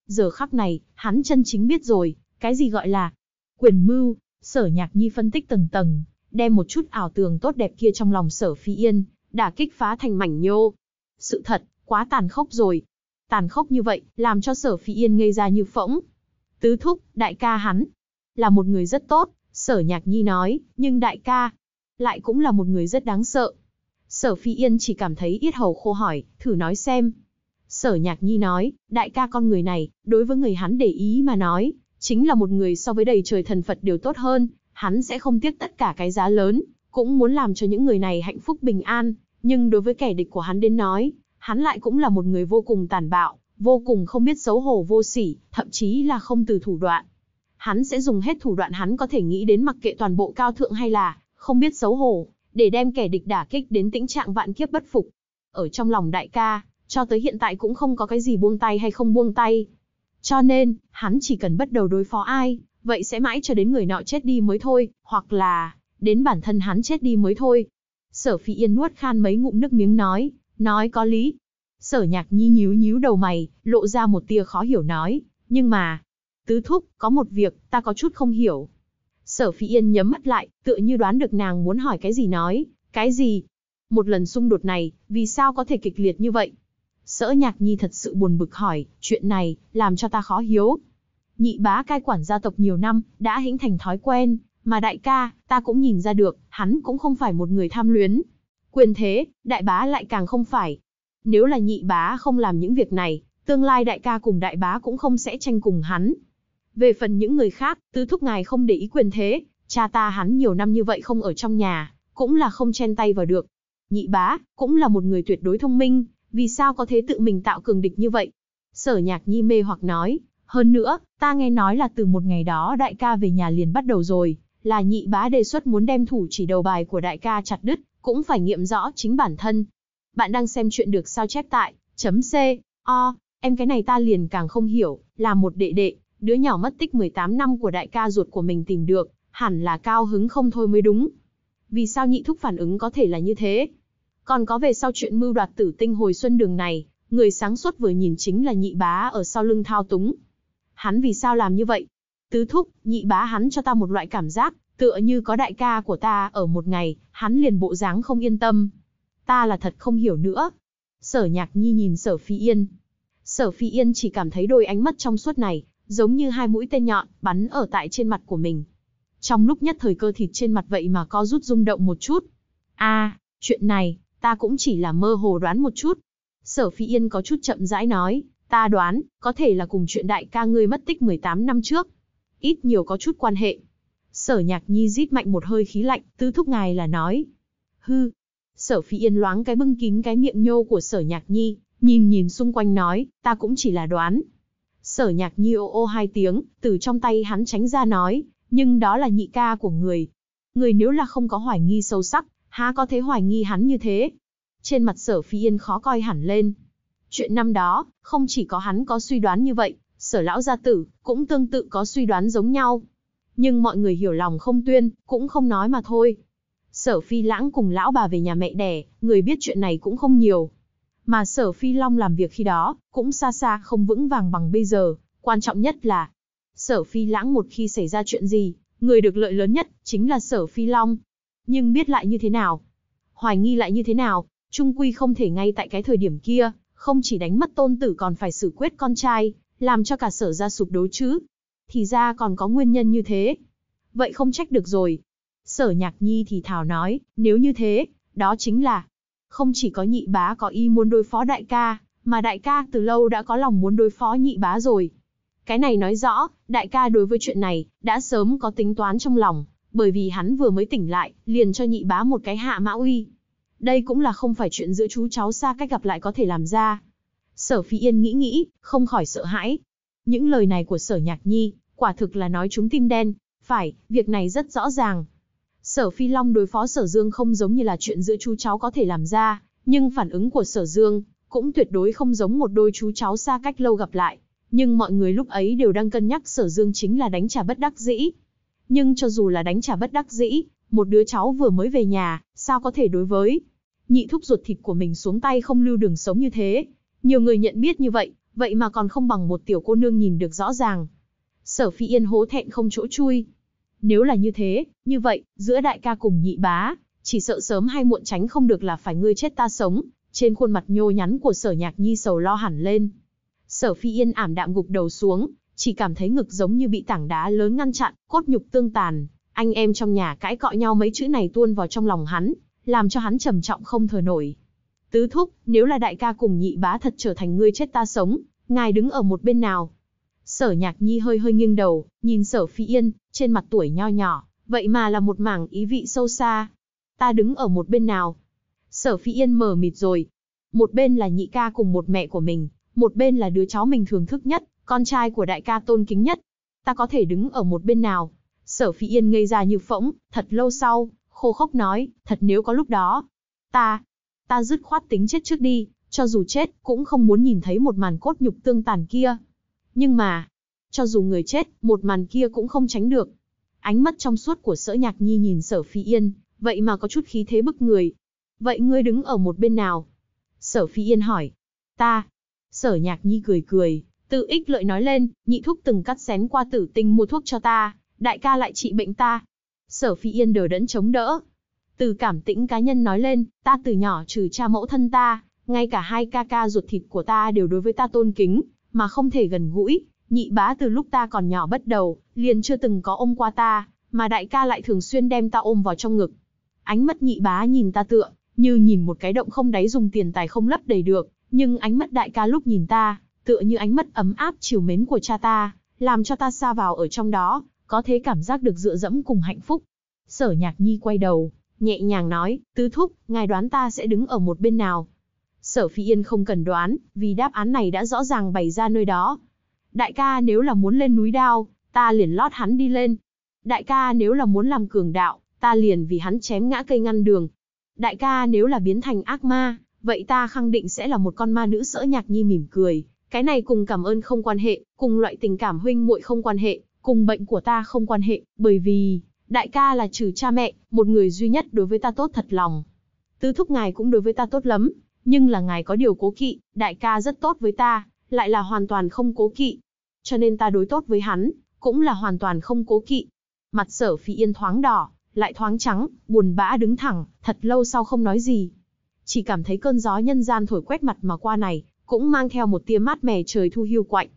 Giờ khắc này, hắn chân chính biết rồi, cái gì gọi là quyền mưu, sở nhạc nhi phân tích tầng tầng, đem một chút ảo tường tốt đẹp kia trong lòng sở phi yên, đã kích phá thành mảnh nhô. Sự thật, quá tàn khốc rồi. Tàn khốc như vậy, làm cho sở phi yên ngây ra như phỗng. Tứ thúc, đại ca hắn, là một người rất tốt, sở nhạc nhi nói, nhưng đại ca, lại cũng là một người rất đáng sợ. Sở Phi Yên chỉ cảm thấy yết hầu khô hỏi, thử nói xem. Sở Nhạc Nhi nói, đại ca con người này, đối với người hắn để ý mà nói, chính là một người so với đầy trời thần Phật đều tốt hơn, hắn sẽ không tiếc tất cả cái giá lớn, cũng muốn làm cho những người này hạnh phúc bình an, nhưng đối với kẻ địch của hắn đến nói, hắn lại cũng là một người vô cùng tàn bạo, vô cùng không biết xấu hổ vô sỉ, thậm chí là không từ thủ đoạn. Hắn sẽ dùng hết thủ đoạn hắn có thể nghĩ đến mặc kệ toàn bộ cao thượng hay là không biết xấu hổ, để đem kẻ địch đả kích đến tĩnh trạng vạn kiếp bất phục. Ở trong lòng đại ca, cho tới hiện tại cũng không có cái gì buông tay hay không buông tay. Cho nên, hắn chỉ cần bắt đầu đối phó ai, vậy sẽ mãi cho đến người nọ chết đi mới thôi, hoặc là, đến bản thân hắn chết đi mới thôi. Sở Phi Yên nuốt khan mấy ngụm nước miếng nói, nói có lý. Sở Nhạc Nhi nhíu nhíu đầu mày, lộ ra một tia khó hiểu nói, nhưng mà, tứ thúc, có một việc, ta có chút không hiểu. Sở Phi Yên nhấm mắt lại, tựa như đoán được nàng muốn hỏi cái gì nói, cái gì? Một lần xung đột này, vì sao có thể kịch liệt như vậy? Sở Nhạc Nhi thật sự buồn bực hỏi, chuyện này, làm cho ta khó hiếu. Nhị bá cai quản gia tộc nhiều năm, đã hình thành thói quen, mà đại ca, ta cũng nhìn ra được, hắn cũng không phải một người tham luyến. Quyền thế, đại bá lại càng không phải. Nếu là nhị bá không làm những việc này, tương lai đại ca cùng đại bá cũng không sẽ tranh cùng hắn, về phần những người khác, tứ thúc ngài không để ý quyền thế, cha ta hắn nhiều năm như vậy không ở trong nhà, cũng là không chen tay vào được. Nhị bá, cũng là một người tuyệt đối thông minh, vì sao có thể tự mình tạo cường địch như vậy? Sở nhạc nhi mê hoặc nói, hơn nữa, ta nghe nói là từ một ngày đó đại ca về nhà liền bắt đầu rồi, là nhị bá đề xuất muốn đem thủ chỉ đầu bài của đại ca chặt đứt, cũng phải nghiệm rõ chính bản thân. Bạn đang xem chuyện được sao chép tại, chấm C, O, em cái này ta liền càng không hiểu, là một đệ đệ, đứa nhỏ mất tích 18 năm của đại ca ruột của mình tìm được, hẳn là cao hứng không thôi mới đúng. Vì sao nhị thúc phản ứng có thể là như thế? Còn có về sau chuyện mưu đoạt tử tinh hồi xuân đường này, người sáng suốt vừa nhìn chính là nhị bá ở sau lưng thao túng. Hắn vì sao làm như vậy? Tứ thúc, nhị bá hắn cho ta một loại cảm giác, tựa như có đại ca của ta ở một ngày, hắn liền bộ dáng không yên tâm. Ta là thật không hiểu nữa. Sở nhạc nhi nhìn sở phi yên. Sở phi yên chỉ cảm thấy đôi ánh mắt trong suốt này, giống như hai mũi tên nhọn, bắn ở tại trên mặt của mình. Trong lúc nhất thời cơ thịt trên mặt vậy mà có rút rung động một chút. a chuyện này, ta cũng chỉ là mơ hồ đoán một chút. Sở Phi Yên có chút chậm rãi nói, ta đoán, có thể là cùng chuyện đại ca ngươi mất tích 18 năm trước. Ít nhiều có chút quan hệ. Sở Nhạc Nhi rít mạnh một hơi khí lạnh, tứ thúc ngài là nói. Hư. Sở Phi Yên loáng cái bưng kín cái miệng nhô của Sở Nhạc Nhi, nhìn nhìn xung quanh nói, ta cũng chỉ là đoán. Sở nhạc nhi ô ô hai tiếng, từ trong tay hắn tránh ra nói, nhưng đó là nhị ca của người. Người nếu là không có hoài nghi sâu sắc, há có thể hoài nghi hắn như thế. Trên mặt sở phi yên khó coi hẳn lên. Chuyện năm đó, không chỉ có hắn có suy đoán như vậy, sở lão gia tử, cũng tương tự có suy đoán giống nhau. Nhưng mọi người hiểu lòng không tuyên, cũng không nói mà thôi. Sở phi lãng cùng lão bà về nhà mẹ đẻ, người biết chuyện này cũng không nhiều. Mà sở phi long làm việc khi đó, cũng xa xa không vững vàng bằng bây giờ, quan trọng nhất là, sở phi lãng một khi xảy ra chuyện gì, người được lợi lớn nhất, chính là sở phi long. Nhưng biết lại như thế nào? Hoài nghi lại như thế nào? Trung quy không thể ngay tại cái thời điểm kia, không chỉ đánh mất tôn tử còn phải xử quyết con trai, làm cho cả sở ra sụp đổ chứ. Thì ra còn có nguyên nhân như thế. Vậy không trách được rồi. Sở nhạc nhi thì thảo nói, nếu như thế, đó chính là, không chỉ có nhị bá có ý muốn đối phó đại ca, mà đại ca từ lâu đã có lòng muốn đối phó nhị bá rồi. Cái này nói rõ, đại ca đối với chuyện này, đã sớm có tính toán trong lòng, bởi vì hắn vừa mới tỉnh lại, liền cho nhị bá một cái hạ mã uy. Đây cũng là không phải chuyện giữa chú cháu xa cách gặp lại có thể làm ra. Sở Phi Yên nghĩ nghĩ, không khỏi sợ hãi. Những lời này của Sở Nhạc Nhi, quả thực là nói chúng tim đen. Phải, việc này rất rõ ràng. Sở Phi Long đối phó Sở Dương không giống như là chuyện giữa chú cháu có thể làm ra, nhưng phản ứng của Sở Dương cũng tuyệt đối không giống một đôi chú cháu xa cách lâu gặp lại. Nhưng mọi người lúc ấy đều đang cân nhắc Sở Dương chính là đánh trả bất đắc dĩ. Nhưng cho dù là đánh trả bất đắc dĩ, một đứa cháu vừa mới về nhà, sao có thể đối với nhị thúc ruột thịt của mình xuống tay không lưu đường sống như thế. Nhiều người nhận biết như vậy, vậy mà còn không bằng một tiểu cô nương nhìn được rõ ràng. Sở Phi Yên hố thẹn không chỗ chui. Nếu là như thế, như vậy, giữa đại ca cùng nhị bá, chỉ sợ sớm hay muộn tránh không được là phải ngươi chết ta sống. Trên khuôn mặt nhô nhắn của sở nhạc nhi sầu lo hẳn lên. Sở Phi Yên ảm đạm gục đầu xuống, chỉ cảm thấy ngực giống như bị tảng đá lớn ngăn chặn, cốt nhục tương tàn. Anh em trong nhà cãi cọ nhau mấy chữ này tuôn vào trong lòng hắn, làm cho hắn trầm trọng không thở nổi. Tứ thúc, nếu là đại ca cùng nhị bá thật trở thành ngươi chết ta sống, ngài đứng ở một bên nào? Sở nhạc nhi hơi hơi nghiêng đầu, nhìn sở phi yên, trên mặt tuổi nho nhỏ, vậy mà là một mảng ý vị sâu xa. Ta đứng ở một bên nào? Sở phi yên mờ mịt rồi. Một bên là nhị ca cùng một mẹ của mình, một bên là đứa cháu mình thường thức nhất, con trai của đại ca tôn kính nhất. Ta có thể đứng ở một bên nào? Sở phi yên ngây ra như phỗng, thật lâu sau, khô khốc nói, thật nếu có lúc đó, ta, ta dứt khoát tính chết trước đi, cho dù chết, cũng không muốn nhìn thấy một màn cốt nhục tương tàn kia. Nhưng mà, cho dù người chết, một màn kia cũng không tránh được. Ánh mắt trong suốt của sở nhạc nhi nhìn sở phi yên, vậy mà có chút khí thế bức người. Vậy ngươi đứng ở một bên nào? Sở phi yên hỏi. Ta. Sở nhạc nhi cười cười, tự ích lợi nói lên, nhị thúc từng cắt xén qua tử tinh mua thuốc cho ta, đại ca lại trị bệnh ta, Sở Phi Yên đờ đẫn chống đỡ. Từ cảm tĩnh cá nhân nói lên, ta từ nhỏ trừ cha mẫu thân ta, ngay cả hai ca ca ruột thịt của ta đều đối với ta tôn kính, mà không thể gần gũi. Nhị bá từ lúc ta còn nhỏ bắt đầu, liền chưa từng có ôm qua ta, mà đại ca lại thường xuyên đem ta ôm vào trong ngực. Ánh mắt nhị bá nhìn ta tựa, như nhìn một cái động không đáy dùng tiền tài không lấp đầy được, nhưng ánh mắt đại ca lúc nhìn ta, tựa như ánh mắt ấm áp chiều mến của cha ta, làm cho ta xa vào ở trong đó, có thế cảm giác được dựa dẫm cùng hạnh phúc. Sở nhạc nhi quay đầu, nhẹ nhàng nói, tứ thúc, ngài đoán ta sẽ đứng ở một bên nào. Sở phi yên không cần đoán, vì đáp án này đã rõ ràng bày ra nơi đó. Đại ca nếu là muốn lên núi đao, ta liền lót hắn đi lên. Đại ca nếu là muốn làm cường đạo, ta liền vì hắn chém ngã cây ngăn đường. Đại ca nếu là biến thành ác ma, vậy ta khẳng định sẽ là một con ma nữ sở nhạc nhi mỉm cười. Cái này cùng cảm ơn không quan hệ, cùng loại tình cảm huynh muội không quan hệ, cùng bệnh của ta không quan hệ, bởi vì, đại ca là trừ cha mẹ, một người duy nhất đối với ta tốt thật lòng. Tứ thúc ngài cũng đối với ta tốt lắm, nhưng là ngài có điều cố kỵ, đại ca rất tốt với ta, lại là hoàn toàn không cố kỵ. Cho nên ta đối tốt với hắn, cũng là hoàn toàn không cố kỵ. Mặt sở phi yên thoáng đỏ, lại thoáng trắng, buồn bã đứng thẳng, thật lâu sau không nói gì. Chỉ cảm thấy cơn gió nhân gian thổi quét mặt mà qua này, cũng mang theo một tia mát mẻ trời thu hiu quạnh.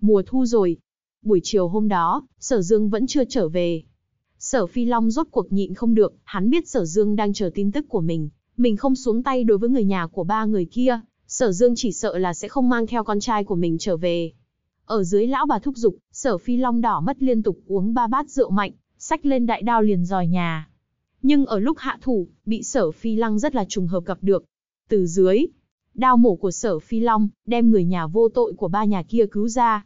Mùa thu rồi, Buổi chiều hôm đó, Sở Dương vẫn chưa trở về. Sở Phi Long rốt cuộc nhịn không được, hắn biết Sở Dương đang chờ tin tức của mình. Mình không xuống tay đối với người nhà của ba người kia, Sở Dương chỉ sợ là sẽ không mang theo con trai của mình trở về. Ở dưới lão bà thúc giục, Sở Phi Long đỏ mất liên tục uống ba bát rượu mạnh, xách lên đại đao liền dòi nhà. Nhưng ở lúc hạ thủ, bị Sở Phi Lăng rất là trùng hợp gặp được. Từ dưới, đao mổ của sở Phi Long, đem người nhà vô tội của ba nhà kia cứu ra.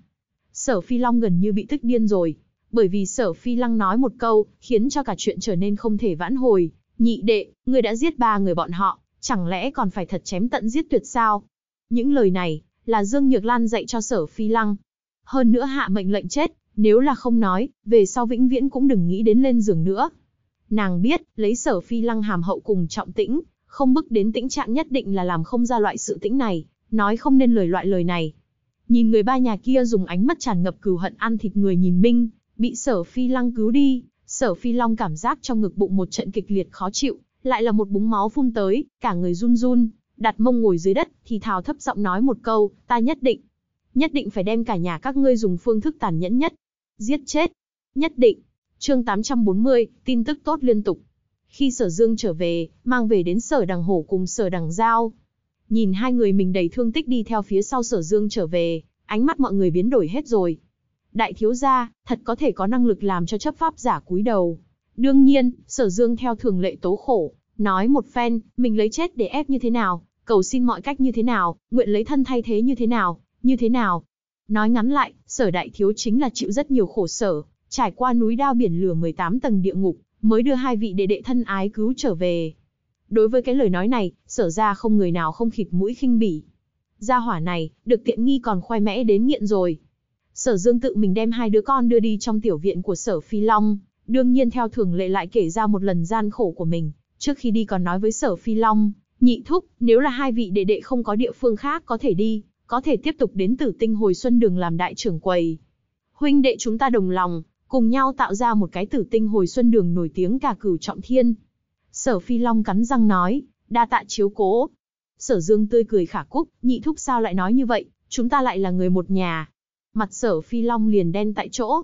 Sở Phi Long gần như bị tức điên rồi, bởi vì sở Phi Lăng nói một câu, khiến cho cả chuyện trở nên không thể vãn hồi. Nhị đệ, ngươi đã giết ba người bọn họ, chẳng lẽ còn phải thật chém tận giết tuyệt sao? Những lời này, là Dương Nhược Lan dạy cho sở Phi Lăng. Hơn nữa hạ mệnh lệnh chết, nếu là không nói, về sau vĩnh viễn cũng đừng nghĩ đến lên giường nữa. Nàng biết, lấy sở Phi Lăng hàm hậu cùng trọng tĩnh, không bức đến tĩnh trạng nhất định là làm không ra loại sự tĩnh này, nói không nên lời loại lời này. Nhìn người ba nhà kia dùng ánh mắt tràn ngập cừu hận ăn thịt người nhìn Minh, bị sở phi lăng cứu đi, sở phi long cảm giác trong ngực bụng một trận kịch liệt khó chịu, lại là một búng máu phun tới, cả người run run, đặt mông ngồi dưới đất, thì thào thấp giọng nói một câu, ta nhất định, nhất định phải đem cả nhà các ngươi dùng phương thức tàn nhẫn nhất, giết chết, nhất định. Chương 840, tin tức tốt liên tục. Khi sở dương trở về, mang về đến sở đằng hổ cùng sở đằng giao. Nhìn hai người mình đầy thương tích đi theo phía sau sở dương trở về, ánh mắt mọi người biến đổi hết rồi. Đại thiếu gia, thật có thể có năng lực làm cho chấp pháp giả cúi đầu. Đương nhiên, sở dương theo thường lệ tố khổ, nói một phen, mình lấy chết để ép như thế nào, cầu xin mọi cách như thế nào, nguyện lấy thân thay thế như thế nào, như thế nào. Nói ngắn lại, sở đại thiếu chính là chịu rất nhiều khổ sở, trải qua núi đao biển lửa 18 tầng địa ngục, mới đưa hai vị đệ đệ thân ái cứu trở về. Đối với cái lời nói này, sở ra không người nào không khịt mũi khinh bỉ. Gia hỏa này, được tiện nghi còn khoai mẽ đến nghiện rồi. Sở Dương tự mình đem hai đứa con đưa đi trong tiểu viện của Sở Phi Long, đương nhiên theo thường lệ lại kể ra một lần gian khổ của mình, trước khi đi còn nói với Sở Phi Long, nhị thúc, nếu là hai vị đệ đệ không có địa phương khác có thể đi, có thể tiếp tục đến Tử Tinh Hồi Xuân Đường làm đại trưởng quầy. Huynh đệ chúng ta đồng lòng, cùng nhau tạo ra một cái Tử Tinh Hồi Xuân Đường nổi tiếng cả cửu trọng thiên. Sở Phi Long cắn răng nói, đa tạ chiếu cố. Sở Dương tươi cười khả cúc, nhị thúc sao lại nói như vậy, chúng ta lại là người một nhà, mặt sở phi long liền đen tại chỗ.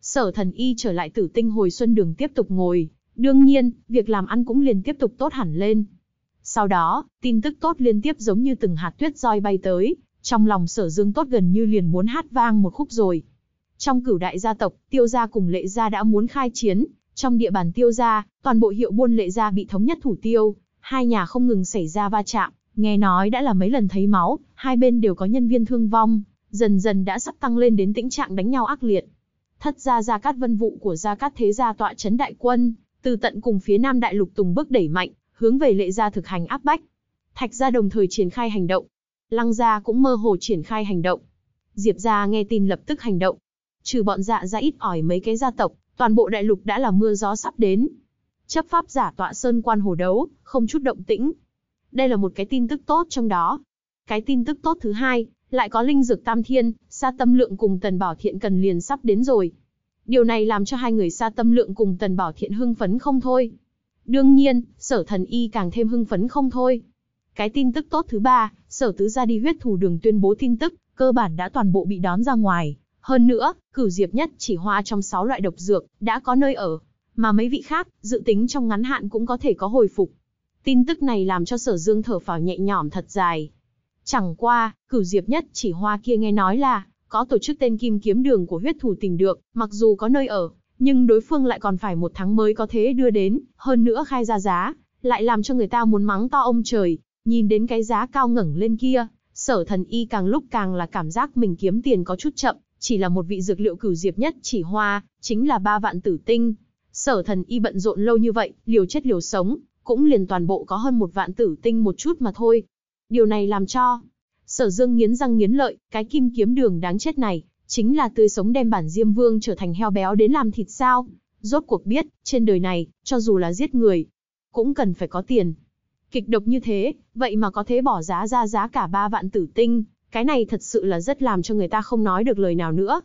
Sở thần y trở lại tử tinh hồi xuân đường tiếp tục ngồi, đương nhiên, việc làm ăn cũng liền tiếp tục tốt hẳn lên. Sau đó, tin tức tốt liên tiếp giống như từng hạt tuyết roi bay tới, trong lòng sở dương tốt gần như liền muốn hát vang một khúc rồi. Trong cửu đại gia tộc, tiêu gia cùng lệ gia đã muốn khai chiến, trong địa bàn tiêu gia, toàn bộ hiệu buôn lệ gia bị thống nhất thủ tiêu, hai nhà không ngừng xảy ra va chạm, nghe nói đã là mấy lần thấy máu, hai bên đều có nhân viên thương vong dần dần đã sắp tăng lên đến tĩnh trạng đánh nhau ác liệt. Thất gia gia cát vân vụ của gia cát thế gia tọa chấn đại quân, từ tận cùng phía nam đại lục tùng bước đẩy mạnh, hướng về lệ gia thực hành áp bách. Thạch gia đồng thời triển khai hành động. Lăng gia cũng mơ hồ triển khai hành động. Diệp gia nghe tin lập tức hành động. Trừ bọn dạ ra ít ỏi mấy cái gia tộc, toàn bộ đại lục đã là mưa gió sắp đến. Chấp pháp giả tọa sơn quan hồ đấu, không chút động tĩnh. Đây là một cái tin tức tốt trong đó. Cái tin tức tốt thứ hai, lại có linh dược tam thiên, Sa Tâm Lượng cùng Tần Bảo Thiện cần liền sắp đến rồi. Điều này làm cho hai người Sa Tâm Lượng cùng Tần Bảo Thiện hưng phấn không thôi. Đương nhiên, Sở Thần Y càng thêm hưng phấn không thôi. Cái tin tức tốt thứ ba, Sở Tứ ra đi huyết thủ đường tuyên bố tin tức, cơ bản đã toàn bộ bị đón ra ngoài. Hơn nữa, cửu diệp nhất chỉ hoa trong 6 loại độc dược, đã có nơi ở. Mà mấy vị khác, dự tính trong ngắn hạn cũng có thể có hồi phục. Tin tức này làm cho sở dương thở phào nhẹ nhõm thật dài. Chẳng qua, cửu diệp nhất chỉ hoa kia nghe nói là, có tổ chức tên kim kiếm đường của huyết thủ tìm được, mặc dù có nơi ở, nhưng đối phương lại còn phải một tháng mới có thế đưa đến, hơn nữa khai ra giá, lại làm cho người ta muốn mắng to ông trời, nhìn đến cái giá cao ngẩng lên kia, sở thần y càng lúc càng là cảm giác mình kiếm tiền có chút chậm, chỉ là một vị dược liệu cửu diệp nhất chỉ hoa, chính là ba vạn tử tinh. Sở thần y bận rộn lâu như vậy, liều chết liều sống, cũng liền toàn bộ có hơn một vạn tử tinh một chút mà thôi, Điều này làm cho Sở Dương nghiến răng nghiến lợi, cái kim kiếm đường đáng chết này, chính là tươi sống đem bản Diêm Vương trở thành heo béo đến làm thịt sao? Rốt cuộc biết, trên đời này, cho dù là giết người, cũng cần phải có tiền. Kịch độc như thế, vậy mà có thể bỏ giá ra giá cả ba vạn tử tinh, cái này thật sự là rất làm cho người ta không nói được lời nào nữa.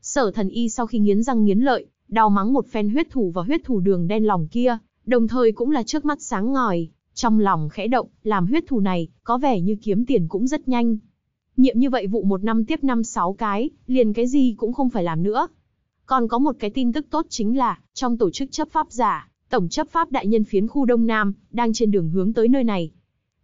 Sở thần y sau khi nghiến răng nghiến lợi, đau mắng một phen huyết thủ và huyết thủ đường đen lòng kia, đồng thời cũng là trước mắt sáng ngời, trong lòng khẽ động, làm huyết thủ này, có vẻ như kiếm tiền cũng rất nhanh. Nhiệm như vậy vụ một năm tiếp năm sáu cái, liền cái gì cũng không phải làm nữa. Còn có một cái tin tức tốt chính là, trong tổ chức chấp pháp giả, Tổng chấp pháp đại nhân phiến khu Đông Nam, đang trên đường hướng tới nơi này.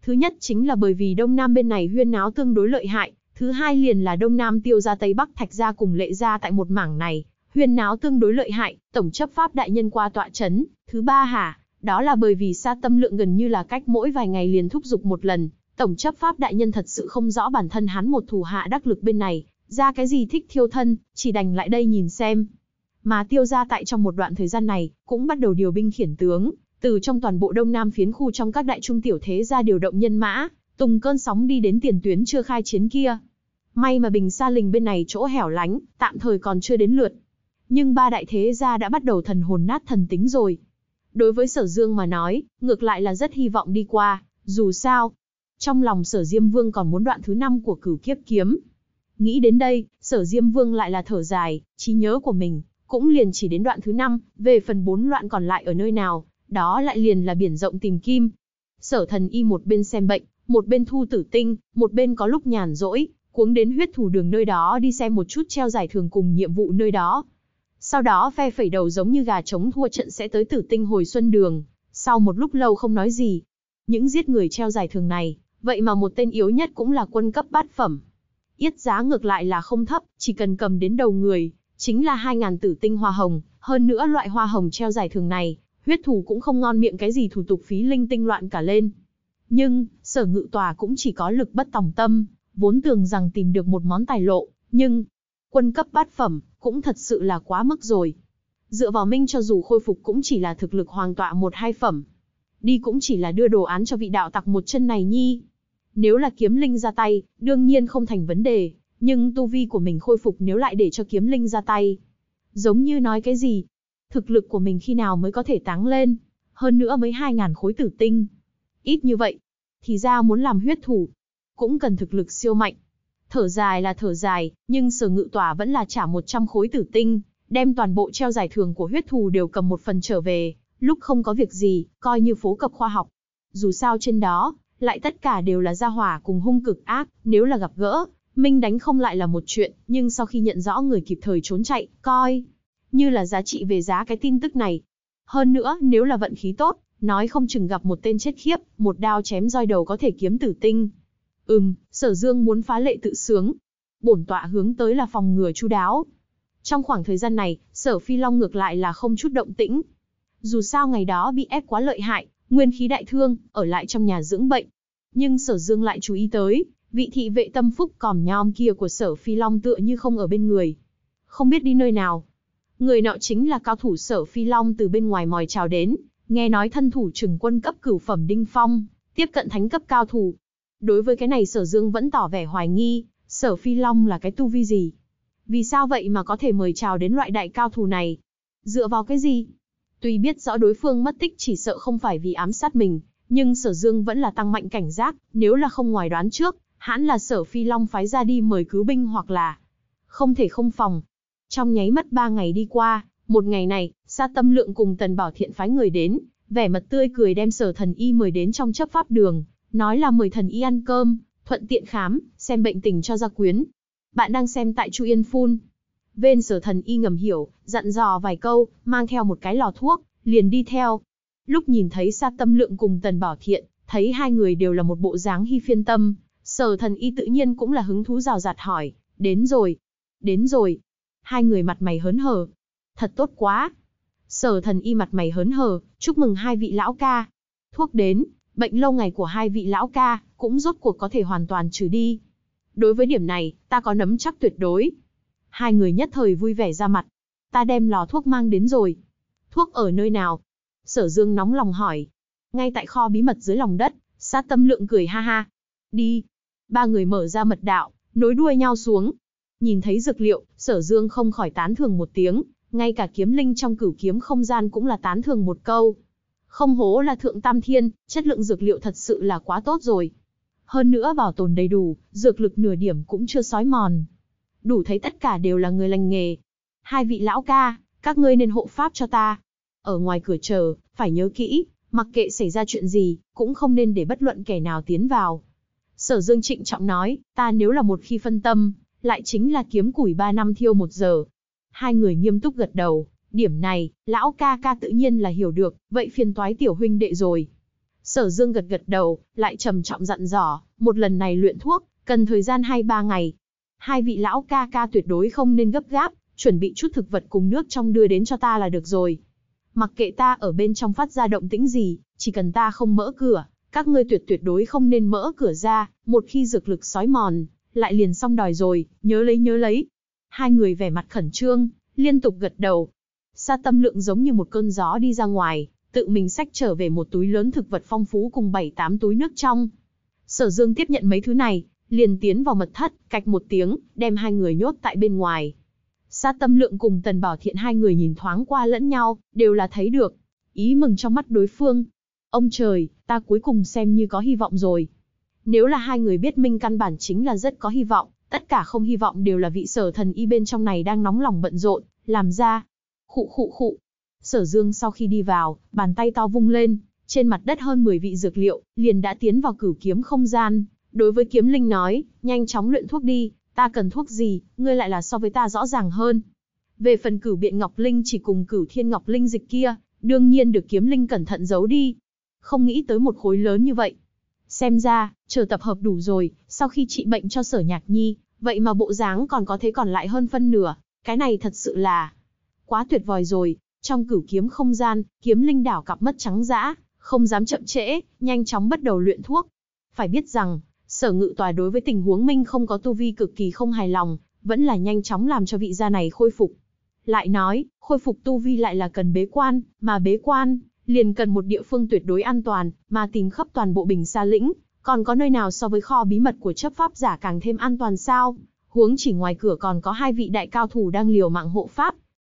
Thứ nhất chính là bởi vì Đông Nam bên này huyên náo tương đối lợi hại, thứ hai liền là Đông Nam tiêu ra Tây Bắc thạch ra cùng lệ ra tại một mảng này, huyên náo tương đối lợi hại, Tổng chấp pháp đại nhân qua tọa chấn. Thứ ba hả, đó là bởi vì xa tâm lượng gần như là cách mỗi vài ngày liền thúc giục một lần, Tổng chấp pháp đại nhân thật sự không rõ bản thân hắn một thủ hạ đắc lực bên này, ra cái gì thích thiêu thân, chỉ đành lại đây nhìn xem. Mà tiêu gia tại trong một đoạn thời gian này, cũng bắt đầu điều binh khiển tướng, từ trong toàn bộ đông nam phiến khu trong các đại trung tiểu thế ra điều động nhân mã, tung cơn sóng đi đến tiền tuyến chưa khai chiến kia. May mà Bình Sa lình bên này chỗ hẻo lánh, tạm thời còn chưa đến lượt. Nhưng ba đại thế gia đã bắt đầu thần hồn nát thần tính rồi. Đối với Sở Dương mà nói, ngược lại là rất hy vọng đi qua, dù sao. Trong lòng Sở Diêm Vương còn muốn đoạn thứ năm của cửu kiếp kiếm. Nghĩ đến đây, Sở Diêm Vương lại là thở dài, trí nhớ của mình, cũng liền chỉ đến đoạn thứ năm, về phần bốn loạn còn lại ở nơi nào, đó lại liền là biển rộng tìm kim. Sở thần y một bên xem bệnh, một bên thu tử tinh, một bên có lúc nhàn rỗi, cuống đến huyết thủ đường nơi đó đi xem một chút treo giải thưởng cùng nhiệm vụ nơi đó. Sau đó phe phẩy đầu giống như gà trống thua trận sẽ tới tử tinh hồi xuân đường, sau một lúc lâu không nói gì. Những giết người treo giải thưởng này, vậy mà một tên yếu nhất cũng là quân cấp bát phẩm. Yết giá ngược lại là không thấp, chỉ cần cầm đến đầu người, chính là 2.000 tử tinh hoa hồng, hơn nữa loại hoa hồng treo giải thưởng này, huyết thủ cũng không ngon miệng cái gì thủ tục phí linh tinh loạn cả lên. Nhưng, sở ngự tòa cũng chỉ có lực bất tòng tâm, vốn tưởng rằng tìm được một món tài lộ, nhưng, quân cấp bát phẩm, cũng thật sự là quá mức rồi. Dựa vào minh cho dù khôi phục cũng chỉ là thực lực hoàng tọa một hai phẩm. Đi cũng chỉ là đưa đồ án cho vị đạo tặc một chân này nhi. Nếu là kiếm linh ra tay, đương nhiên không thành vấn đề, nhưng tu vi của mình khôi phục nếu lại để cho kiếm linh ra tay. Giống như nói cái gì? Thực lực của mình khi nào mới có thể táng lên? Hơn nữa mới 2.000 khối tử tinh. Ít như vậy. Thì ra muốn làm huyết thủ. Cũng cần thực lực siêu mạnh. Thở dài là thở dài, nhưng sở ngự tỏa vẫn là trả 100 khối tử tinh, đem toàn bộ treo giải thưởng của huyết thù đều cầm một phần trở về, lúc không có việc gì, coi như phố cập khoa học. Dù sao trên đó, lại tất cả đều là gia hỏa cùng hung cực ác, nếu là gặp gỡ, Minh đánh không lại là một chuyện, nhưng sau khi nhận rõ người kịp thời trốn chạy, coi như là giá trị về giá cái tin tức này. Hơn nữa, nếu là vận khí tốt, nói không chừng gặp một tên chết khiếp, một đao chém roi đầu có thể kiếm tử tinh. Ừm, sở dương muốn phá lệ tự sướng. Bổn tọa hướng tới là phòng ngừa chu đáo. Trong khoảng thời gian này, sở phi long ngược lại là không chút động tĩnh. Dù sao ngày đó bị ép quá lợi hại, nguyên khí đại thương, ở lại trong nhà dưỡng bệnh. Nhưng sở dương lại chú ý tới, vị thị vệ tâm phúc còm nhom kia của sở phi long tựa như không ở bên người. Không biết đi nơi nào. Người nọ chính là cao thủ sở phi long từ bên ngoài mòi chào đến, nghe nói thân thủ trừng quân cấp cửu phẩm đinh phong, tiếp cận thánh cấp cao thủ. Đối với cái này sở dương vẫn tỏ vẻ hoài nghi, sở phi long là cái tu vi gì? Vì sao vậy mà có thể mời chào đến loại đại cao thủ này? Dựa vào cái gì? Tuy biết rõ đối phương mất tích chỉ sợ không phải vì ám sát mình, nhưng sở dương vẫn là tăng mạnh cảnh giác, nếu là không ngoài đoán trước, hãn là sở phi long phái ra đi mời cứu binh hoặc là không thể không phòng. Trong nháy mắt ba ngày đi qua, một ngày này, Sa Tâm Lượng cùng Tần Bảo Thiện phái người đến, vẻ mặt tươi cười đem sở thần y mời đến trong chấp pháp đường, nói là mời thần y ăn cơm, thuận tiện khám, xem bệnh tình cho gia quyến. Bạn đang xem tại Chu Yên Phun. Vên sở thần y ngầm hiểu, dặn dò vài câu, mang theo một cái lò thuốc, liền đi theo. Lúc nhìn thấy Sa Tâm Lượng cùng Tần Bảo Thiện, thấy hai người đều là một bộ dáng hy phiên tâm, Sở thần y tự nhiên cũng là hứng thú rào rạt hỏi, đến rồi, đến rồi. Hai người mặt mày hớn hở. Thật tốt quá. Sở thần y mặt mày hớn hở, chúc mừng hai vị lão ca. Thuốc đến, bệnh lâu ngày của hai vị lão ca, cũng rốt cuộc có thể hoàn toàn trừ đi. Đối với điểm này, ta có nắm chắc tuyệt đối. Hai người nhất thời vui vẻ ra mặt. Ta đem lò thuốc mang đến rồi. Thuốc ở nơi nào? Sở Dương nóng lòng hỏi. Ngay tại kho bí mật dưới lòng đất, sát tâm lượng cười ha ha. Đi, Ba người mở ra mật đạo, nối đuôi nhau xuống. Nhìn thấy dược liệu, sở dương không khỏi tán thường một tiếng, ngay cả kiếm linh trong cửu kiếm không gian cũng là tán thường một câu. Không hố là thượng tam thiên, chất lượng dược liệu thật sự là quá tốt rồi. Hơn nữa bảo tồn đầy đủ, dược lực nửa điểm cũng chưa sói mòn. Đủ thấy tất cả đều là người lành nghề. Hai vị lão ca, các ngươi nên hộ pháp cho ta. Ở ngoài cửa chờ, phải nhớ kỹ, mặc kệ xảy ra chuyện gì, cũng không nên để bất luận kẻ nào tiến vào. Sở Dương trịnh trọng nói, ta nếu là một khi phân tâm, lại chính là kiếm củi ba năm thiêu một giờ. Hai người nghiêm túc gật đầu, điểm này, lão ca ca tự nhiên là hiểu được, vậy phiền toái tiểu huynh đệ rồi. Sở Dương gật gật đầu, lại trầm trọng dặn dò, một lần này luyện thuốc, cần thời gian 2-3 ngày. Hai vị lão ca ca tuyệt đối không nên gấp gáp, chuẩn bị chút thực vật cùng nước trong đưa đến cho ta là được rồi. Mặc kệ ta ở bên trong phát ra động tĩnh gì, chỉ cần ta không mở cửa, các ngươi tuyệt tuyệt đối không nên mở cửa ra, một khi dược lực sói mòn, lại liền xong đòi rồi, nhớ lấy nhớ lấy. Hai người vẻ mặt khẩn trương, liên tục gật đầu. Sa tâm lượng giống như một cơn gió đi ra ngoài, tự mình xách trở về một túi lớn thực vật phong phú cùng bảy tám túi nước trong. Sở Dương tiếp nhận mấy thứ này, liền tiến vào mật thất, cạch một tiếng, đem hai người nhốt tại bên ngoài. Sa tâm lượng cùng tần bảo thiện hai người nhìn thoáng qua lẫn nhau, đều là thấy được. Ý mừng trong mắt đối phương. Ông trời, ta cuối cùng xem như có hy vọng rồi. Nếu là hai người biết minh căn bản chính là rất có hy vọng, tất cả không hy vọng đều là vị sở thần y bên trong này đang nóng lòng bận rộn, làm ra. Khụ khụ khụ. Sở dương sau khi đi vào, bàn tay to vung lên, trên mặt đất hơn 10 vị dược liệu, liền đã tiến vào cửu kiếm không gian. Đối với kiếm linh nói, nhanh chóng luyện thuốc đi, ta cần thuốc gì, ngươi lại là so với ta rõ ràng hơn. Về phần cửu biện ngọc linh chỉ cùng cửu thiên ngọc linh dịch kia, đương nhiên được kiếm linh cẩn thận giấu đi. Không nghĩ tới một khối lớn như vậy. Xem ra, chờ tập hợp đủ rồi, sau khi trị bệnh cho sở nhạc nhi, vậy mà bộ dáng còn có thế còn lại hơn phân nửa, cái này thật sự là quá tuyệt vời rồi. Trong cửu kiếm không gian, kiếm linh đảo cặp mất trắng dã, không dám chậm trễ, nhanh chóng bắt đầu luyện thuốc. Phải biết rằng, sở ngự tòa đối với tình huống Minh không có tu vi cực kỳ không hài lòng, vẫn là nhanh chóng làm cho vị gia này khôi phục. Lại nói, khôi phục tu vi lại là cần bế quan, mà bế quan, liền cần một địa phương tuyệt đối an toàn, mà tìm khắp toàn bộ bình sa lĩnh, còn có nơi nào so với kho bí mật của chấp pháp giả càng thêm an toàn sao? Huống chỉ ngoài cửa còn có hai vị đại cao thủ đang liều mạng hộ pháp,